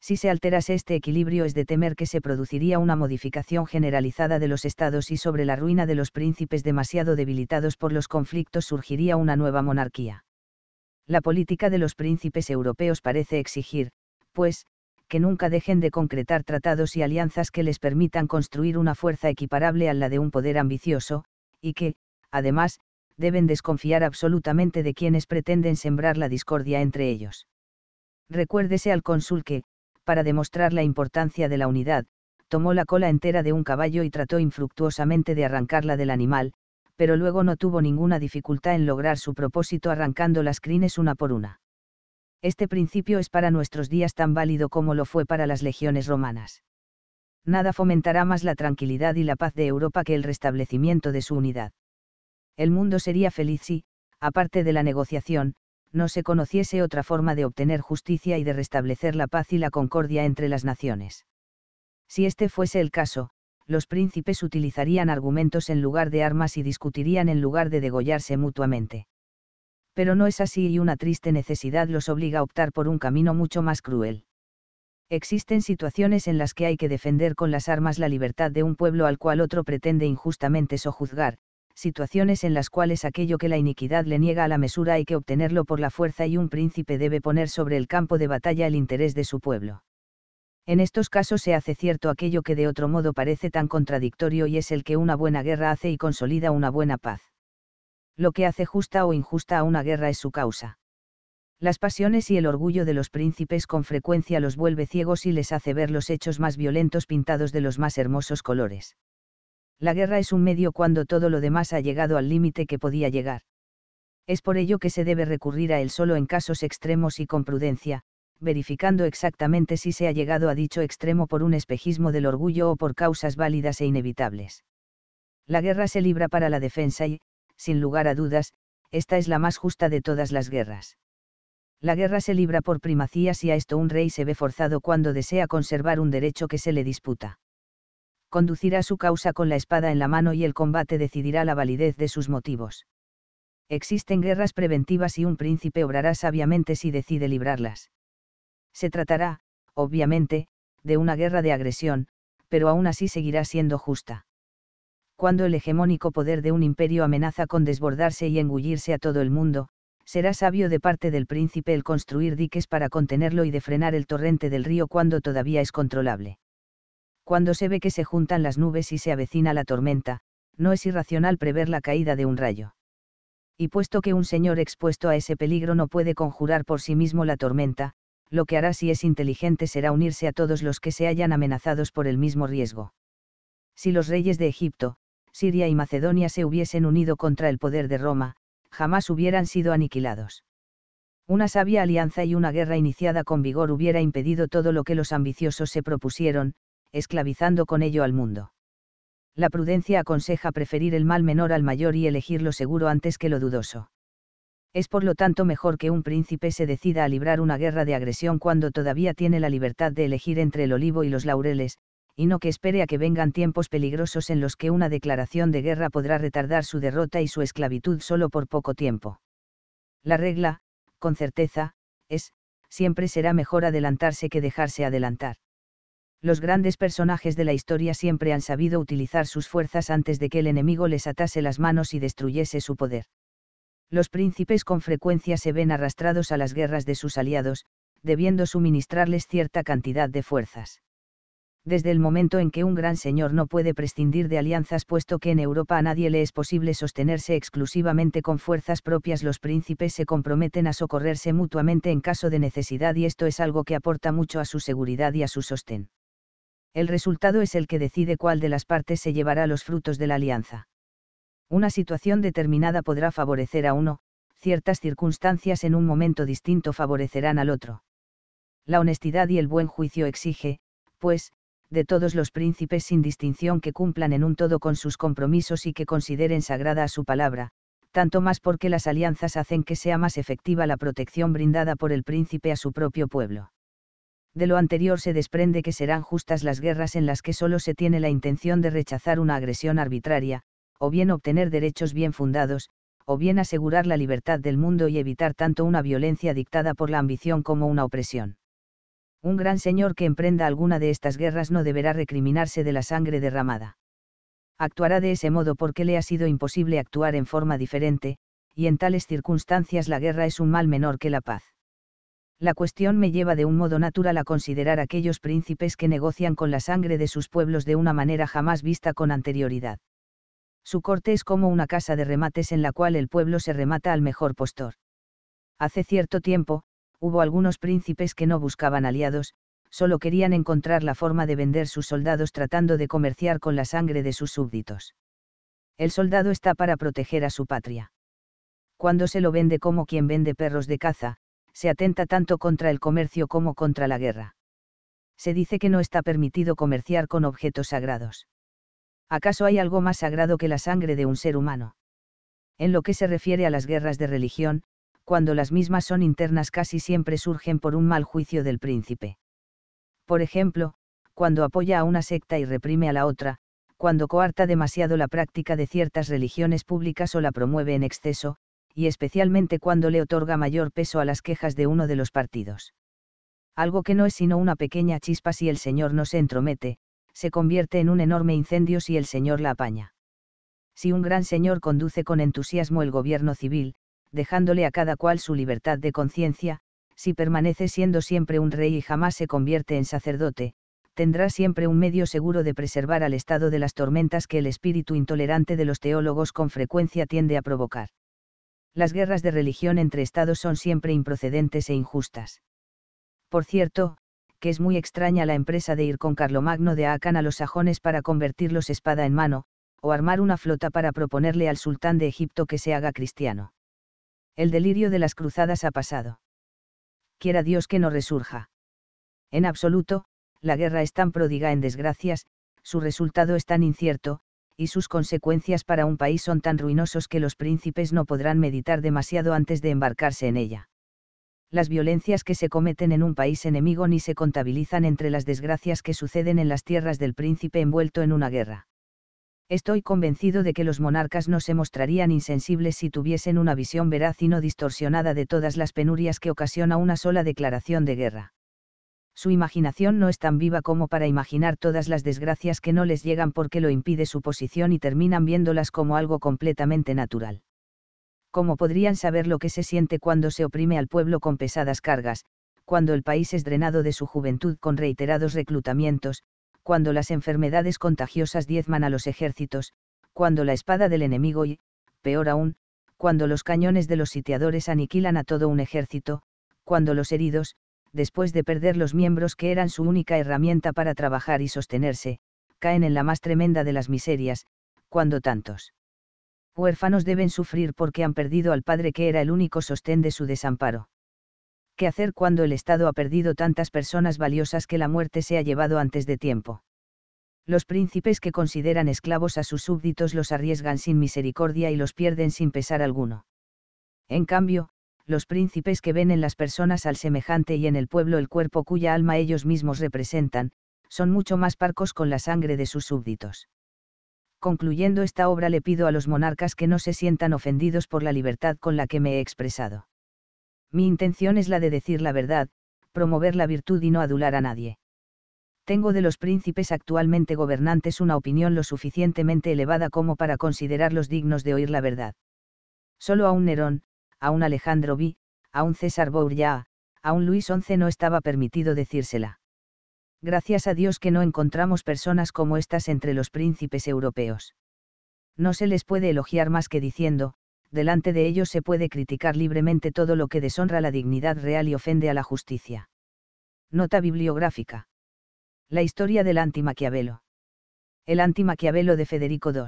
Si se alterase este equilibrio es de temer que se produciría una modificación generalizada de los estados y sobre la ruina de los príncipes demasiado debilitados por los conflictos surgiría una nueva monarquía. La política de los príncipes europeos parece exigir, pues, que nunca dejen de concretar tratados y alianzas que les permitan construir una fuerza equiparable a la de un poder ambicioso, y que, además, deben desconfiar absolutamente de quienes pretenden sembrar la discordia entre ellos. Recuérdese al cónsul que, para demostrar la importancia de la unidad, tomó la cola entera de un caballo y trató infructuosamente de arrancarla del animal, pero luego no tuvo ninguna dificultad en lograr su propósito arrancando las crines una por una. Este principio es para nuestros días tan válido como lo fue para las legiones romanas. Nada fomentará más la tranquilidad y la paz de Europa que el restablecimiento de su unidad. El mundo sería feliz si, aparte de la negociación, no se conociese otra forma de obtener justicia y de restablecer la paz y la concordia entre las naciones. Si este fuese el caso, los príncipes utilizarían argumentos en lugar de armas y discutirían en lugar de degollarse mutuamente. Pero no es así y una triste necesidad los obliga a optar por un camino mucho más cruel. Existen situaciones en las que hay que defender con las armas la libertad de un pueblo al cual otro pretende injustamente sojuzgar, situaciones en las cuales aquello que la iniquidad le niega a la mesura hay que obtenerlo por la fuerza y un príncipe debe poner sobre el campo de batalla el interés de su pueblo. En estos casos se hace cierto aquello que de otro modo parece tan contradictorio y es el que una buena guerra hace y consolida una buena paz. Lo que hace justa o injusta a una guerra es su causa. Las pasiones y el orgullo de los príncipes con frecuencia los vuelve ciegos y les hace ver los hechos más violentos pintados de los más hermosos colores. La guerra es un medio cuando todo lo demás ha llegado al límite que podía llegar. Es por ello que se debe recurrir a él solo en casos extremos y con prudencia, verificando exactamente si se ha llegado a dicho extremo por un espejismo del orgullo o por causas válidas e inevitables. La guerra se libra para la defensa y, sin lugar a dudas, esta es la más justa de todas las guerras. La guerra se libra por primacía si a esto un rey se ve forzado cuando desea conservar un derecho que se le disputa conducirá su causa con la espada en la mano y el combate decidirá la validez de sus motivos. Existen guerras preventivas y un príncipe obrará sabiamente si decide librarlas. Se tratará, obviamente, de una guerra de agresión, pero aún así seguirá siendo justa. Cuando el hegemónico poder de un imperio amenaza con desbordarse y engullirse a todo el mundo, será sabio de parte del príncipe el construir diques para contenerlo y de frenar el torrente del río cuando todavía es controlable cuando se ve que se juntan las nubes y se avecina la tormenta, no es irracional prever la caída de un rayo. Y puesto que un señor expuesto a ese peligro no puede conjurar por sí mismo la tormenta, lo que hará si es inteligente será unirse a todos los que se hayan amenazados por el mismo riesgo. Si los reyes de Egipto, Siria y Macedonia se hubiesen unido contra el poder de Roma, jamás hubieran sido aniquilados. Una sabia alianza y una guerra iniciada con vigor hubiera impedido todo lo que los ambiciosos se propusieron, esclavizando con ello al mundo. La prudencia aconseja preferir el mal menor al mayor y elegir lo seguro antes que lo dudoso. Es por lo tanto mejor que un príncipe se decida a librar una guerra de agresión cuando todavía tiene la libertad de elegir entre el olivo y los laureles, y no que espere a que vengan tiempos peligrosos en los que una declaración de guerra podrá retardar su derrota y su esclavitud solo por poco tiempo. La regla, con certeza, es, siempre será mejor adelantarse que dejarse adelantar los grandes personajes de la historia siempre han sabido utilizar sus fuerzas antes de que el enemigo les atase las manos y destruyese su poder. Los príncipes con frecuencia se ven arrastrados a las guerras de sus aliados, debiendo suministrarles cierta cantidad de fuerzas. Desde el momento en que un gran señor no puede prescindir de alianzas puesto que en Europa a nadie le es posible sostenerse exclusivamente con fuerzas propias, los príncipes se comprometen a socorrerse mutuamente en caso de necesidad y esto es algo que aporta mucho a su seguridad y a su sostén el resultado es el que decide cuál de las partes se llevará los frutos de la alianza. Una situación determinada podrá favorecer a uno, ciertas circunstancias en un momento distinto favorecerán al otro. La honestidad y el buen juicio exige, pues, de todos los príncipes sin distinción que cumplan en un todo con sus compromisos y que consideren sagrada a su palabra, tanto más porque las alianzas hacen que sea más efectiva la protección brindada por el príncipe a su propio pueblo de lo anterior se desprende que serán justas las guerras en las que solo se tiene la intención de rechazar una agresión arbitraria, o bien obtener derechos bien fundados, o bien asegurar la libertad del mundo y evitar tanto una violencia dictada por la ambición como una opresión. Un gran señor que emprenda alguna de estas guerras no deberá recriminarse de la sangre derramada. Actuará de ese modo porque le ha sido imposible actuar en forma diferente, y en tales circunstancias la guerra es un mal menor que la paz La cuestión me lleva de un modo natural a considerar aquellos príncipes que negocian con la sangre de sus pueblos de una manera jamás vista con anterioridad. Su corte es como una casa de remates en la cual el pueblo se remata al mejor postor. Hace cierto tiempo, hubo algunos príncipes que no buscaban aliados, solo querían encontrar la forma de vender sus soldados tratando de comerciar con la sangre de sus súbditos. El soldado está para proteger a su patria. Cuando se lo vende como quien vende perros de caza, se atenta tanto contra el comercio como contra la guerra. Se dice que no está permitido comerciar con objetos sagrados. ¿Acaso hay algo más sagrado que la sangre de un ser humano? En lo que se refiere a las guerras de religión, cuando las mismas son internas casi siempre surgen por un mal juicio del príncipe. Por ejemplo, cuando apoya a una secta y reprime a la otra, cuando coarta demasiado la práctica de ciertas religiones públicas o la promueve en exceso, y especialmente cuando le otorga mayor peso a las quejas de uno de los partidos. Algo que no es sino una pequeña chispa si el Señor no se entromete, se convierte en un enorme incendio si el Señor la apaña. Si un gran Señor conduce con entusiasmo el gobierno civil, dejándole a cada cual su libertad de conciencia, si permanece siendo siempre un rey y jamás se convierte en sacerdote, tendrá siempre un medio seguro de preservar al estado de las tormentas que el espíritu intolerante de los teólogos con frecuencia tiende a provocar las guerras de religión entre estados son siempre improcedentes e injustas. Por cierto, que es muy extraña la empresa de ir con Carlomagno de Aakan a los sajones para convertirlos espada en mano, o armar una flota para proponerle al sultán de Egipto que se haga cristiano. El delirio de las cruzadas ha pasado. Quiera Dios que no resurja. En absoluto, la guerra es tan pródiga en desgracias, su resultado es tan incierto, y sus consecuencias para un país son tan ruinosos que los príncipes no podrán meditar demasiado antes de embarcarse en ella. Las violencias que se cometen en un país enemigo ni se contabilizan entre las desgracias que suceden en las tierras del príncipe envuelto en una guerra. Estoy convencido de que los monarcas no se mostrarían insensibles si tuviesen una visión veraz y no distorsionada de todas las penurias que ocasiona una sola declaración de guerra su imaginación no es tan viva como para imaginar todas las desgracias que no les llegan porque lo impide su posición y terminan viéndolas como algo completamente natural. ¿Cómo podrían saber lo que se siente cuando se oprime al pueblo con pesadas cargas, cuando el país es drenado de su juventud con reiterados reclutamientos, cuando las enfermedades contagiosas diezman a los ejércitos, cuando la espada del enemigo y, peor aún, cuando los cañones de los sitiadores aniquilan a todo un ejército, cuando los heridos, después de perder los miembros que eran su única herramienta para trabajar y sostenerse, caen en la más tremenda de las miserias, cuando tantos huérfanos deben sufrir porque han perdido al padre que era el único sostén de su desamparo. ¿Qué hacer cuando el Estado ha perdido tantas personas valiosas que la muerte se ha llevado antes de tiempo? Los príncipes que consideran esclavos a sus súbditos los arriesgan sin misericordia y los pierden sin pesar alguno. En cambio, los príncipes que ven en las personas al semejante y en el pueblo el cuerpo cuya alma ellos mismos representan, son mucho más parcos con la sangre de sus súbditos. Concluyendo esta obra le pido a los monarcas que no se sientan ofendidos por la libertad con la que me he expresado. Mi intención es la de decir la verdad, promover la virtud y no adular a nadie. Tengo de los príncipes actualmente gobernantes una opinión lo suficientemente elevada como para considerarlos dignos de oír la verdad. Solo a un Nerón, a un Alejandro V, a un César Bourya, a un Luis XI no estaba permitido decírsela. Gracias a Dios que no encontramos personas como estas entre los príncipes europeos. No se les puede elogiar más que diciendo, delante de ellos se puede criticar libremente todo lo que deshonra la dignidad real y ofende a la justicia. Nota bibliográfica. La historia del anti-Maquiavelo. El anti-Maquiavelo de Federico II.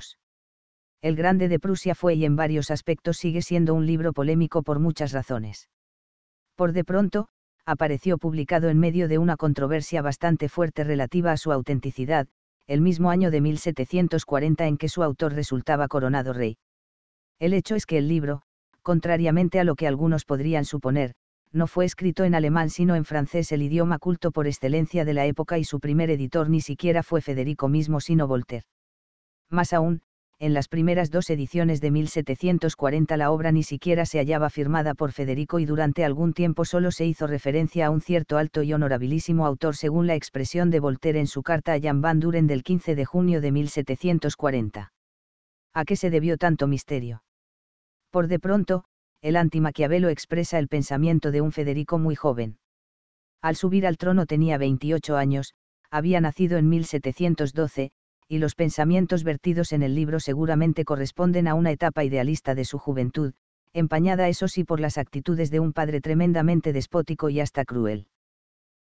El Grande de Prusia fue y en varios aspectos sigue siendo un libro polémico por muchas razones. Por de pronto, apareció publicado en medio de una controversia bastante fuerte relativa a su autenticidad, el mismo año de 1740 en que su autor resultaba coronado rey. El hecho es que el libro, contrariamente a lo que algunos podrían suponer, no fue escrito en alemán sino en francés el idioma culto por excelencia de la época y su primer editor ni siquiera fue Federico mismo sino Voltaire. Más aún, en las primeras dos ediciones de 1740 la obra ni siquiera se hallaba firmada por Federico y durante algún tiempo solo se hizo referencia a un cierto alto y honorabilísimo autor según la expresión de Voltaire en su carta a Jan van Duren del 15 de junio de 1740. ¿A qué se debió tanto misterio? Por de pronto, el anti-Maquiavelo expresa el pensamiento de un Federico muy joven. Al subir al trono tenía 28 años, había nacido en 1712, y los pensamientos vertidos en el libro seguramente corresponden a una etapa idealista de su juventud, empañada eso sí por las actitudes de un padre tremendamente despótico y hasta cruel.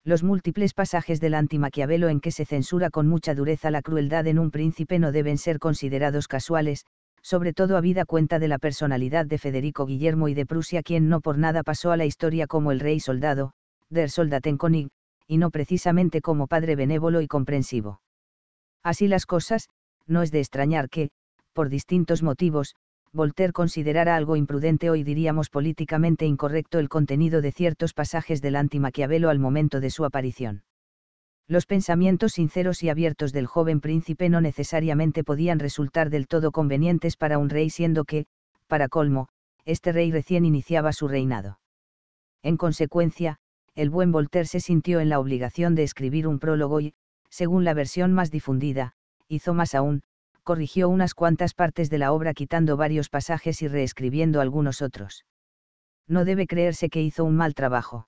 Los múltiples pasajes del antimaquiavelo en que se censura con mucha dureza la crueldad en un príncipe no deben ser considerados casuales, sobre todo habida cuenta de la personalidad de Federico Guillermo y de Prusia quien no por nada pasó a la historia como el rey soldado, der Soldatenkönig, y no precisamente como padre benévolo y comprensivo. Así las cosas, no es de extrañar que, por distintos motivos, Voltaire considerara algo imprudente o diríamos políticamente incorrecto el contenido de ciertos pasajes del anti-Maquiavelo al momento de su aparición. Los pensamientos sinceros y abiertos del joven príncipe no necesariamente podían resultar del todo convenientes para un rey siendo que, para colmo, este rey recién iniciaba su reinado. En consecuencia, el buen Voltaire se sintió en la obligación de escribir un prólogo y, según la versión más difundida, hizo más aún, corrigió unas cuantas partes de la obra quitando varios pasajes y reescribiendo algunos otros. No debe creerse que hizo un mal trabajo.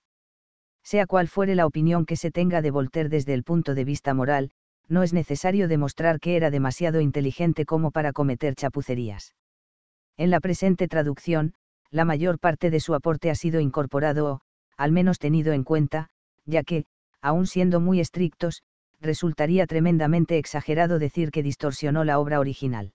Sea cual fuere la opinión que se tenga de Voltaire desde el punto de vista moral, no es necesario demostrar que era demasiado inteligente como para cometer chapucerías. En la presente traducción, la mayor parte de su aporte ha sido incorporado o, al menos tenido en cuenta, ya que, aun siendo muy estrictos, resultaría tremendamente exagerado decir que distorsionó la obra original.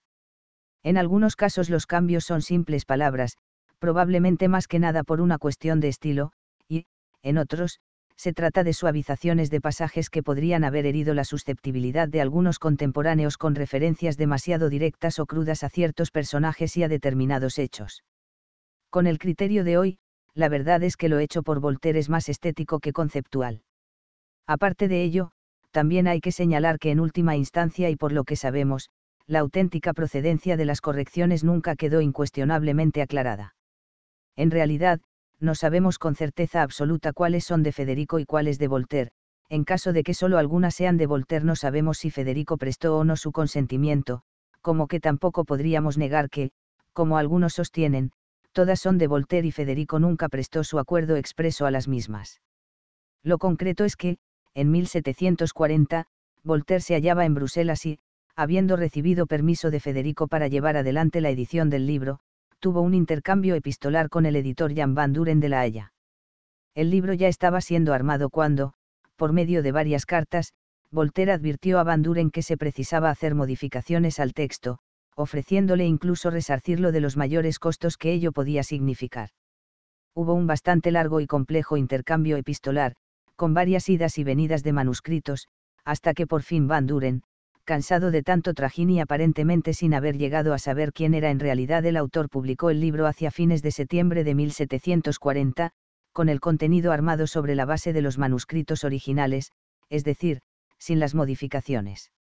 En algunos casos los cambios son simples palabras, probablemente más que nada por una cuestión de estilo, y, en otros, se trata de suavizaciones de pasajes que podrían haber herido la susceptibilidad de algunos contemporáneos con referencias demasiado directas o crudas a ciertos personajes y a determinados hechos. Con el criterio de hoy, la verdad es que lo hecho por Voltaire es más estético que conceptual. Aparte de ello, también hay que señalar que en última instancia y por lo que sabemos, la auténtica procedencia de las correcciones nunca quedó incuestionablemente aclarada. En realidad, no sabemos con certeza absoluta cuáles son de Federico y cuáles de Voltaire, en caso de que solo algunas sean de Voltaire no sabemos si Federico prestó o no su consentimiento, como que tampoco podríamos negar que, como algunos sostienen, todas son de Voltaire y Federico nunca prestó su acuerdo expreso a las mismas. Lo concreto es que, en 1740, Voltaire se hallaba en Bruselas y, habiendo recibido permiso de Federico para llevar adelante la edición del libro, tuvo un intercambio epistolar con el editor Jan van Duren de la Haya. El libro ya estaba siendo armado cuando, por medio de varias cartas, Voltaire advirtió a Van Duren que se precisaba hacer modificaciones al texto, ofreciéndole incluso resarcirlo de los mayores costos que ello podía significar. Hubo un bastante largo y complejo intercambio epistolar, con varias idas y venidas de manuscritos, hasta que por fin Van Duren, cansado de tanto trajín y aparentemente sin haber llegado a saber quién era en realidad el autor, publicó el libro hacia fines de septiembre de 1740, con el contenido armado sobre la base de los manuscritos originales, es decir, sin las modificaciones.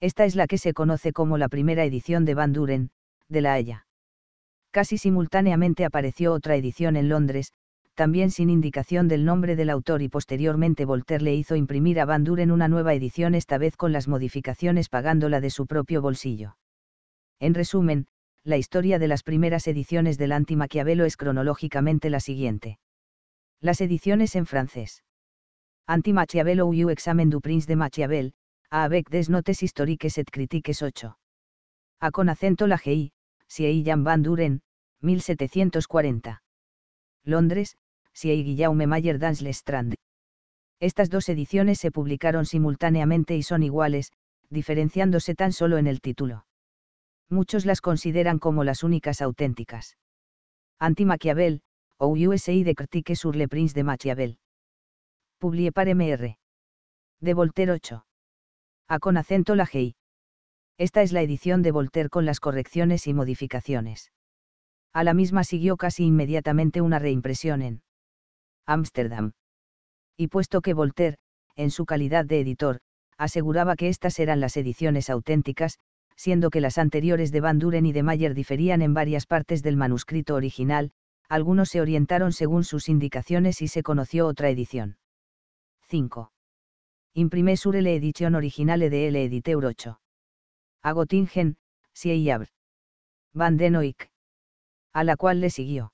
Esta es la que se conoce como la primera edición de Van Duren, de la Haya. Casi simultáneamente apareció otra edición en Londres, también sin indicación del nombre del autor y posteriormente Voltaire le hizo imprimir a Van Duren una nueva edición esta vez con las modificaciones pagándola de su propio bolsillo. En resumen, la historia de las primeras ediciones del Anti-Maquiavelo es cronológicamente la siguiente. Las ediciones en francés. Anti-Machiavello ou examen du prince de Machiavel, avec des notes historiques et critiques 8. A con acento la GI, Siei Jan Van Duren, 1740. Londres, y Guillaume Mayer dans Lestrand. Estas dos ediciones se publicaron simultáneamente y son iguales, diferenciándose tan solo en el título. Muchos las consideran como las únicas auténticas. Anti-Machiavel, o USI de Critique sur le Prince de Machiavel. Publié par MR. De Voltaire 8. A con acento la GI. Esta es la edición de Voltaire con las correcciones y modificaciones. A la misma siguió casi inmediatamente una reimpresión en Ámsterdam. Y puesto que Voltaire, en su calidad de editor, aseguraba que estas eran las ediciones auténticas, siendo que las anteriores de Van Duren y de Mayer diferían en varias partes del manuscrito original, algunos se orientaron según sus indicaciones y se conoció otra edición. 5. Imprimé sur la edición original de L. Editeur 8. A Göttingen, Sieyabr. Van den. A la cual le siguió.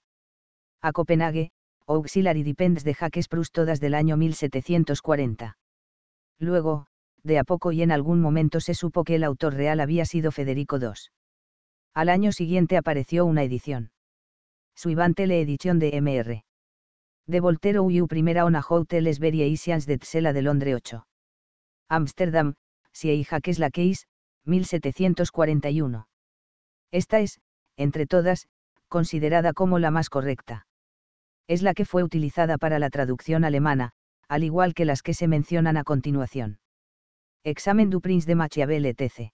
A Copenhague, Auxiliary Depends de Jacques Proust todas del año 1740. Luego, de a poco y en algún momento se supo que el autor real había sido Federico II. Al año siguiente apareció una edición. Suivante la edición de M.R. De Voltaire ou primera ona hotel very Asians de Tsela de Londres 8. Amsterdam, Si Jacques Laqueis, 1741. Esta es, entre todas, considerada como la más correcta. Es la que fue utilizada para la traducción alemana, al igual que las que se mencionan a continuación. Examen du Prince de Machiavel etc.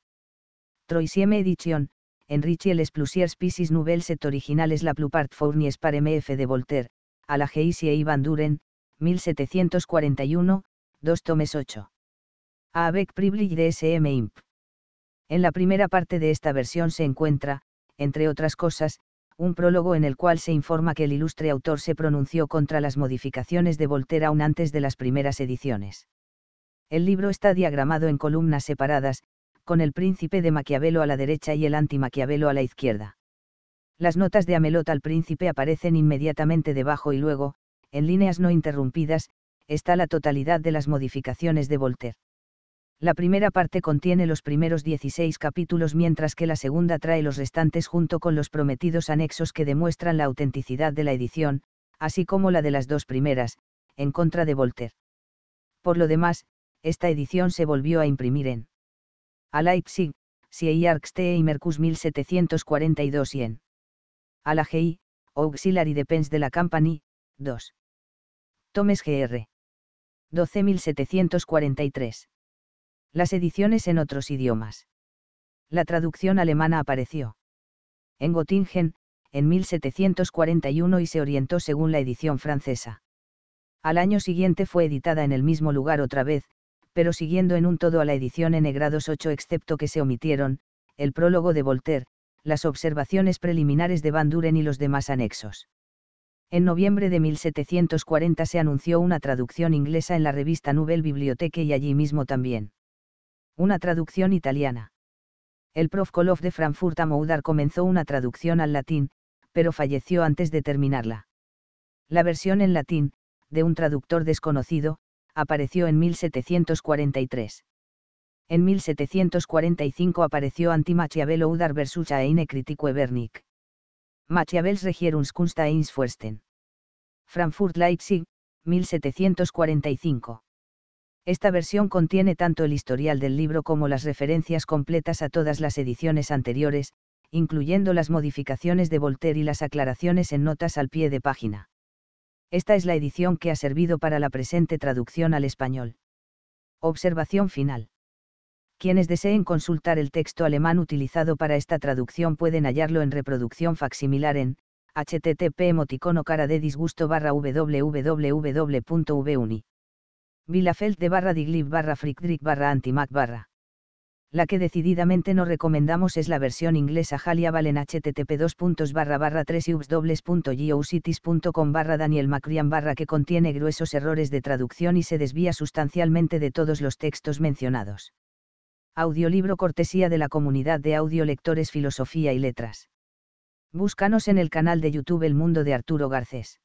Troisième edition, Enrichi les plusieurs species nouvelles et originales la plupart fournies par M.F. de Voltaire, a la Geis y Van Duren, 1741, 2 tomes 8. Avec privilege de SM Imp. En la primera parte de esta versión se encuentra, entre otras cosas, un prólogo en el cual se informa que el ilustre autor se pronunció contra las modificaciones de Voltaire aún antes de las primeras ediciones. El libro está diagramado en columnas separadas, con el príncipe de Maquiavelo a la derecha y el anti-Maquiavelo a la izquierda. Las notas de Amelot al príncipe aparecen inmediatamente debajo y luego, en líneas no interrumpidas, está la totalidad de las modificaciones de Voltaire. La primera parte contiene los primeros 16 capítulos mientras que la segunda trae los restantes junto con los prometidos anexos que demuestran la autenticidad de la edición, así como la de las dos primeras, en contra de Voltaire. Por lo demás, esta edición se volvió a imprimir en a Leipzig, Siearkste y Mercus 1742 y en a la GI, Auxiliary Depends de la Company, 2. Tomes GR. 12743 las ediciones en otros idiomas. La traducción alemana apareció en Göttingen, en 1741 y se orientó según la edición francesa. Al año siguiente fue editada en el mismo lugar otra vez, pero siguiendo en un todo a la edición en grados 8 excepto que se omitieron, el prólogo de Voltaire, las observaciones preliminares de Van Duren y los demás anexos. En noviembre de 1740 se anunció una traducción inglesa en la revista Nouvelle Bibliothèque y allí mismo también una traducción italiana. El prof. Koloff de Frankfurt a Moudar comenzó una traducción al latín, pero falleció antes de terminarla. La versión en latín, de un traductor desconocido, apareció en 1743. En 1745 apareció Anti-Machiavel Udar versus Eine Kritik Wernick. Machiavels Regierungskunst Einsfursten. Frankfurt-Leipzig, 1745. Esta versión contiene tanto el historial del libro como las referencias completas a todas las ediciones anteriores, incluyendo las modificaciones de Voltaire y las aclaraciones en notas al pie de página. Esta es la edición que ha servido para la presente traducción al español. Observación final. Quienes deseen consultar el texto alemán utilizado para esta traducción pueden hallarlo en reproducción facsimilar en http emoticono cara de disgusto barra www.vuni. Bielefeld de barra Diglip barra Friedrich barra Antimac barra. La que decididamente no recomendamos es la versión inglesa Haliaval en http 2 barra barra 3 barra Daniel Macrian barra que contiene gruesos errores de traducción y se desvía sustancialmente de todos los textos mencionados. Audiolibro cortesía de la comunidad de audio lectores Filosofía y Letras. Búscanos en el canal de YouTube El Mundo de Arturo Garcés.